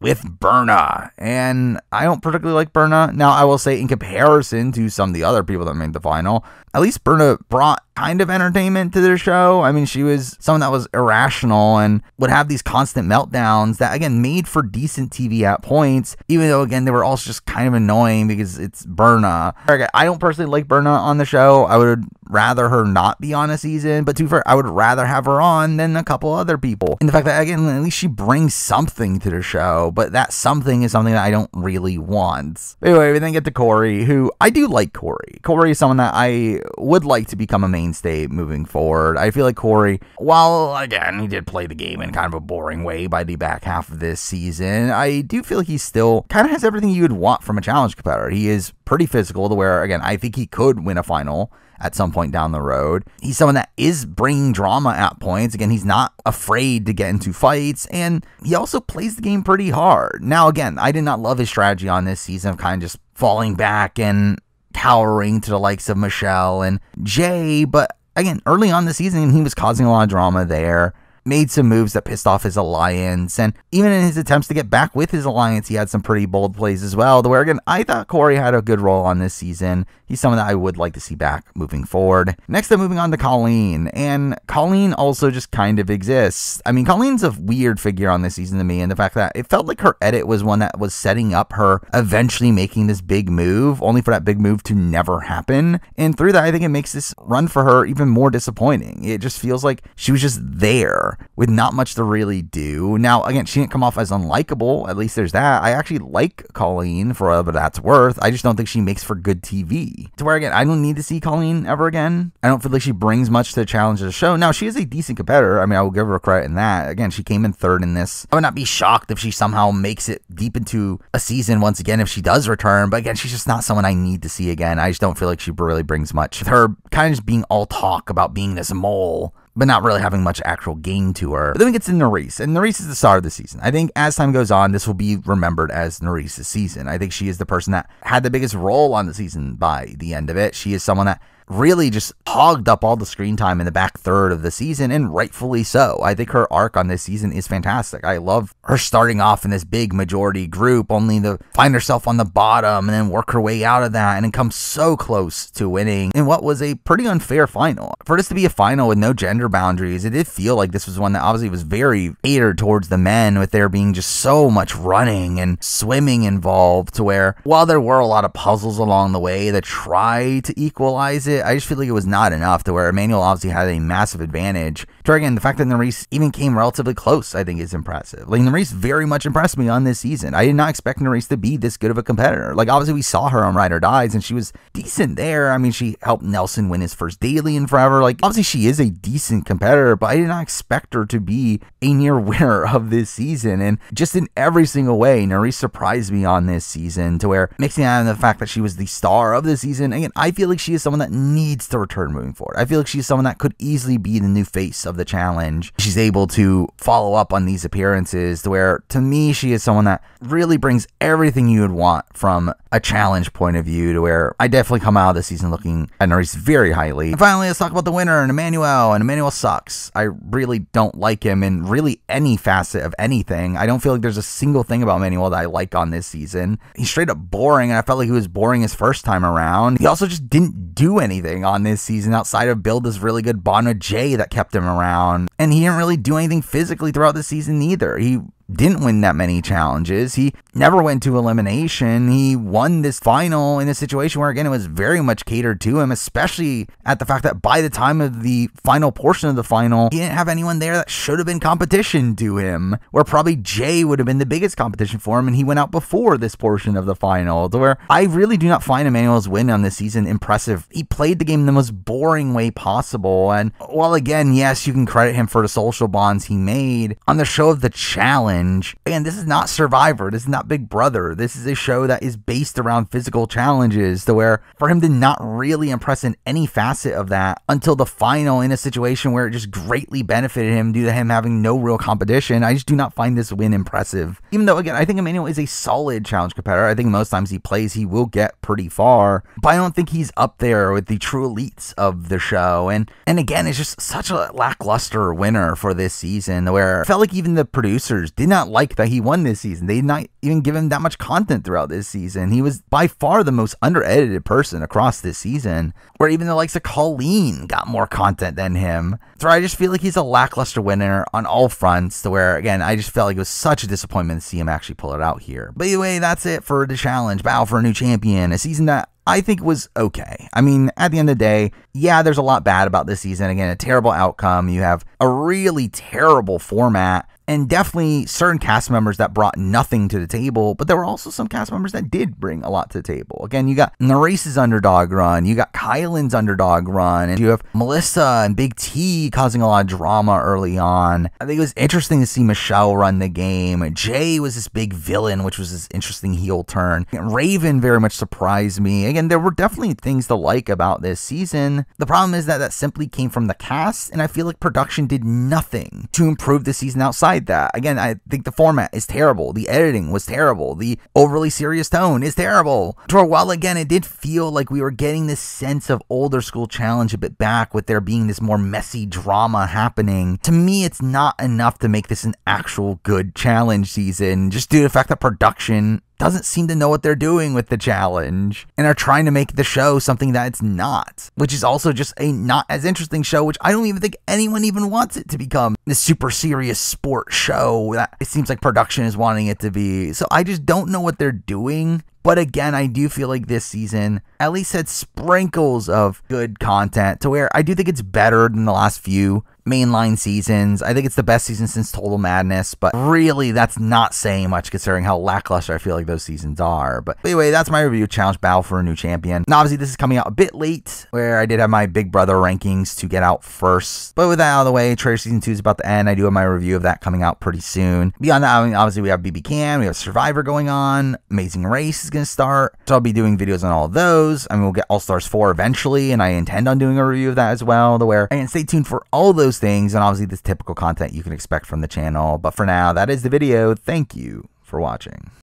with Berna. And I don't particularly like Berna. Now, I will say, in comparison to some of the other people that made the final, at least Berna brought kind of entertainment to their show. I mean, she was someone that was irrational and would have these constant meltdowns that, again, made for decent TV at points, even though, again, they were also just kind of annoying because it's Berna. I don't personally like Berna on the show. I would rather her not be on a season, but to fair, I would rather have her on than a couple other people. And the fact that, again, at least she brings something to the show, but that something is something that I don't really want. Anyway, we then get to Corey, who I do like Corey. Corey is someone that I would like to become a mainstay moving forward. I feel like Corey, while again, he did play the game in kind of a boring way by the back half of this season, I do feel he still kind of has everything you would want from a challenge competitor. He is pretty physical to where, again, I think he could win a final at some point down the road. He's someone that is bringing drama at points. Again, he's not afraid to get into fights, and he also plays the game pretty hard. Now, again, I did not love his strategy on this season of kind of just falling back and cowering to the likes of Michelle and Jay, but again, early on the season, he was causing a lot of drama there made some moves that pissed off his alliance. And even in his attempts to get back with his alliance, he had some pretty bold plays as well. Where again, I thought Corey had a good role on this season. He's someone that I would like to see back moving forward. Next, I'm moving on to Colleen. And Colleen also just kind of exists. I mean, Colleen's a weird figure on this season to me, and the fact that it felt like her edit was one that was setting up her eventually making this big move, only for that big move to never happen. And through that, I think it makes this run for her even more disappointing. It just feels like she was just there with not much to really do. Now, again, she didn't come off as unlikable. At least there's that. I actually like Colleen for whatever that's worth. I just don't think she makes for good TV. To where, again, I don't need to see Colleen ever again. I don't feel like she brings much to the challenge of the show. Now, she is a decent competitor. I mean, I will give her credit in that. Again, she came in third in this. I would not be shocked if she somehow makes it deep into a season once again if she does return. But again, she's just not someone I need to see again. I just don't feel like she really brings much. With her kind of just being all talk about being this mole but not really having much actual game to her. But then we get to Nurys, and Nurys is the star of the season. I think as time goes on, this will be remembered as Nurys' season. I think she is the person that had the biggest role on the season by the end of it. She is someone that really just hogged up all the screen time in the back third of the season, and rightfully so. I think her arc on this season is fantastic. I love her starting off in this big majority group, only to find herself on the bottom and then work her way out of that and then come so close to winning in what was a pretty unfair final. For this to be a final with no gender boundaries, it did feel like this was one that obviously was very catered towards the men, with there being just so much running and swimming involved, to where while there were a lot of puzzles along the way that try to equalize it, it. I just feel like it was not enough to where Emmanuel obviously had a massive advantage. Again, the fact that Nurys even came relatively close, I think, is impressive. Like Nurys very much impressed me on this season. I did not expect Nurys to be this good of a competitor. Like obviously we saw her on Ride or Dies, and she was decent there. I mean, she helped Nelson win his first daily in forever. Like obviously she is a decent competitor, but I did not expect her to be a near winner of this season. And just in every single way, Nurys surprised me on this season to where mixing out the fact that she was the star of the season. Again, I feel like she is someone that needs to return moving forward. I feel like she's someone that could easily be the new face of the challenge. She's able to follow up on these appearances to where, to me, she is someone that really brings everything you would want from a challenge point of view to where I definitely come out of the season looking at Nurys very highly. And finally, let's talk about the winner and Emmanuel. And Emmanuel sucks. I really don't like him in really any facet of anything. I don't feel like there's a single thing about Emmanuel that I like on this season. He's straight up boring, and I felt like he was boring his first time around. He also just didn't do anything on this season outside of build this really good with Jay that kept him around. And he didn't really do anything physically throughout the season either. He didn't win that many challenges. He never went to elimination. He won this final in a situation where, again, it was very much catered to him, especially at the fact that by the time of the final portion of the final, he didn't have anyone there that should have been competition to him, where probably Jay would have been the biggest competition for him, and he went out before this portion of the final, to where I really do not find Emmanuel's win on this season impressive. He played the game in the most boring way possible, and while, again, yes, you can credit him for the social bonds he made, on the show of the challenge, challenge. And this is not Survivor. This is not Big Brother. This is a show that is based around physical challenges to where for him to not really impress in any facet of that until the final in a situation where it just greatly benefited him due to him having no real competition. I just do not find this win impressive. Even though, again, I think Emmanuel is a solid challenge competitor. I think most times he plays, he will get pretty far. But I don't think he's up there with the true elites of the show. And and again, it's just such a lackluster winner for this season where I felt like even the producers did did not like that he won this season. They did not even give him that much content throughout this season. He was by far the most under edited person across this season, where even the likes of Colleen got more content than him. So I just feel like he's a lackluster winner on all fronts, to where, again, I just felt like it was such a disappointment to see him actually pull it out here. But anyway, that's it for the challenge Battle for a New Champion, a season that I think was okay. I mean, at the end of the day, yeah, there's a lot bad about this season. Again, a terrible outcome. You have a really terrible format and definitely certain cast members that brought nothing to the table, but there were also some cast members that did bring a lot to the table. Again, you got Nurys' underdog run, you got Kyland's underdog run, and you have Melissa and Big T causing a lot of drama early on. I think it was interesting to see Michelle run the game. Jay was this big villain, which was this interesting heel turn. Raven very much surprised me. Again, there were definitely things to like about this season. The problem is that that simply came from the cast, and I feel like production did nothing to improve the season outside that. Again, I think the format is terrible. The editing was terrible. The overly serious tone is terrible. For while, again, it did feel like we were getting this sense of older school challenge a bit back with there being this more messy drama happening. To me, it's not enough to make this an actual good challenge season, just due to the fact that production doesn't seem to know what they're doing with the challenge and are trying to make the show something that it's not, which is also just a not as interesting show, which I don't even think anyone even wants it to become this super serious sport show that it seems like production is wanting it to be. So I just don't know what they're doing. But again, I do feel like this season at least had sprinkles of good content to where I do think it's better than the last few mainline seasons. I think it's the best season since Total Madness, but really that's not saying much considering how lackluster I feel like those seasons are. But anyway, that's my review challenge battle for a new champion. Now obviously this is coming out a bit late where I did have my Big Brother rankings to get out first. But with that out of the way, Traitors season 2 is about to end. I do have my review of that coming out pretty soon. Beyond that, I mean, obviously we have BB Can, we have Survivor going on, Amazing Race is going to start. So I'll be doing videos on all those. I mean, we'll get All Stars 4 eventually, and I intend on doing a review of that as well. To where and stay tuned for all those things and obviously this typical content you can expect from the channel. But for now, that is the video. Thank you for watching.